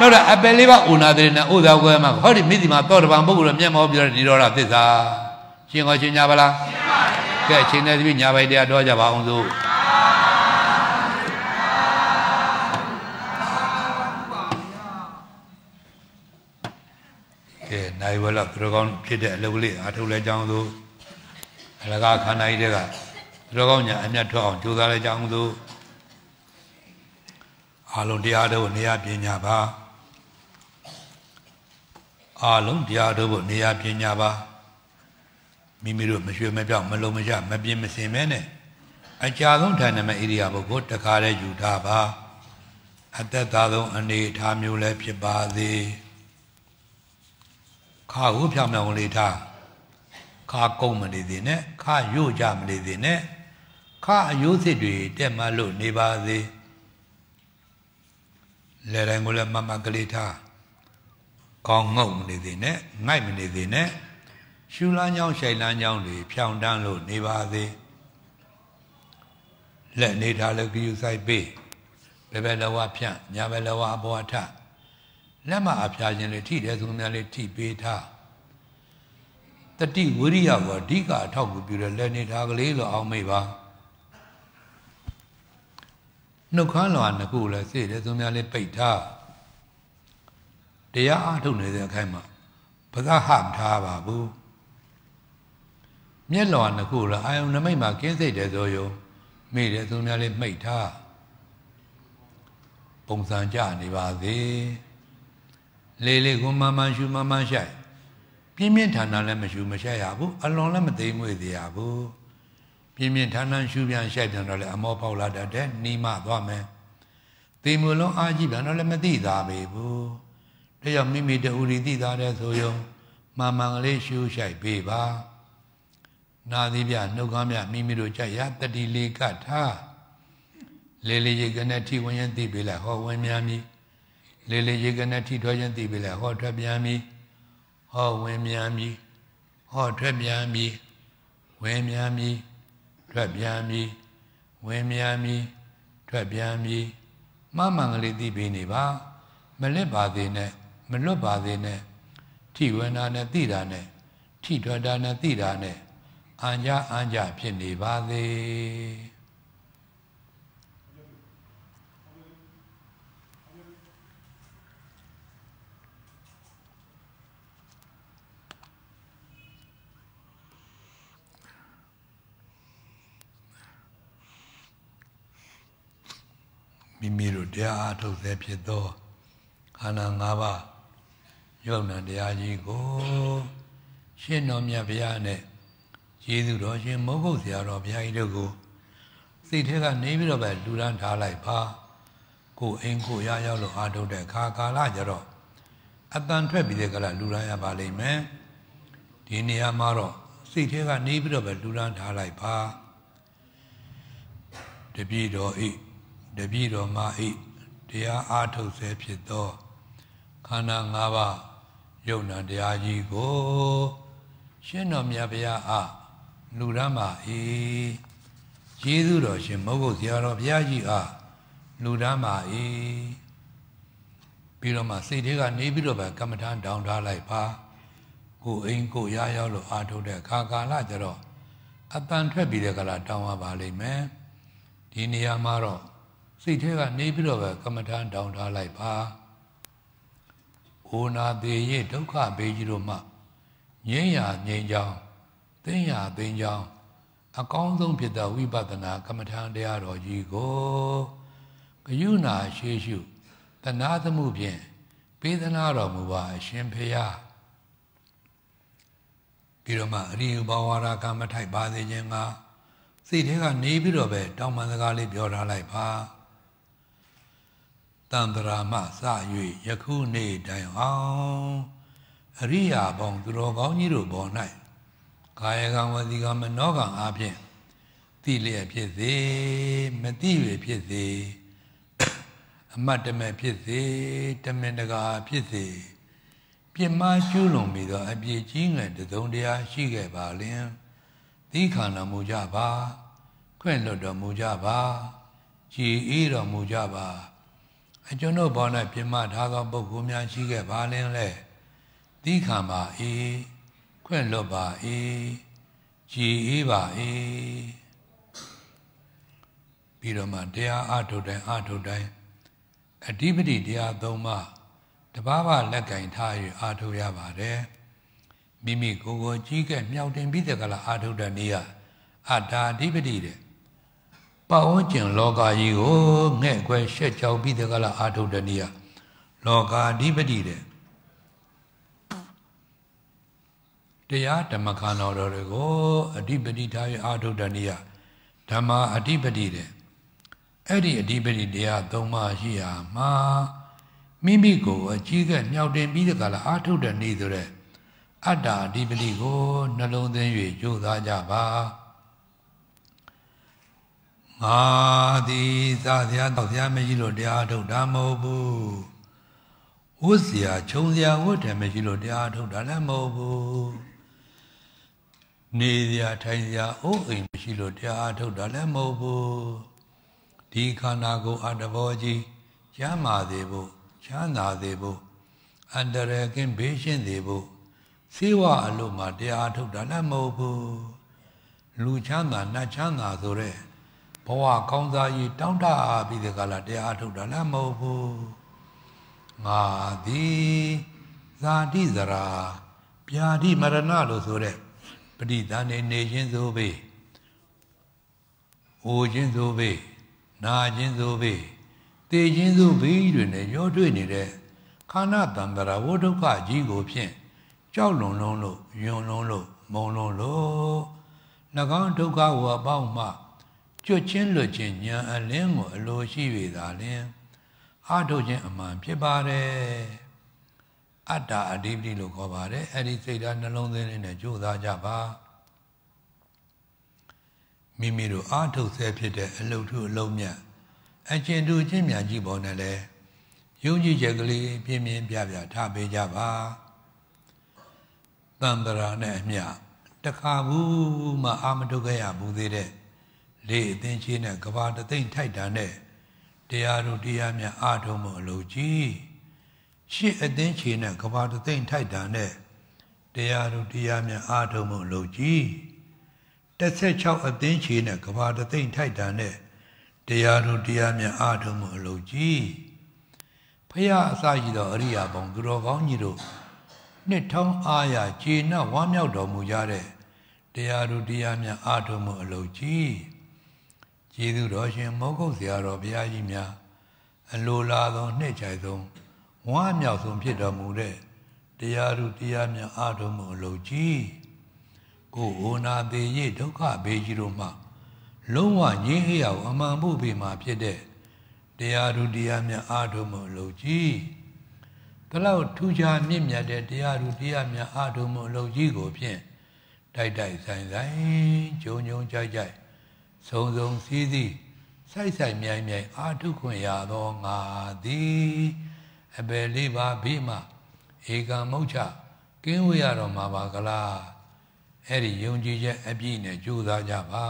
နောက်တော့အပယ်လေးပါဥနာတိနဲ့ဥသာကွဲမှာဟောဒီမိတိမှာတောတပံပုဂ္ဂိုလ်မျက်မှောက်ပြီးတော့ဒီတော့တာသစ္စာရှင်းကောရှင်းကြပါလားရှင်းပါပြီကဲချိန်နေပြီညာပိုက်တရားတော့ကြပါအောင်စို့ကဲနိုင်ဝဲလောက်သူတော်ကောင်းဖြစ်တဲ့အလုပ်လေးအားထုတ်လဲကြောင်းစို့အလကားခန္ဓာကြီးတွေကသူတော်ကောင်းညာအမျက်ထွက်အောင်ကြိုးစားလဲကြောင်းစို့အာလုံးတရားတို့နေရာပညာပါ အာလုံးတရားတို့ဖို့နေရာပညာပါမိမိတို့မရွှေမပြောင်းမလုံးမရမပြင်းမစင်မဲနဲ့အကြာဆုံးဌာနမဣရိယာပုဂ္ဂိုလ်တခါတည်းယူထားပါအသက်သာဆုံးအနေထားမျိုးလည်းဖြစ်ပါသေးခါဟုဖြောင်းမြောင်းလေးထားခါကုန်းမနေသေးနဲ့ခါရို့ကြမနေသေးနဲ့ခါအယိုးစစ်တွေတက်မလို့နေပါသေးလဲတိုင်းကိုလည်းမမကလေးထား ကောင်းငုံမနေသေးနဲ့ငိုက်မနေသေးနဲ့ရှူလန်းချောင်းရှိုင်လန်းချောင်းတွေဖြောင်းတန်းလို့နေပါသေးလက်နေထားလည်းကြယူဆိုင်ပေးဘယ်ဘက်လဝဖြန့်ညာဘက်လဝအပေါ်ထလက်မအဖျားခြင်းလေးထိတယ်ဆိုများလေးထိပေးထားတတိဝိရိယကိုအဓိကအထောက်ကူပြုတဲ့လက်နေထားကလေးလို့အောင်မေးပါနှုတ်ခမ်းလွာနှစ်ခုလည်းစိတ်တယ်ဆိုများလေးပိတ်ထား တရားအားထုတ်နေတဲ့အခိုင်မှာဘဂဟမထားပါဘူးမျက်လွာနှစ်ခုလည်းအာယုံနမိတ်မှာကင်းစိတ်တယ်ဆိုယုံမိတယ်ဆိုများလေးမိတ်ထားပုံစံကြနေပါသေးလေးလေးကိုမမှန်ရှူမမှန်ရှိုက်ပြင်းပြင်းထန်ထန်လည်းမရှူမရှိုက်ရဘူးအလွန်လည်းမသိမွေ့သေးရဘူးပြင်းပြင်းထန်ထန်ရှူပြန်ရှိုက်ပြန်တော့လည်းအမောပေါက်လာတတ်တယ်နှီးမသွားမယ်သိမွေလုံးအားကြီးပြန်တော့လည်းမသိသားပေဘူး ဒါကြောင့်မိမိတူရီသိသားတဲ့ဆိုယုံမှန်မှန်ကလေးရှူရှိုက်ပေးပါနာသီးပြနှုတ်ခမ်းပြမိမိတို့ကြရတတိလေးကထားလေလေရေကနဲ့ထိဝင်ရင်သိပြီလားဟောဝင်များမည်လေလေရေကနဲ့ထိထွက်ရင်သိပြီလားဟောထွက်ပြန်မည်ဟောဝင်များမည်ဟောထွက်ပြန်မည်ဝင်များမည်ထွက်ပြန်မည်ဝင်များမည်ထွက်ပြန်မည်မမှန်ကလေးသိပြီနေပါမလစ်ပါသေးနဲ့ မလွတ်ပါသေးနဲ့ထိဝင်တာနဲ့သိတာနဲ့ထိထွက်တာနဲ့သိတာနဲ့အံကြအံကြဖြစ်နေပါသေးမိမိတို့တရားအားထုတ်ဆဲဖြစ်သောခန္ဓာ၅ပါး ယုံနာတရားကြီးကိုရှင်းတော်မြတ်ဘုရားနဲ့ကျေးဇူးတော်ရှင်မဟုတ်ဆရာတော်ဘုရားကြီးတို့ကိုစိတ်ထဲကနေပြီးတော့ပဲလူရန်ထားလိုက်ပါကိုအိမ်ကိုရရောက်လို့အာထုတ်တဲ့ခါကာလကြတော့အတန်ထွက်ပြီးတဲ့ကလာလူရန်ရပါလိမ့်မယ်ဒီနေရာမှာတော့စိတ်ထဲကနေပြီးတော့ပဲလူလန်းထားလိုက်ပါတပည့်တော်ဤတပည့်တော်မဤတရားအားထုတ်ဆဲဖြစ်သောခန္ဓာ၅ပါး ယုံနာတရားကြီးကိုရှင်းတော်မြတ်ဗျာအားလူရမ်းပါ၏ကျေးဇူးတော်ရှင်မဟုတ်ဆရာတော်ဘုရားကြီးအားလူရမ်းပါ၏ပြီးတော့မှစိတ်ထဲကနေပြီးတော့ပဲကမ္မထာတောင်းထားလိုက်ပါကိုအိမ်ကိုရရောက်လို့အာထုတ်တဲ့ခါကာလကျတော့အပန်ထွက်ပြီးတဲ့ကလာတောင်းရပါလိမ့်မယ်ဒီနေရာမှာတော့စိတ်ထဲကနေပြီးတော့ပဲကမ္မထာတောင်းထားလိုက်ပါ အိုနာသေးရဒုက္ခဘေးကြီးတို့မှငြိမ်းရာငြိမ်းချောင်းသိညာသိချောင်းအကောင်းဆုံးဖြစ်သောဝိပဿနာ ကမ္မထာတရားတော်ကြီးကိုဂယုဏရှေးရှုတဏှာသမှုဖြင့်ပေးသနာတော်မူပါအရှင်ဖေယပြီးတော့မှအရိယဘဝရကမ္မထိုက်ပါစေခြင်းကစိတ်ထဲကနေပြီးတော့ပဲတောင်းပန်စကားလေးပြောထားလိုက်ပါ တန္တရာမစ၍ယခုနေ့တိုင်အောင်အရိယာပေါင်းသူတော်ကောင်းကြီးတို့ပေါ်၌ကာယကံဝစီကံမနောကံအားဖြင့်သိလျက်ဖြစ်စေမသိရဖြစ်စေအမတ်တမဲ့ဖြစ်စေတမင်တကာဖြစ်စေပြင်းမကျူးလွန်ပြီးတော့အပြည့်ကြီးငယ်တစုံတရာရှိခဲ့ပါလင်သီခန္ဓာမူကြပါခွင့်လွတ်တော်မူကြပါကြည်အေးတော်မူကြပါ အကျွန်ုပ်ဘော၌ပြင်းမထားသောပုဂ္ဂိုလ်များရှိခဲ့ပါလင်လေသီခံပါ၏ခွင့်လွတ်ပါ၏ကြည်အေးပါ၏ပြီးတော့မှတရားအထုတ်တိုင်းအထုတ်တိုင်းအဓိပတိတရားသုံးပါးတဘာဝလက်ကင်ထား၍အာထုတ်ရပါတယ်မိမိကိုယ်ကိုကြီးကဲ့မြောက်တင်ပြီးတဲ့ကလာအာထုတ်တဲ့နေရအတ္တာအဓိပတိတဲ့ ပဝန်းကျင်လောကကြီးကိုငဲ့ခွဲရှက်ကြောက်ပြီးတဲ့ကလာအာထုတ်တဲ့နေရလောကအဓိပတိတဲ့တရားဓမ္မခန္ဓာတော်တွေကိုအဓိပတိထား၍အာထုတ်တဲ့နေရဓမ္မအဓိပတိတဲ့အဲ့ဒီအဓိပတိတရား၃ပါးရှိရာမှာမိမိကိုအကြီးကမြောက်တင်ပြီးတဲ့ကလာအာထုတ်တဲ့နေ့ဆိုတဲ့အတ္တအဓိပတိကိုနှလုံးသွင်း၍ကြိုးစားကြပါ ငါသည်သာသရာတော့ဆရာမရှိလို့တရားထုတ်တာမဟုတ်ဘူးဝတ်စရာခြုံစရာဝတ်တယ်မရှိလို့တရားထုတ်တာလည်းမဟုတ်ဘူးနေစရာထိုင်စရာအိုးအိမ်မရှိလို့တရားထုတ်တာလည်းမဟုတ်ဘူးဒီခန္ဓာကိုယ်အတ္တဘောကြီးကျမ်းမာသေးဖို့ချမ်းသာသေးဖို့အန္တရာယ်ကင်းဘေးရှင်းသေးဖို့စေဝအလို့မှတရားထုတ်တာလည်းမဟုတ်ဘူးလူချမ်းသာနတ်ချမ်းသာဆိုတဲ့ ဘဝကောင်းစားကြီးတောင်းတအားပြီးတဲ့ကလာတရားထုတ်တာလည်းမဟုတ်ဘူးငါသည်ဇာတိဇရာပြာတိမရဏလို့ဆိုတဲ့ပဋိသန္ဓေနေခြင်းဆိုပေအိုခြင်းဆိုပေနာခြင်းဆိုပေတေခြင်းဆိုဘေးတွေနဲ့ရောတွေ့နေတဲ့ခန္ဓာတံ္ဍရာဝဒုက္ခကြီးကိုဖြင့်ကြောက်လွန်လုံးလို့ယွန်လုံးလို့မုံလုံးလို့၎င်းဒုက္ခဝအပေါင်းမှ ကျွတ်ချင်းလွတ်ချင်းညာအလင်းကိုအလိုရှိ၍သာလင်အာထုတ်ခြင်းအမှန်ဖြစ်ပါတယ်အတ္တအဓိပတိလို့ခေါ်ပါတယ်အဲ့ဒီစိတ်ဓာတ်နှလုံးသွင်းနဲ့ကြိုးစားကြပါမိမိတို့အာထုတ်ဆဲဖြစ်တဲ့အလုထုအလုံးမြတ်အကျဉ်သူချင်းမြန်ကြီးပေါ်နဲ့လဲယုံကြည်ချက်ကလေးပြင်းပြင်းပြပြထားပေးကြပါတန်တရာနဲ့အမျှတခါဘူးမှအာမထုတ်ခဲ့ရဘူးသေးတဲ့ လေအသင်ချင်းနဲ့ကဘာတသိမ့်ထိုက်တာနဲ့တရားတို့တရားများအာထုံမှုအလုပ်ကြီးရှစ်အသင်ချင်းနဲ့ကဘာတသိမ့်ထိုက်တာနဲ့တရားတို့တရားများအာထုံမှုအလုပ်ကြီး16အသင်ချင်းနဲ့ကဘာတသိမ့်ထိုက်တာနဲ့တရားတို့တရားများအာထုံမှုအလုပ်ကြီးဖရာအစရှိသောအရိယာဘုံသူတော်ကောင်းကြီးတို့နှစ်ထောင်းအားရခြေနှဝမ်းမြောက်တော်မူကြတဲ့တရားတို့တရားများအာထုံမှုအလုပ်ကြီး ကျေးဇူးတော်ရှင်မောဂုတ်ဆရာတော်ဘုရားကြီးများအလိုလားသောနှစ်ချိုင်ဆုံးဝမ်းမြောက်ဆုံးဖြစ်တော်မူတဲ့တရားတို့တရားများအာထုံမှုအလုပ်ကြီးကိုယ်ဟောနာသေးရဒုက္ခဘေးကြီးတို့မှလုံးဝငြိမ်းအေးအောင်အမှန်ဖို့ပေမှာဖြစ်တဲ့တရားသူတရားများအားထုတ်မှုလုပ်ကြည်ဒီလောက်ထူးခြားမြင့်မြတ်တဲ့တရားသူတရားများအာထုံမှုအလုပ်ကြီးကိုဖြင့်တိုက်တိုက်ဆိုင်ဆိုင်ဂျုံဂျုံကြိုက်ကြိုက် ဆုံဆုံစည်းစည်းဆိုင်ဆိုင်မြိုင်မြိုင်အာထုခွင့်ရသောငါသည်အဘယ်လေးပါဘိမဧကံမုတ်ချကင်းဝေရတော်မှာပါကလားအဲ့ဒီယုံကြည်ချက်အပြည့်နဲ့ကြိုးစားကြပါ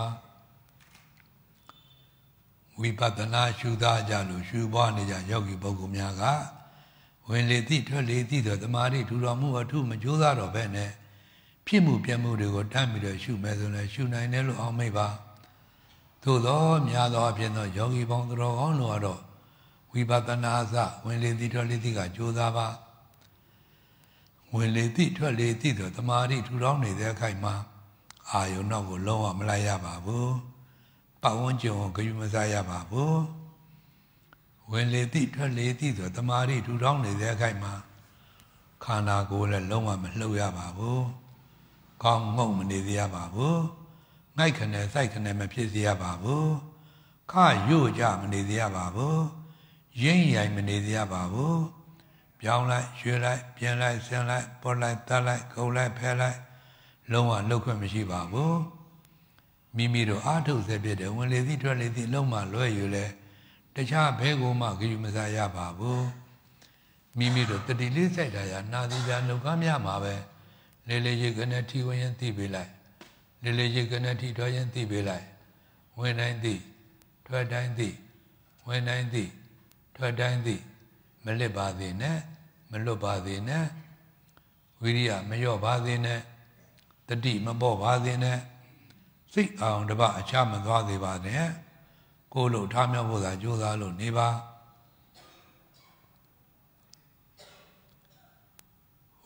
ဝိပဿနာရှုသားကြလို့ရှုပွားနေကြယောဂီပုဂ္ဂိုလ်များကဝင်လေသည့်ထွက်လေသည့်သောတမာတိထူတော်မူအထုမကြိုးစားတော့ပဲနဲ့ဖြစ်မှုပြမှုတွေကိုတတ်ပြီးတော့ရှုမယ်ဆိုရင်ရှုနိုင်တယ်လို့အောင်မိပါ သို့သောများသောအဖြစ်သောယောဂီပေါင်းတော်ကောင်းတို့ကတော့ဝိပဿနာအစဝင်လေသည့်ထွက်လေသည့်ကကြိုးစားပါဝင်လေသည့်ထွက်လေသည့်သောတမာတိထူထောင်နေတဲ့အခိုက်မှာအာယုံတော့ကိုလုံးဝမလိုက်ရပါဘူးပတ်ဝန်းကျင်ကိုကြွမစားရပါဘူးဝင်လေသည့်ထွက်လေသည့်ဆိုတမာတိထူထောင်နေတဲ့အခိုက်မှာခန္ဓာကိုယ်လည်းလုံးဝမလှုပ်ရပါဘူးကောင်းငုံမနေရပါဘူး ငိုက်ခနဲ့စိုက်ခနဲ့မဖြစ်စေရပါဘူးခရို့ကြမနေစေရပါဘူးရင်းရိုင်မနေစေရပါဘူးပြောင်းလိုက်ရွှေ့လိုက်ပြင်လိုက်ဆင်းလိုက်ပေါ်လိုက်တက်လိုက်ခုံလိုက်ဖဲလိုက်လုံးဝလှုပ်ခွင့်မရှိပါဘူးမိမိတို့အာထုတ်စေဖြစ်တယ်ဝင်လေသည်ထွက်လေသည်လုံးဝလွဲယူလဲတခြားဘဲကိုမှကြည့်မစားရပါဘူးမိမိတို့တတိလေးစိုက်တာရနာသီပြနှုတ်ကားများမှာပဲလေလေရေကနေထီဝင်ရင်သိပေးလိုက် လေလေရေကနေထီထွက်ရင်သိပေးလိုက်ဝင်တိုင်းသိထွက်တိုင်းသိဝင်တိုင်းသိထွက်တိုင်းသိမလစ်ပါသေးနဲ့မလွတ်ပါသေးနဲ့ဝိရိယမလျော့ပါသေးနဲ့တတိမပေါ့ပါသေးနဲ့စိတ်အောင်တပအခြားမသွားသေးပါနဲ့ကိုယ်လို့ထားမြောက်ဖို့သာကြိုးစားလို့နေပါ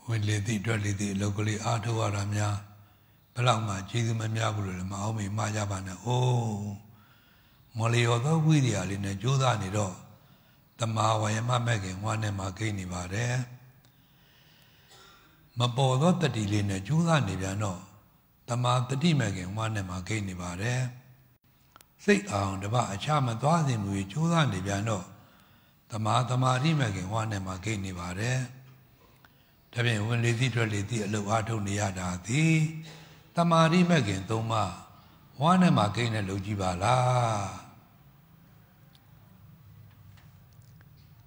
ဝင်လေသည့်တွေ့လေသည့်အလုပ်ကလေးအားထုတ်ရတာများ ဘလောက်မှကျေးဇူးမများဘူးလို့လည်းမအောင်မေးမှားကြပါနဲ့။အိုးမော်လျော်သောဝိရိယလေးနဲ့ကြိုးစားနေတော့တမာဝယမမဲ့ခင်ဝါနဲ့မှာကိနေပါတယ်။မပေါ်သောတတိလေးနဲ့ကြိုးစားနေပြန်တော့တမာတတိမဲ့ခင်ဝါနဲ့မှာကိနေပါတယ်။စိတ်အောင်တပအခြားမသွားစေမှုကြိုးစားနေပြန်တော့တမာတမာတိမဲ့ခင်ဝါနဲ့မှာကိနေပါတယ်။ဒါဖြင့်ဝင်လေသည့်ထွက်လေသည့်အလုပ်အားထုတ်နေရတာသည် တမာရိမဲ့ခင်သုံးပါးဝါနဲ့မှာကိန်းနဲ့လုပ်ကြည့်ပါလား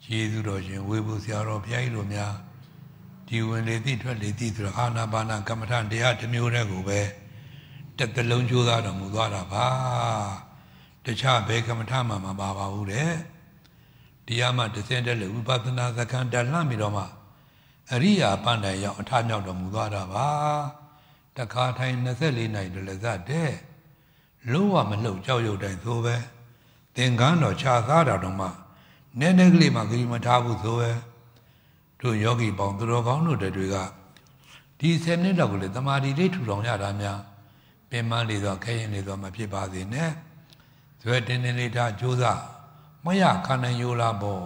ယေရှုတော်ရှင်ဝေဘူးဆရာတော်ဘုရားကြီးတို့များဒီဝင်လေသည့်ထွက်လေသည့်ဆိုတော့အာနာပါနာကမ္မထတရားတစ်မျိုးတည်းကိုပဲတစ်သလုံးကြိုးစားတော်မူသွားတာပါတခြားဘယ်ကမ္မထမှမပါပါဘူးတဲ့တရားမှတစ်ဆင့်တည်းလေဝိပဿနာစခန်းတက်လှမ်းပြီးတော့မှအရိယာပန်းတိုင်ရောက်အထမြောက်တော်မူသွားတာပါ တခါထိုင်24နိုင်တလည်းဇတ်တဲ့လုံးဝမလှုပ်ကြောက်ရွံ့တိုင်သို့ပဲသင်္ကန်းတော်ခြာသားတာတော့မှနည်းနည်းကလေးမှဂရိမထားဘူးသို့ပဲတို့ယောဂီပေါင်းသူတော်ကောင်းတို့တွေကဒီ10မိနစ်လောက်ကိုလေတမာတိလေးထူထောင်ရတာများပင်မလေးသောခဲရင်လေးသောမဖြစ်ပါစေနဲ့ဇွဲတင်းတင်းလေးထားကြိုးစားမရခန္ဓာယိုလာပေါ့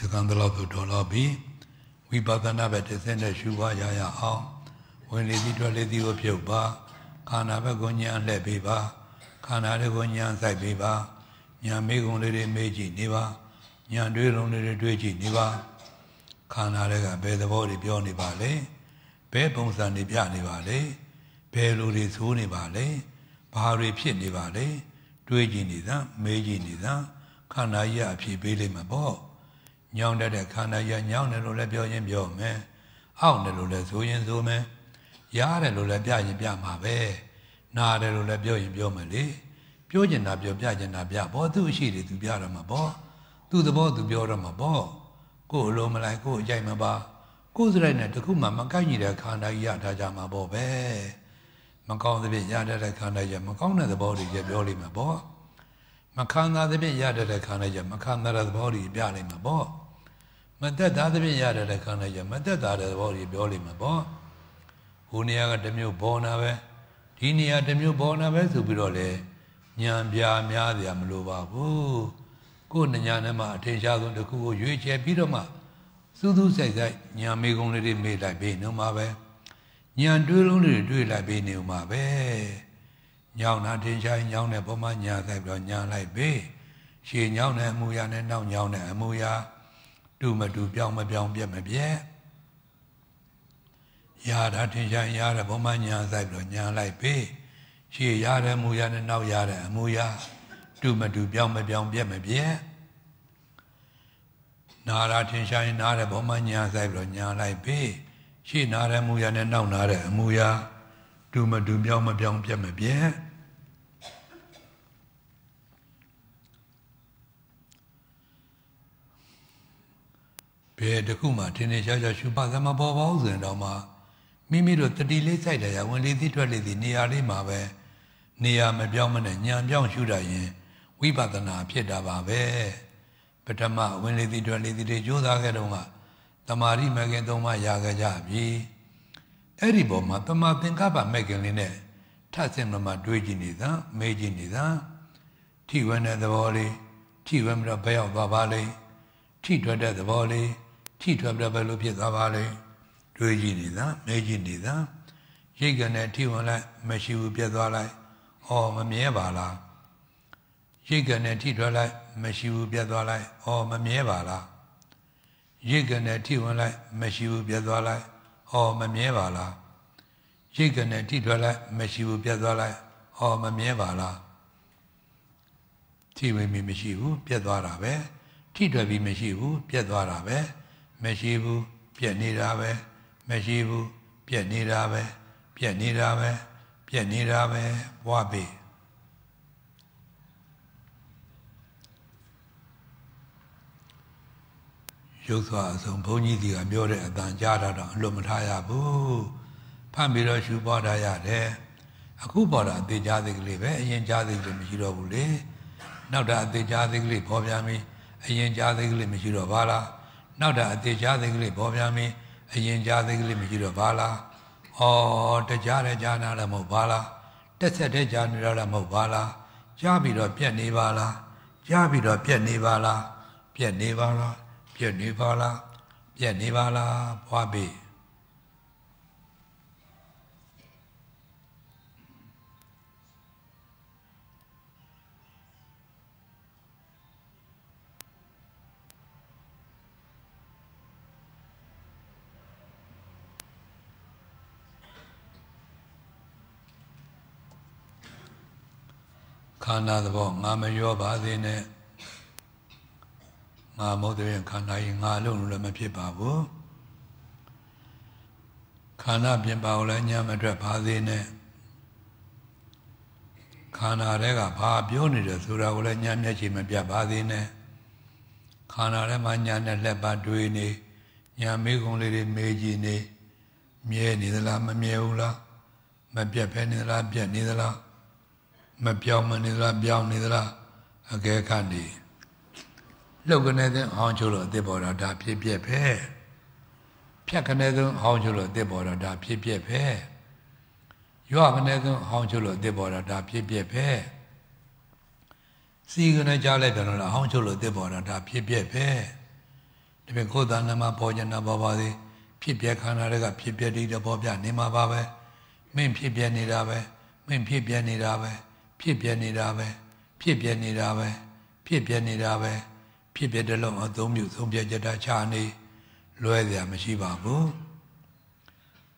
စကံတလောက်သို့တော်လာပြီးဝိပဿနာဘက်တစ်ဆင့်နဲ့ရှုပါရရအောင် ဝင်လေသည်ထွက်လေသည်ကိုပြုတ်ပါခန္ဓာဘက်ကိုညံလှည့်ပေးပါခန္ဓာတွေကိုညံဆိုင်ပေးပါညာမေးကုန်လေးတွေမေးကြည့်နေပါညာတွေးလုံးလေးတွေတွေးကြည့်နေပါခန္ဓာတွေကဘယ်သဘောတွေပြောနေပါလဲဘယ်ပုံစံတွေပြနေပါလဲဘယ်လိုတွေသိုးနေပါလဲဘာတွေဖြစ်နေပါလဲတွေးကြည့်နေသမေးကြည့်နေသခန္ဓာကြီးအဖြစ်ပေးလိမ့်မှာပေါ့ညောင်းတတ်တဲ့ခန္ဓာရညောင်းတယ်လို့လည်းပြောရင်ပြောမယ်အောင့်တယ်လို့လည်းဆိုရင်ဆိုမယ် ရားတယ်လို့လည်းပြရင်ပြမှာပဲနားတယ်လို့လည်းပြောရင်ပြောမယ်လေပြောကျင်တာပြောပြကျင်တာပြဘောသူအရှိတွေသူပြရမှာပေါ့သူသဘောသူပြောရမှာပေါ့ကိုယ်အလိုမလိုက်ကိုယ်အကြိုက်မပါကိုယ်စရိုက်နဲ့တခုမှမကိုက်ညီတဲ့ခန္ဓာကြီးရထားကြမှာပေါ့ပဲမကောင်းသဖြင့်ရတတ်တဲ့ခန္ဓာကြီးမကောင်းတဲ့သဘောတွေပြောလိမ့်မှာပေါ့မခံစားသဖြင့်ရတတ်တဲ့ခန္ဓာကြီးမခံစားတဲ့သဘောတွေပြလိမ့်မှာပေါ့မသက်သားသဖြင့်ရတဲ့ခန္ဓာကြီးမသက်သားတဲ့သဘောကြီးပြောလိမ့်မှာပေါ့ ဟိုနေရာကတစ်မျိုးပေါ်နာပဲဒီနေရာတစ်မျိုးပေါ်နာပဲဆိုပြီးတော့လေညံပြာများစရာမလိုပါဘူးကိုယ်ညာနဲ့မှအထင်ရှားဆုံးတစ်ခုကိုရွေးချယ်ပြီးတော့မှစူးစူးဆိုင်ဆိုင်ညာမေကုံလေးတွေမေ့လိုက်ပြီးနေမှာပဲညာတွေးလုံးတွေတွေးလိုက်ပြီးနေမှာပဲညောင်းတာထင်ရှားညောင်းတဲ့ပုံမှန်ညာဆိုင်ပြီးတော့ညာလိုက်ပြီးရှည်ညောင်းတဲ့အမူအရာနဲ့နောက်ညောင်းတဲ့အမူအရာတူမတူပြောင်းမပြောင်းပြက်မပြက် ရာတာထင်ရှားရတဲ့ဘုံမညာဆိုင်ပြီးတော့ညာလိုက်ပေးရှေ့ရတဲ့မူရနဲ့နောက်ရတဲ့အမူအရာတူမတူပြောင်းမပြောင်းပြက်မပြက်နာရာထင်ရှားရင်နားတဲ့ဘုံမညာဆိုင်ပြီးတော့ညာလိုက်ပေးရှေ့နားတဲ့မူရနဲ့နောက်နားတဲ့အမူအရာတူမတူပြောင်းမပြောင်းပြက်မပြက်ဘယ်တခုမှထင်ထင်ရှားရှားရှုပါသမပေါ်ပါဘူးဆိုရင်တော့မှ မိမိတို့တတိလေးစိုက်တယ်ရဝင်လေးသီးထွက်လေးသီးနေရာလေးမှာပဲနေရာမပြောင်းမနဲ့ညံပြောင်းရှုတာရင်ဝိပဿနာဖြစ်တာပါပဲပထမဝင်လေးသီးထွက်လေးသီးတွေကြိုးစားခဲ့တော့ကတမာရိမဂင်သုံးပါးရခဲ့ကြပြီအဲ့ဒီပေါ်မှာတမာသင်္ကပ္ပမဂင်လေးနဲ့ထပ်ဆင့်မှတွေးကြည့်နေတာမေးကြည့်နေတာထိဝဲတဲ့သဘောလေးထိဝဲမတော့ဘယ်ရောက်သွားပါလိမ့်ထိထွက်တဲ့သဘောလေးထိထွက်ပြဘယ်လိုဖြစ်သွားပါလဲ တွေးကြည့်နေတာမဲကြည့်နေတာရိတ်ကနေထိဝင်လိုက်မရှိဘူးပြတ်သွားလိုက်ဩမမြဲပါလားရိတ်ကနေထိထွက်လိုက်မရှိဘူးပြတ်သွားလိုက်ဩမမြဲပါလားရိတ်ကနေထိဝင်လိုက်မရှိဘူးပြတ်သွားလိုက်ဩမမြဲပါလားရိတ်ကနေထိထွက်လိုက်မရှိဘူးပြတ်သွားလိုက်ဩမမြဲပါလားထိဝင်မိမရှိဘူးပြတ်သွားတာပဲထိထွက်ပြီးမရှိဘူးပြတ်သွားတာပဲမရှိဘူးပြက်နေတာပဲ မရှိဘူးပြက်နေတာပဲပြက်နေတာပဲပြက်နေတာပဲဘွားပေရုပ်စွာအစုံဘုန်းကြီးဒီကပြောတဲ့အတန်ကြားတာတော့အလွတ်မထားရဘူးဖတ်ပြီးတော့ရှုပွားထားရတယ်အခုပေါ်တာအသေးချားသေးကလေးပဲအရင်ချားသေးကလေးမရှိတော့ဘူးလေနောက်တာအသေးချားသေးကလေးပေါ်ပြမင်းအရင်ချားသေးကလေးမရှိတော့ပါလားနောက်တာအသေးချားသိကလေးပေါ်ပြမင်း အရင်ချားသိကလေးမရှိတော့ဘာလားဩတကြားတဲ့ကြားနာလည်းမဟုတ်ဘာလားတက်ဆက်တဲ့ကြားနေတော့လည်းမဟုတ်ဘာလားကြားပြီးတော့ပြက်နေပါလားကြားပြီးတော့ပြက်နေပါလားပြက်နေပါလားပြက်နေပါလားပြက်နေပါလားဘွားပြီ ခန္ဓာသဘောငါမရောပါသေးနဲ့ငါမဟုတ်တဲ့ခန္ဓာကြီးငါလုံးလို့လည်းမဖြစ်ပါဘူးခန္ဓာပြင်ပါလည်းညမအတွက်ပါသေးနဲ့ခန္ဓာတွေကဘာပြောနေတယ်ဆိုတာကိုလည်းညမျက်ခြေမပြတ်ပါသေးနဲ့ခန္ဓာထဲမှာညာနဲ့လက်ပါတွေးနေညာမေးကုန်လေးတွေမေးကြည့်နေမြဲနေသလားမမြဲဘူးလားမပြတ်ဖဲနေသလားပြတ်နေသလား မပြောင်းမနေသလားပြောင်းနေသလားအကဲခတ်နေလှုပ်ကနေတဲ့ဟောင်းချိုးလို့အစ်ပေါ်တော့ဒါဖြစ်ပြက်ပဲဖြတ်ကနေတဲ့ဟောင်းချိုးလို့အစ်ပေါ်တော့ဒါဖြစ်ပြက်ပဲရွာကနေတဲ့ဟောင်းချိုးလို့အစ်ပေါ်တော့ဒါဖြစ်ပြက်ပဲစီကနေကြားလိုက်တယ်လို့ဟောင်းချိုးလို့အစ်ပေါ်တော့ဒါဖြစ်ပြက်ပဲဒီပေကိုယ်တဏ္ဍမှာပေါ်ကျင်တာပေါ်ပါသေးဖြစ်ပြက်ခန္ဓာတွေကဖြစ်ပြက်ဒီတော့ပေါ်ပြနေမှာပါပဲမင်းဖြစ်ပြက်နေတာပဲမင်းဖြစ်ပြက်နေတာပဲ ဖြစ်ပြက်နေတာပဲဖြစ်ပြက်နေတာပဲဖြစ်ပြက်နေတာပဲဖြစ်ပြက်တဲ့လုံးအသုံးပြုသုံးပြက်ကြတာချာနေလွဲเสียမရှိပါဘူး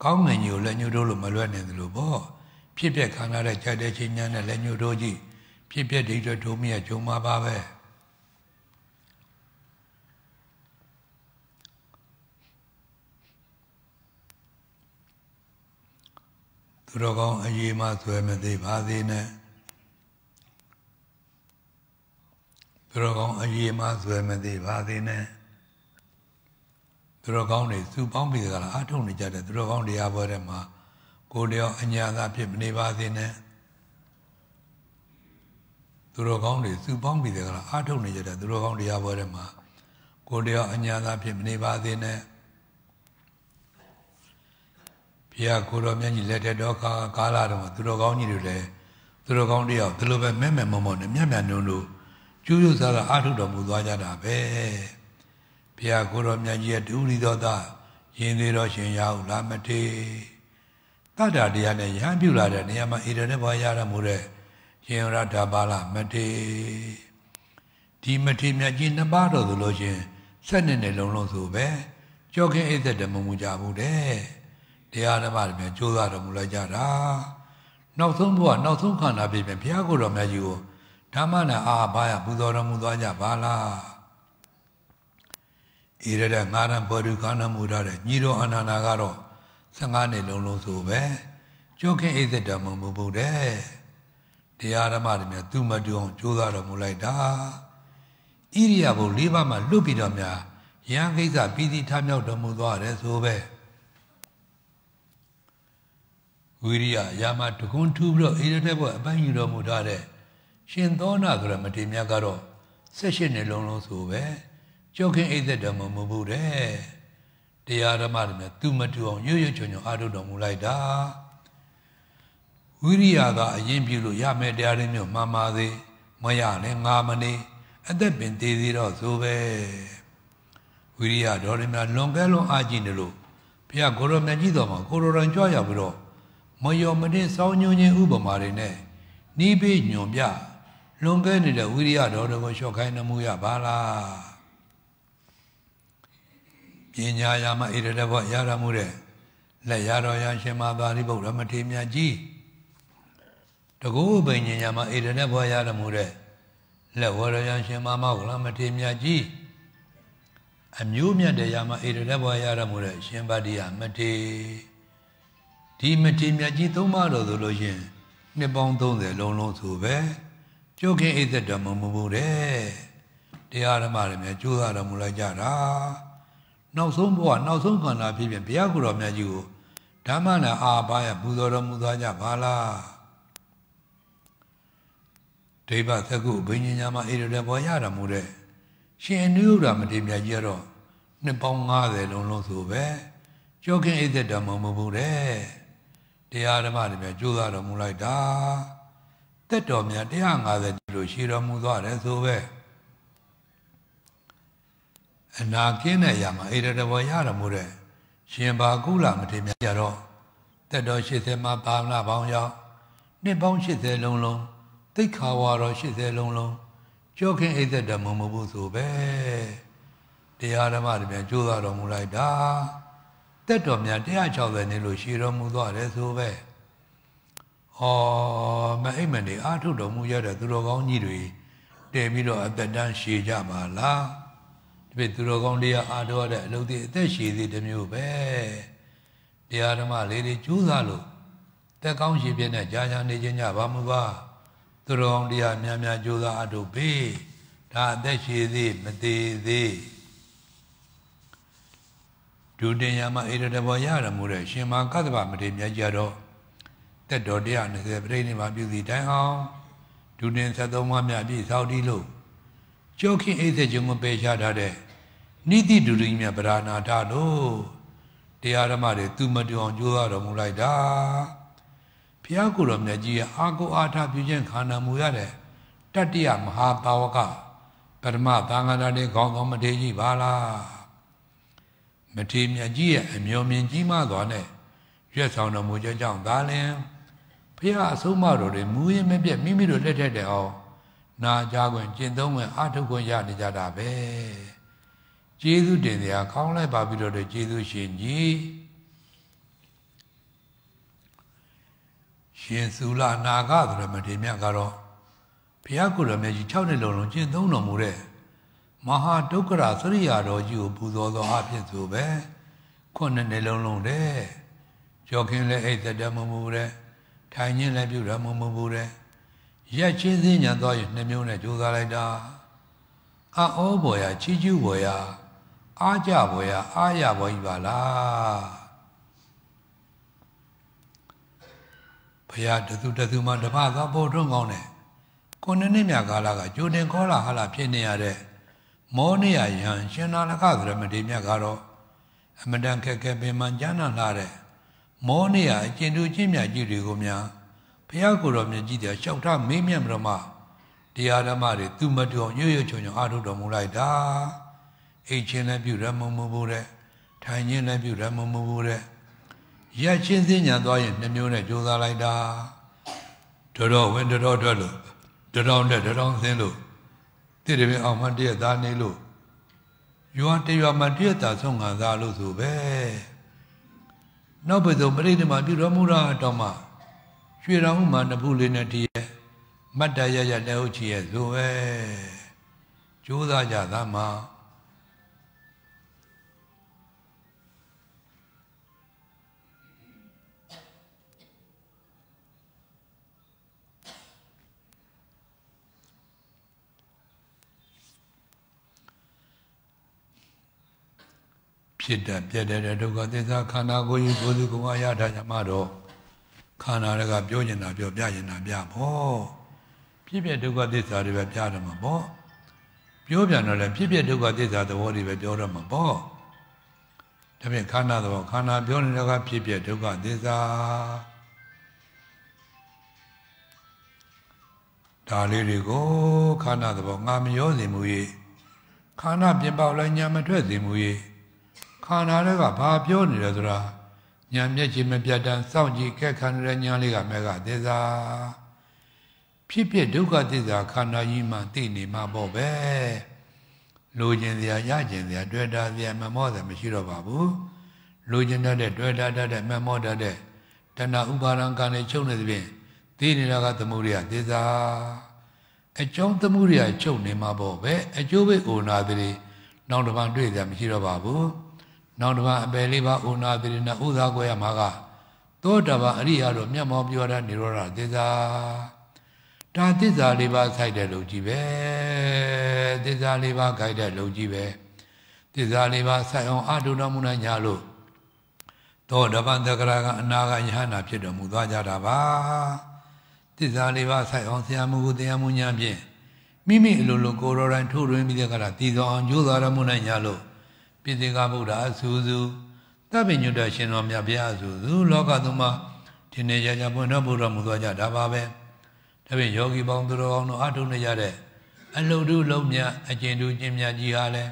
ကောင်းငင်ကြီးကိုလက်ညှိုးထိုးလို့မလွဲနိုင်သလိုပေါ့ဖြစ်ပြက်ခန္ဓာတဲ့ကြတဲ့ချင်းညာနဲ့လက်ညှိုးထိုးကြည့်ဖြစ်ပြက်ဒိဋ္ဌိထိုးမြတ်ဂျုံမှာပါပဲသူတော်ကောင်းအရေးမဆွဲမသေးပါသေးနဲ့ သူတော်ကောင်းအရေးမဆွဲမသေးပါသေးနဲ့သူတော်ကောင်းတွေစုပေါင်းပြီးကြလားအထုံနေကြတယ်သူတော်ကောင်းတရားပွဲထဲမှာကိုလျောအညာသာဖြစ်မနေပါသေးနဲ့သူတော်ကောင်းတွေစုပေါင်းပြီးကြလားအထုံနေကြတယ်သူတော်ကောင်းတရားပွဲထဲမှာကိုလျောအညာသာဖြစ်မနေပါသေးနဲ့ဘုရားကိုတော်မြတ်ကြီးလက်ထက်တော်ခါကာလတော်မှာသူတော်ကောင်းကြီးတွေလည်းသူတော်ကောင်းတယောက်ဒီလိုပဲမဲ့မဲ့မောမောနဲ့မြတ်မြတ်နုံလို့ ကျူးကျူးဆဆအာထုတော်မူသွားကြတာပဲဘုရားကိုတော်မြတ်ကြီးရဲ့ဒုရိသောသားရင်သေးတော်ရှင်ရဟုလာမထေတတ္တာတရားနဲ့ရဟန်းပြုလာတဲ့နေရာမှာဣရတဲ့ဘဝရရမှုတဲ့ရှင်ရတာပါလာမထေဒီမထေမြတ်ကြီးနှစ်ပါးတော်ဆိုလို့ရှင်ဆက်နှစ်နှစ်လုံးလုံးဆိုပဲကြောခင်အိသက်တမမှုကြဘူးတဲ့တရားဓမ္မတွေပြန်ကြိုးစားတော်မူလိုက်ကြတာနောက်ဆုံးဘုရားနောက်ဆုံးခန္ဓာပြည်ပြန်ဘုရားကိုယ်တော်မြတ်ကြီးကို ဓမ္မနဲ့အာဘာယပူဇော်တော်မူသွားကြပါလားဣရဒငါရံဘောဓုခန္ဓာမူထားတဲ့ညီတော်အနန္ဒာကတော့15နှစ်လုံးလုံးဆိုပဲကြောခင်အိသက်တော်မူဖို့တဲ့တရားဓမ္မတွေမြတ်သူမတူအောင်ကြိုးစားတော်မူလိုက်တာဣရိယာပု၄ပါးမှလွတ်ပြီးတော့များရဟန်းကိစ္စပြီးစီထမြောက်တော်မူသွားတယ်ဆိုပဲဝိရိယရာမတကွန်းထူပြီးတော့ဣရတဲ့ဘုရားအပိုင်းယူတော်မူထားတဲ့ ရှင်သောနာဆိုရမထေရမြတ်ကတော့၁၈နှစ်လုံးလုံးဆိုပဲကြောက်ခင်အိသက်တော်မမဘူးတဲ့တရားဓမ္မတွေနဲ့သူမတူအောင်ရွရွချွန်ချွန်အားထုတ်တော်မူလိုက်တာဝိရိယကအရင်ပြုလို့ရမယ်တရားတွေမျိုးမှန်ပါသေးမရလည်းငါမနေအသက်ပင်သေးသေးတော့ဆိုပဲဝိရိယတော်တွေများလွန်ကဲလွန်အားကြီးနေလို့ဘုရားကိုရောမြတ်ကြီးတော်မှာကိုရောရန်ကြွရောက်ပြီးတော့မယောမတင်စောင်းညွှန်းခြင်းဥပမာတွေနဲ့နီးပေးညွန်ပြ လွန်ကဲနေတဲ့ဝိရိယတော်တွေကိုလျှော့ခိုင်းနှမှုရပါလားပညာယာမဣရတဘောရရမှုတဲ့လက်ရတော်ရရှင်မသာရိပုတ္တရမထေရမြတ်ကြီးတကူပင်ညာမဣရတဘောရရမှုတဲ့လက်ဝရရရှင်မမောကလမထေရမြတ်ကြီးအမျိုးမြတ်တရားမှာဣရတဘောရရမှုတဲ့ရှင်ဗတ္တိယမထေဒီမထေရမြတ်ကြီးသုံးပါတော်ဆိုလို့ရှင်နှစ်ပေါင်း30လုံးလုံးဆိုပဲ ကျုပ်ခင်အိသက်တော်မမူဘူးတဲ့တရားဓမ္မတွေမြတ်ကြိုးစားတော်မူလိုက်ကြတာနောက်ဆုံးဘဝနောက်ဆုံးခန္ဓာဖြစ်ဖြစ်ဘုရားကိုယ်တော်မြတ်ကြီးကိုဓမ္မနဲ့အာဘာယပူဇော်တော်မူသွားကြပါလားဒိဗ္ဗသကုဘိညာညာမှာဣရတဲ့ဘောရတော်မူတဲ့ရှင်အနုရမထေရမြတ်ကြီးကတော့နှစ်ပေါင်း90လုံးလုံးဆိုပဲကြောခင်အိသက်တော်မမူဘူးတဲ့တရားဓမ္မတွေမြတ်ကြိုးစားတော်မူလိုက်တာ တက်တော်မြတ်150လို့ရှည်တော်မူသွားတယ်ဆိုပဲအနာကင်းတဲ့အရာမှာဣရတဘောရတော်မူတဲ့ရှင်ဘာကုလမထေရမြတ်ကြတော့တက်တော်80မှာပါမနာပေါင်းရောက်နှစ်ပေါင်း80လုံးလုံးသိခါဝါတော်80လုံးလုံးကြောခင်အိသက်တော်မမူဘူးဆိုပဲတရားဓမ္မတွေပြန်ကြိုးစားတော်မူလိုက်တာတက်တော်မြတ်160နှစ်လို့ရှည်တော်မူသွားတယ်ဆိုပဲ ဟောမအိမ်မနေအာထုတော်မူရတဲ့သူတော်ကောင်းကြီးတွေတည်ပြီးတော့အသက်တန်းရှည်ကြပါလားဒီပြသူတော်ကောင်းတရားအာထုရတဲ့အလုပ်တွေအသက်ရှည်သေးတမျိုးပဲတရားဓမ္မလေးတွေကျူးစားလို့တက်ကောင်းရှည်ပြည့်နဲ့ကြာကြာနေခြင်းကြပါမှုပါသူတော်ကောင်းတရားများများကျူးစားအာထုပေးဒါအသက်ရှည်သေးမသေးသေးဒုတင်ယမဣရတဘောရရမှုတဲ့ရှင်မကသဗ္ဗမထေမြတ်ကြတော့ တတက်တော်120ပြိဋိဘာပြုစီတိုင်အောင်ဒုတင်73မမြပြည့်သောတိလို့ကြောခင်အိစေခြင်းကိုပယ်ရှားထားတဲ့နိတိဒုရိမြဗราဏာထလို့တရားဓမ္မတွေသူမတူအောင်ကြိုးစားတော်မူလိုက်တာဘုရားကိုယ်တော်မြတ်ကြီးရဲ့အာကိုအာထပြုခြင်းခန္ဓာမူရတဲ့တတ္တိယမဟာပါဝကပရမသံဃာတော်တွေခေါင်းဆောင်မထေရကြီးပါလားမထေရမြတ်ကြီးရဲ့အမျော်မြင်ကြီးမားသွားတဲ့ရွက်ဆောင်တော်မူခြင်းကြောင့်ဒါလင် ဖះအဆုံးမတော်တွေမူရင်မပြတ်မိမိတို့လက်ထက်တဲ့အောင်နာကြခွင့်ကျင့်သုံးခွင့်အထုတ်ခွင့်ရနေကြတာပဲကျေးဇူးတင်စရာကောင်းလိုက်ပါပြီးတော့ကျေးဇူးရှင်ကြီးရှင်စုလာနာဂဆိုရမထေမြတ်ကတော့ဘုရားကိုယ်တော်မြတ်ကြီး6နှစ်လုံးလုံးကျင့်သုံးတော်မူတဲ့မဟာဒုက္ခရာစရိယာတော်ကြီးကိုပူဇော်သောအဖြစ်ဆိုပဲခုနှစ်နှစ်လုံးလုံးတဲ့ကြောခင်းလည်းအိတ်သက်တယ်မမူတဲ့ ထိုင်ခြင်းလည်းပြုတယ်မမမူတဲ့ရက်ချင်းစင်းညာသွားရင်နှမျိုးနဲ့ကြိုးစားလိုက်တာအာဩဘော်ရချီးကျူးဘော်ရအားကြဘော်ရအားရဘော်ကြီးပါလားဘုရားတသူတသူမှတပသောဘုထုံးကောင်းတယ်ခုနှစ်နှစ်မြကာလကကြိုတင်ခေါ်လာဟာလာဖြစ်နေရတဲ့မောနေရယံရှင်နာလကသရမတိမြတ်ကတော့အမတန်ခက်ခဲပင်မှကျမ်းနာလာတဲ့ မောနေရအကျဉ်သူချင်းမြတ်ကြီးတွေကိုများဘုရားကိုယ်တော်မြတ်ကြီးတဲ့လျှောက်ထားမေးမြတ်မတော်မှတရားဓမ္မတွေသူမတော်ရွရွချုံချုံအားထုတ်တော်မူလိုက်တာအိတ်ချင်းလည်းပြုရမမှုဘူးတဲ့ထိုင်ချင်းလည်းပြုရမမှုဘူးတဲ့ရက်ချင်းစဉ္ညာသွားရင်နှမျိုးနဲ့ကြိုးစားလိုက်တာတော်တော်ဝင်တော်တော်ထွက်လို့တရောင်နဲ့တရောင်ဆင်းလို့တိရပင်အောင်မတည့်သားနေလို့ရွာတရွာမှာတည့်တာဆုံးငံသားလို့ဆိုပဲ နောက်ဘယ်သို့ပရိသေမပြုတော်မူတာတော့မှရွှေတော်မှာနဖူးလေးနဲ့တည်းရဲ့မတ်တရရလက်ဟုတ်ချီရဲ့ဆိုပဲကြိုးစားကြသားမှာ ဖြစ်တတ်ပြတ်တဲ့ဒုက္ခသစ္စာခန္ဓာကိုယ်ကြီးကိုယ်စုကိုယ်အရထားကြမှာတော့ခန္ဓာတွေကပြောကျင်တာပြောပြကျင်တာပြဖို့ဖြစ်ပြဒုက္ခသစ္စာတွေပဲပြတယ်မှာပေါ့ပြောပြန်တော့လည်းဖြစ်ပြဒုက္ခသစ္စာသဘောတွေပဲပြောတော့မှာပေါ့ဒါဖြင့်ခန္ဓာသဘောခန္ဓာပြောနေတဲ့ကဖြစ်ပြဒုက္ခသစ္စာဒါလေးတွေကိုခန္ဓာသဘောငါမရောစေမှု၍ခန္ဓာပြင်ပေါက်လိုက်ညာမထွက်စေမှု၍ ခန္ဓာတွေကဘာပြောနေလဲဆိုတာညာမျက်ခြေမပြတ်တမ်းစောင့်ကြည့်ခက်ခံတဲ့ညာလေးကမဲကသစ္စာဖြစ်ဖြစ်ဒုက္ခသစ္စာခန္ဓာကြီးမှသိနေမှာပေါ့ပဲလိုချင်စရာရချင်စရာတွေ့တာစရာမမောစရာမရှိတော့ပါဘူးလိုချင်တတ်တဲ့တွေ့တာတတ်တဲ့မမောတတ်တဲ့တဏှာဥပါဒံကံနဲ့ချုပ်နေသဖြင့်သိနေတာကသမုဒိယသစ္စာအကျုံးသမုဒိယချုပ်နေမှာပေါ့ပဲအကျိုးပဲအိုနာသည်နောက်တစ်ပံတွေ့စရာမရှိတော့ပါဘူး နောက်တစ်ပါးအပယ်လေးပါးဥနာတိရဏဥသာကိုရမှာကသောတပန်အရိယာတို့မျက်မှောက်ပြောတဲ့និရောဓသစ္စာဒါသစ္စာလေးပါးဆိုင်တဲ့လူကြီးပဲသစ္စာလေးပါးခိုက်တဲ့လူကြီးပဲသစ္စာလေးပါးဆိုင်အောင်အတုတော်မူနိုင်ညာလို့သောတပန်တက္ကရာကအနာဂယဟနာဖြစ်တော်မူသွားကြတာပါသစ္စာလေးပါးဆိုင်အောင်ဆရာမူတရားမူညာဖြင့်မိမိအလိုလိုကိုယ်တော်တိုင်ထိုးတွင်ပြီးတဲ့ကရာတည်တော်အောင်ကြိုးစားတော်မူနိုင်ညာလို့ ပိသေကဗုဒ္ဓအဆူဆူသဗ္ဗညုတရှင်တော်မြတ်ဘုရားအဆူဆူလောကသုံးပါးဒီနေ့ရကြပွင့်တော်ဘုရားမူသွားကြတာပါပဲဒါဖြင့်ယောဂီပေါင်းသူတော်ကောင်းတို့အထုံနေရတဲ့အလုတုလုံးမြအကျဉ်သူကျင့်မြတ်ကြီးဟာလဲ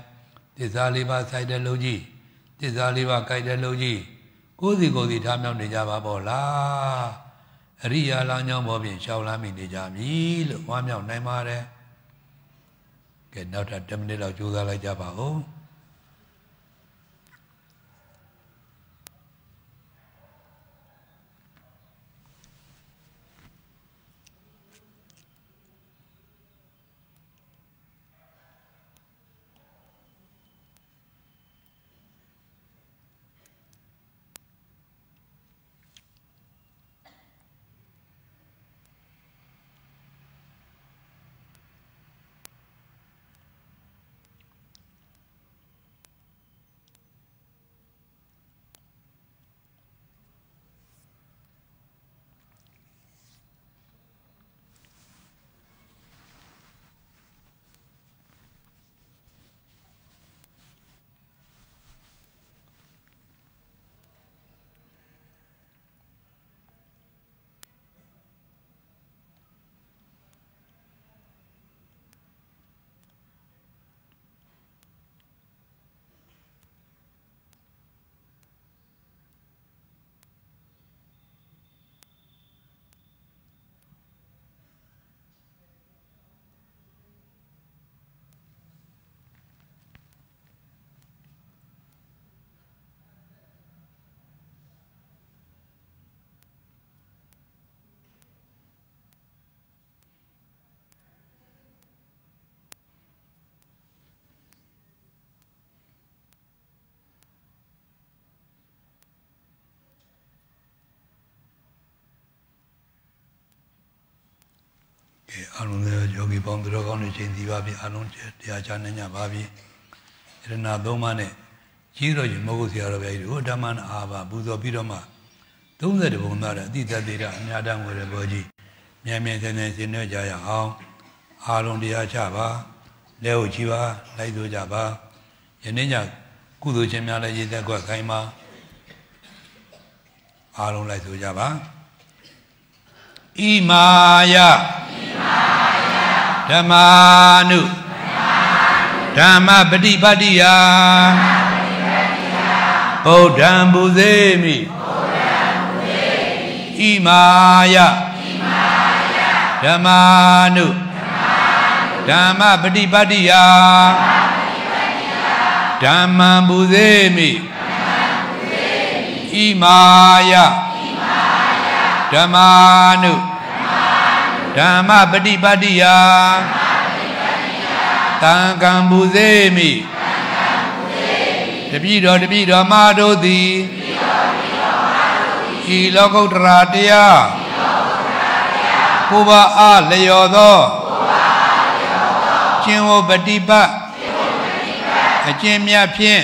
သစ္စာလေးပါးစိုက်တဲ့လုံးကြီးသစ္စာလေးပါးကြိုက်တဲ့လုံးကြီးကိုယ်စီကိုယ်စီထားမြောက်နေကြပါပေါ့လားအရိယာလမ်းကြောင်းပေါ်ပြင်ရှောင်းလမ်းမိနေကြပြီလို့ဝမ်းမြောက်နိုင်ပါတယ်ကဲနောက်ထပ်10မိနစ်လောက်ကြိုးစားလိုက်ကြပါဦး အလုံးစုံယောဂီပေါင်းသူတော်ကောင်းတွေချိန်စီပါပြီအလုံးတရားချနိုင်ကြပါပြီယရနာသုံးပါးနဲ့ကြီးတော်ကြီးမဟုတ်ဆရာတော်ဗျာကြီးတို့ဓမ္မနာအာဘာပူဇော်ပြီးတော့မှ30ဘုံသားတဲ့အတိတသေးတာအများတန်းဝယ်တဲ့ဘောကြီးမြန်မြန်ဆန်ဆန်ရှင်းနေကြရအောင်အာလုံးတရားချပါလက်ဟုတ်ကြီးပါလိုက်ဆိုကြပါယနေ့ညကုသိုလ်ရှင်များလည်းရည်သက်ကွက်ခိုင်းပါအားလုံးလိုက်ဆိုကြပါဣမာယ ဓမ္မာနုဓမ္မပฏิပတ်တိယဗုဒ္ဓံပူဇေမိဣမာယဓမ္မာနုဓမ္မပฏิပတ်တိယဓမ္မံပူဇေမိဣမာယဓမ္မာနုဓမ္မ ပฏิပတ်တိယတံကံပူဇေမိတပိတော်တပိတော်မာတို့သည်ဤလောကုတ္တရာတရားကိုဘာအားလျော်သောကျင့်ဝပฏิပတ်အကျင့်မြတ်ဖြင့်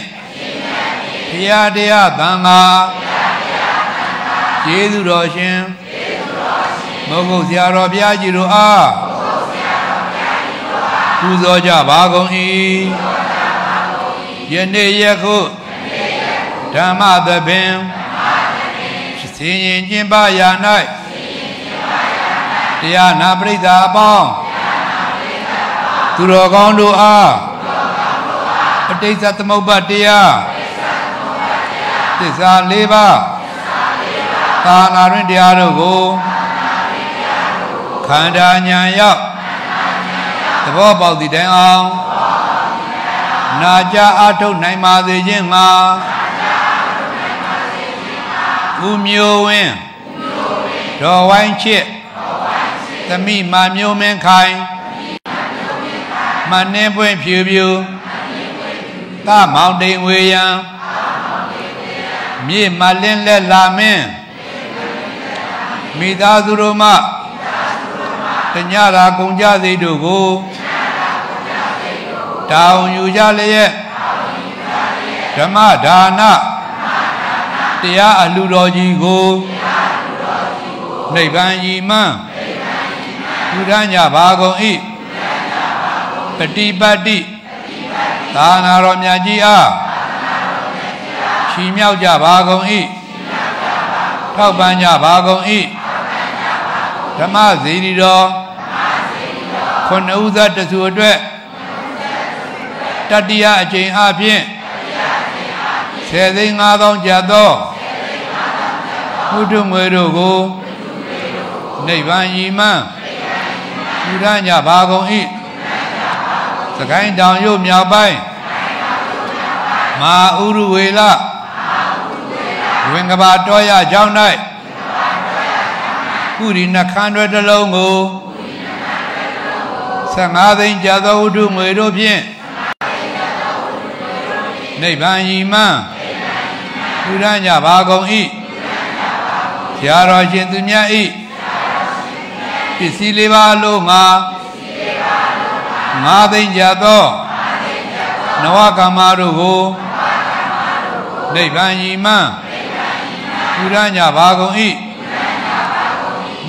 ဘုရားတရားသံဃာကျေးဇူးတော်ရှင် မုဂုတ်ဆရာတော်ဘုရားကြီးတို့အားပူဇော်ကြပါကုန်၏ယနေ့ယခုဓမ္မသဘင်ဆင်ရင်ကျင့်ပါရာ၌တရားနာပရိသတ်အပေါင်းသူတော်ကောင်းတို့အားပဋိစ္စသမုပ္ပါတရားသစ္စာ၄ပါးသာနာတွင်တရားတို့ကို ခန္ဓာညာရောက်သဘောပေါက်သည့်တိုင်အောင်နာကြအထုတ်နိုင်ပါစေခြင်းမှာဥမျိုးဝင်းတော်ဝိုင်းချစ်သမိမာမျိုးမင်းခိုင်မနှင်းပွင့်ဖြူဖြူသမောင်တိန်ဝေယံမြေမလင်းလက်လာမင်းမိသားစုတို့မှ တညရာကုန်ကြစေတို့ကိုတောင်းယူကြလျက်ဓမ္မဒါနတရားအလှတော်ကြီးကိုနိဗ္ဗာန်ဤမှန်ဘုရားညဘာကုန်ဤပฏิပတ်တိသာနာတော်မြတ်ကြီးအားချီမြောက်ကြပါကုန်၏ထောက်ပံ့ကြပါကုန်၏ဓမ္မဇီရီတော် ခုနှစ်ဦးသားတစုအတွက်တတိယအကျင့်အပြင်ဆယ်သိန်း၅000ကျပ်သောဘုဒ္ဓငွေတို့ကိုနိဗ္ဗာန်ဤမှန်ယူရညပါကုန်၏စကိုင်းတောင်ရုပ်မြောက်ပိုင်းမဟာဥရုဝေလဝင်ကဘာတော်ရကြောင်း၌ကုရီနှခမ်းတွဲတစ်လုံးကို 15သိန်းကျသောဥဒုငွေတို့ဖြင့်နိဗ္ဗာန်ဤမှန်ဘုရားညပါကုန်၏ဆရာတော်ရှင်သူမြတ်၏ပစ္စည်းလေးပါလုံးငါငါသိမ့်ကြသောနဝကမ္မတို့ကိုနိဗ္ဗာန်ဤမှန်ဘုရားညပါကုန်၏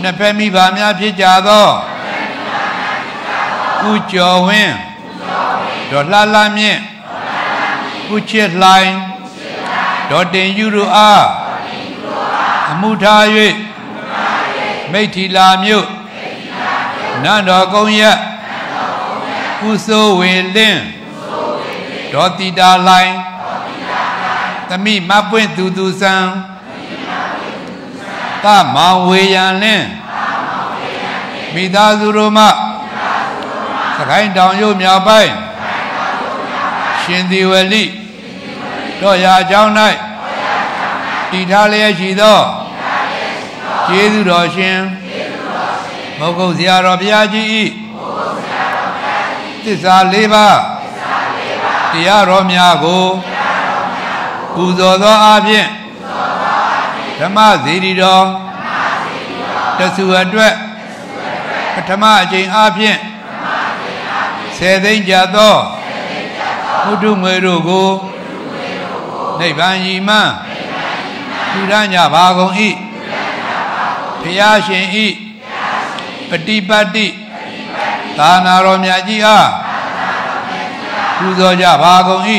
နှစ်ဖက်မိဘများဖြစ်ကြသော ကုကျော်ဝင်းဒေါ်လှလှမြင့်ကုချစ်လှိုင်းဒေါ်တင်ယူတို့အားအမှုထား၍မိထီလာမြို့နန္တော်ကုံရက်ကုစိုးဝေလင်းဒေါ်တီတာလိုင်းသမိမပွင့်သူသူဆံတမောင်ဝေယံလင်းမိသားစုတို့မှ သခိုင်းတောင်ရုပ်မြောက်ပိုင်းရှင်သီဝလိတို့ရာအကြောင်း၌တည်ထားလျက်ရှိသောကျေးဇူးတော်ရှင်မုတ်ကုတ်ဆရာတော်ဘုရားကြီး၏သစ္စာ၄ပါးတရားတော်များကိုပူဇော်သောအပြင်ဓမ္မစီရီတော်တဆူအတွက်ပထမအချိန်အပြင် ဆယ်သိန်းကြသောဘုဒ္ဓငွေတို့ကိုနိဗ္ဗာန်ရည်မှန်းထူထမ်းကြပါကုန်၏ဖျားရှင်၏ပฏิပတ်တိသာနာတော်မြတ်ကြီးအားပူဇော်ကြပါကုန်၏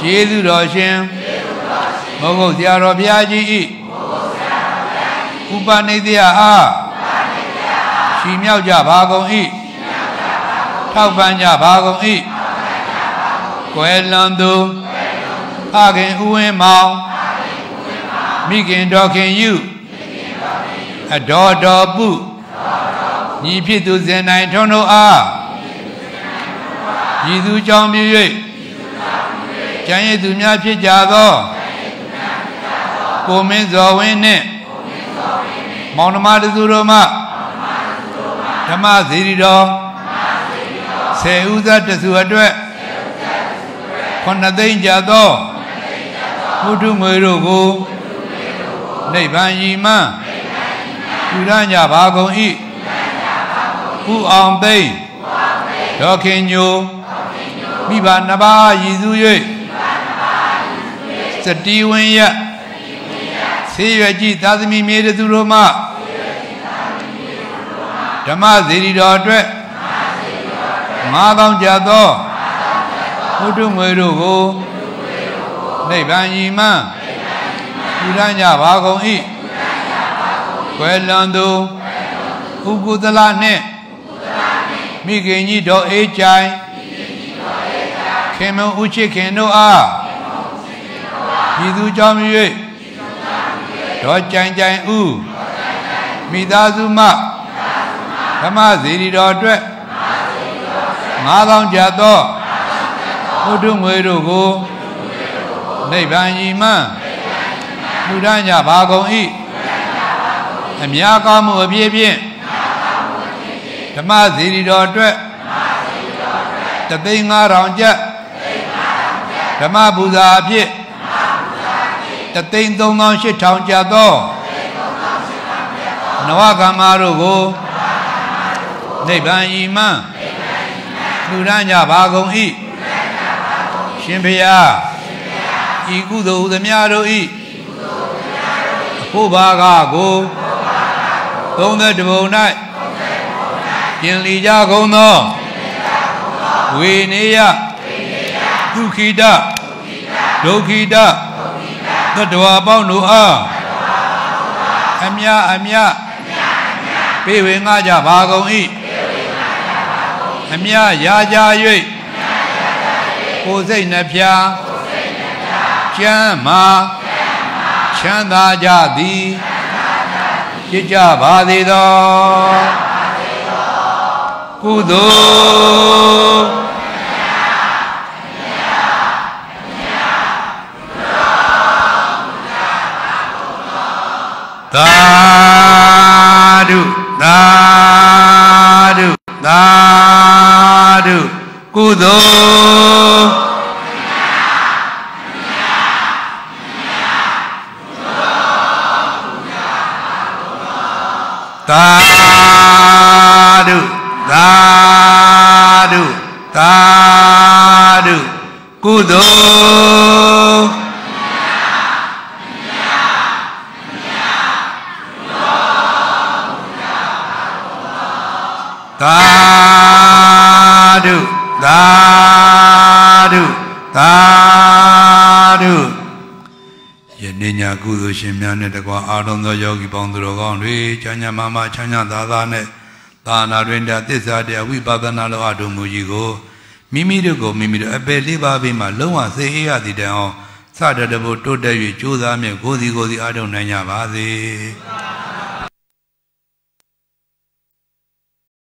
ကျေးဇူးတော်ရှင်မဟုတ်ဆရာတော်ဘုရားကြီး၏ဥပနိဒေယအားရှိမြောက်ကြပါကုန်၏ ထောက်ပံ့ကြပါကုန်၏ကွယ်လွန်သူဖခင်ဥဝင်းမောင်မိခင်တော်ခင်ယူအတော်တော်ပုညီဖြစ်သူဇင်နိုင်ထွန်းတို့အားညီသူကြောင့်ပြည့်၍ကျန်ရည်သူများဖြစ်ကြသောကိုမင်းဇော်ဝင်းနှင့်မောင်နှမတို့တို့မှဓမ္မသီရိတော် ဆေဥဇတ်တစုအတွက်ခုနှစ်သိန်းကြသောဘုဒ္ဓငွေတို့ကိုနိဗ္ဗာန်ရည်မှန်းယူရကြပါကုန်၏ဥအောင်သိမ့်ဒေါခင်ညိုမိဘနှစ်ပါးရည်စု၍စတီဝင်းရဆေးရွက်ကြီးသာသမီမြေသူတို့မှဓမ္မဇေရီတော်အတွက် ငါးကောင်းကြသောဘုဒ္ဓငွေတို့ကိုနိဗ္ဗာန်ရည်မှန်းယူရကြပါကုန်၏ကွယ်လွန်သူဥကုသလနှင့်မိခင်ကြီးတော်အေးချိုင်ခင်မဥချစ်ခင်တို့အားဤသူကြောင့်၍တော်ကြိုင်ကြိုင်ဥမိသားစုမှဓမ္မဇေရီတော်အတွက် ငါးကောင်းကြသောဘုဒ္ဓငွေတို့ကိုနိဗ္ဗာန်ရည်မှန်းလူဒန်းကြပါကုန်၏အများကောင်းမှုအပြည့်ဖြင့်ဓမ္မဇီရီတော်အတွက်တသိန်း9000ကျပ်ဓမ္မပူဇာအဖြစ်တသိန်း3800ကျပ်သောနဝကမ္မတို့ကိုနိဗ္ဗာန်ဤမှန် လူရန်ကြပါကုန်၏ရှင်ဖျားဤကုသိုလ်သမျှတို့၏ဘုဘာကကိုသုံးသက်တဘုံ၌ပြင်လီကြကုန်သောဝေနေယဒုခိတဒုခိတသတ္တဝါပေါင်းတို့အားအမြအမြပေးဝေငှကြပါကုန်၏ အမြရာကြ၍ကိုယ်စိတ်နှဖျားကျမ်းမာချမ်းသာကြသည်ဖြစ်ကြပါသေးသောကုသိုလ်သာဓုသာဓု သာဓုကုသိုလ်သာဓုသာဓုသာဓုကုသိုလ် သာဓုသာဓုသာဓုယနေ့ညကုသိုလ်ရှင်များနဲ့တကွာအာရုံသောယောဂီပေါင်းသူတော်ကောင်းတွေချမ်းချမ်းမာမာချမ်းချမ်းသာသာနဲ့သာနာတွင်တသစ္စာတရားဝိပဿနာလောအထုံမူကြီးကိုမိမိတို့ကိုမိမိတို့အပယ်လေးပါးပြီးမှလုံးဝစေအေးရသည်တန်အောင်စတတဘုတိုးတက်၍ကြိုးစားမြဲကိုယ်စီကိုယ်စီအားထုတ်နိုင်ကြပါစေ။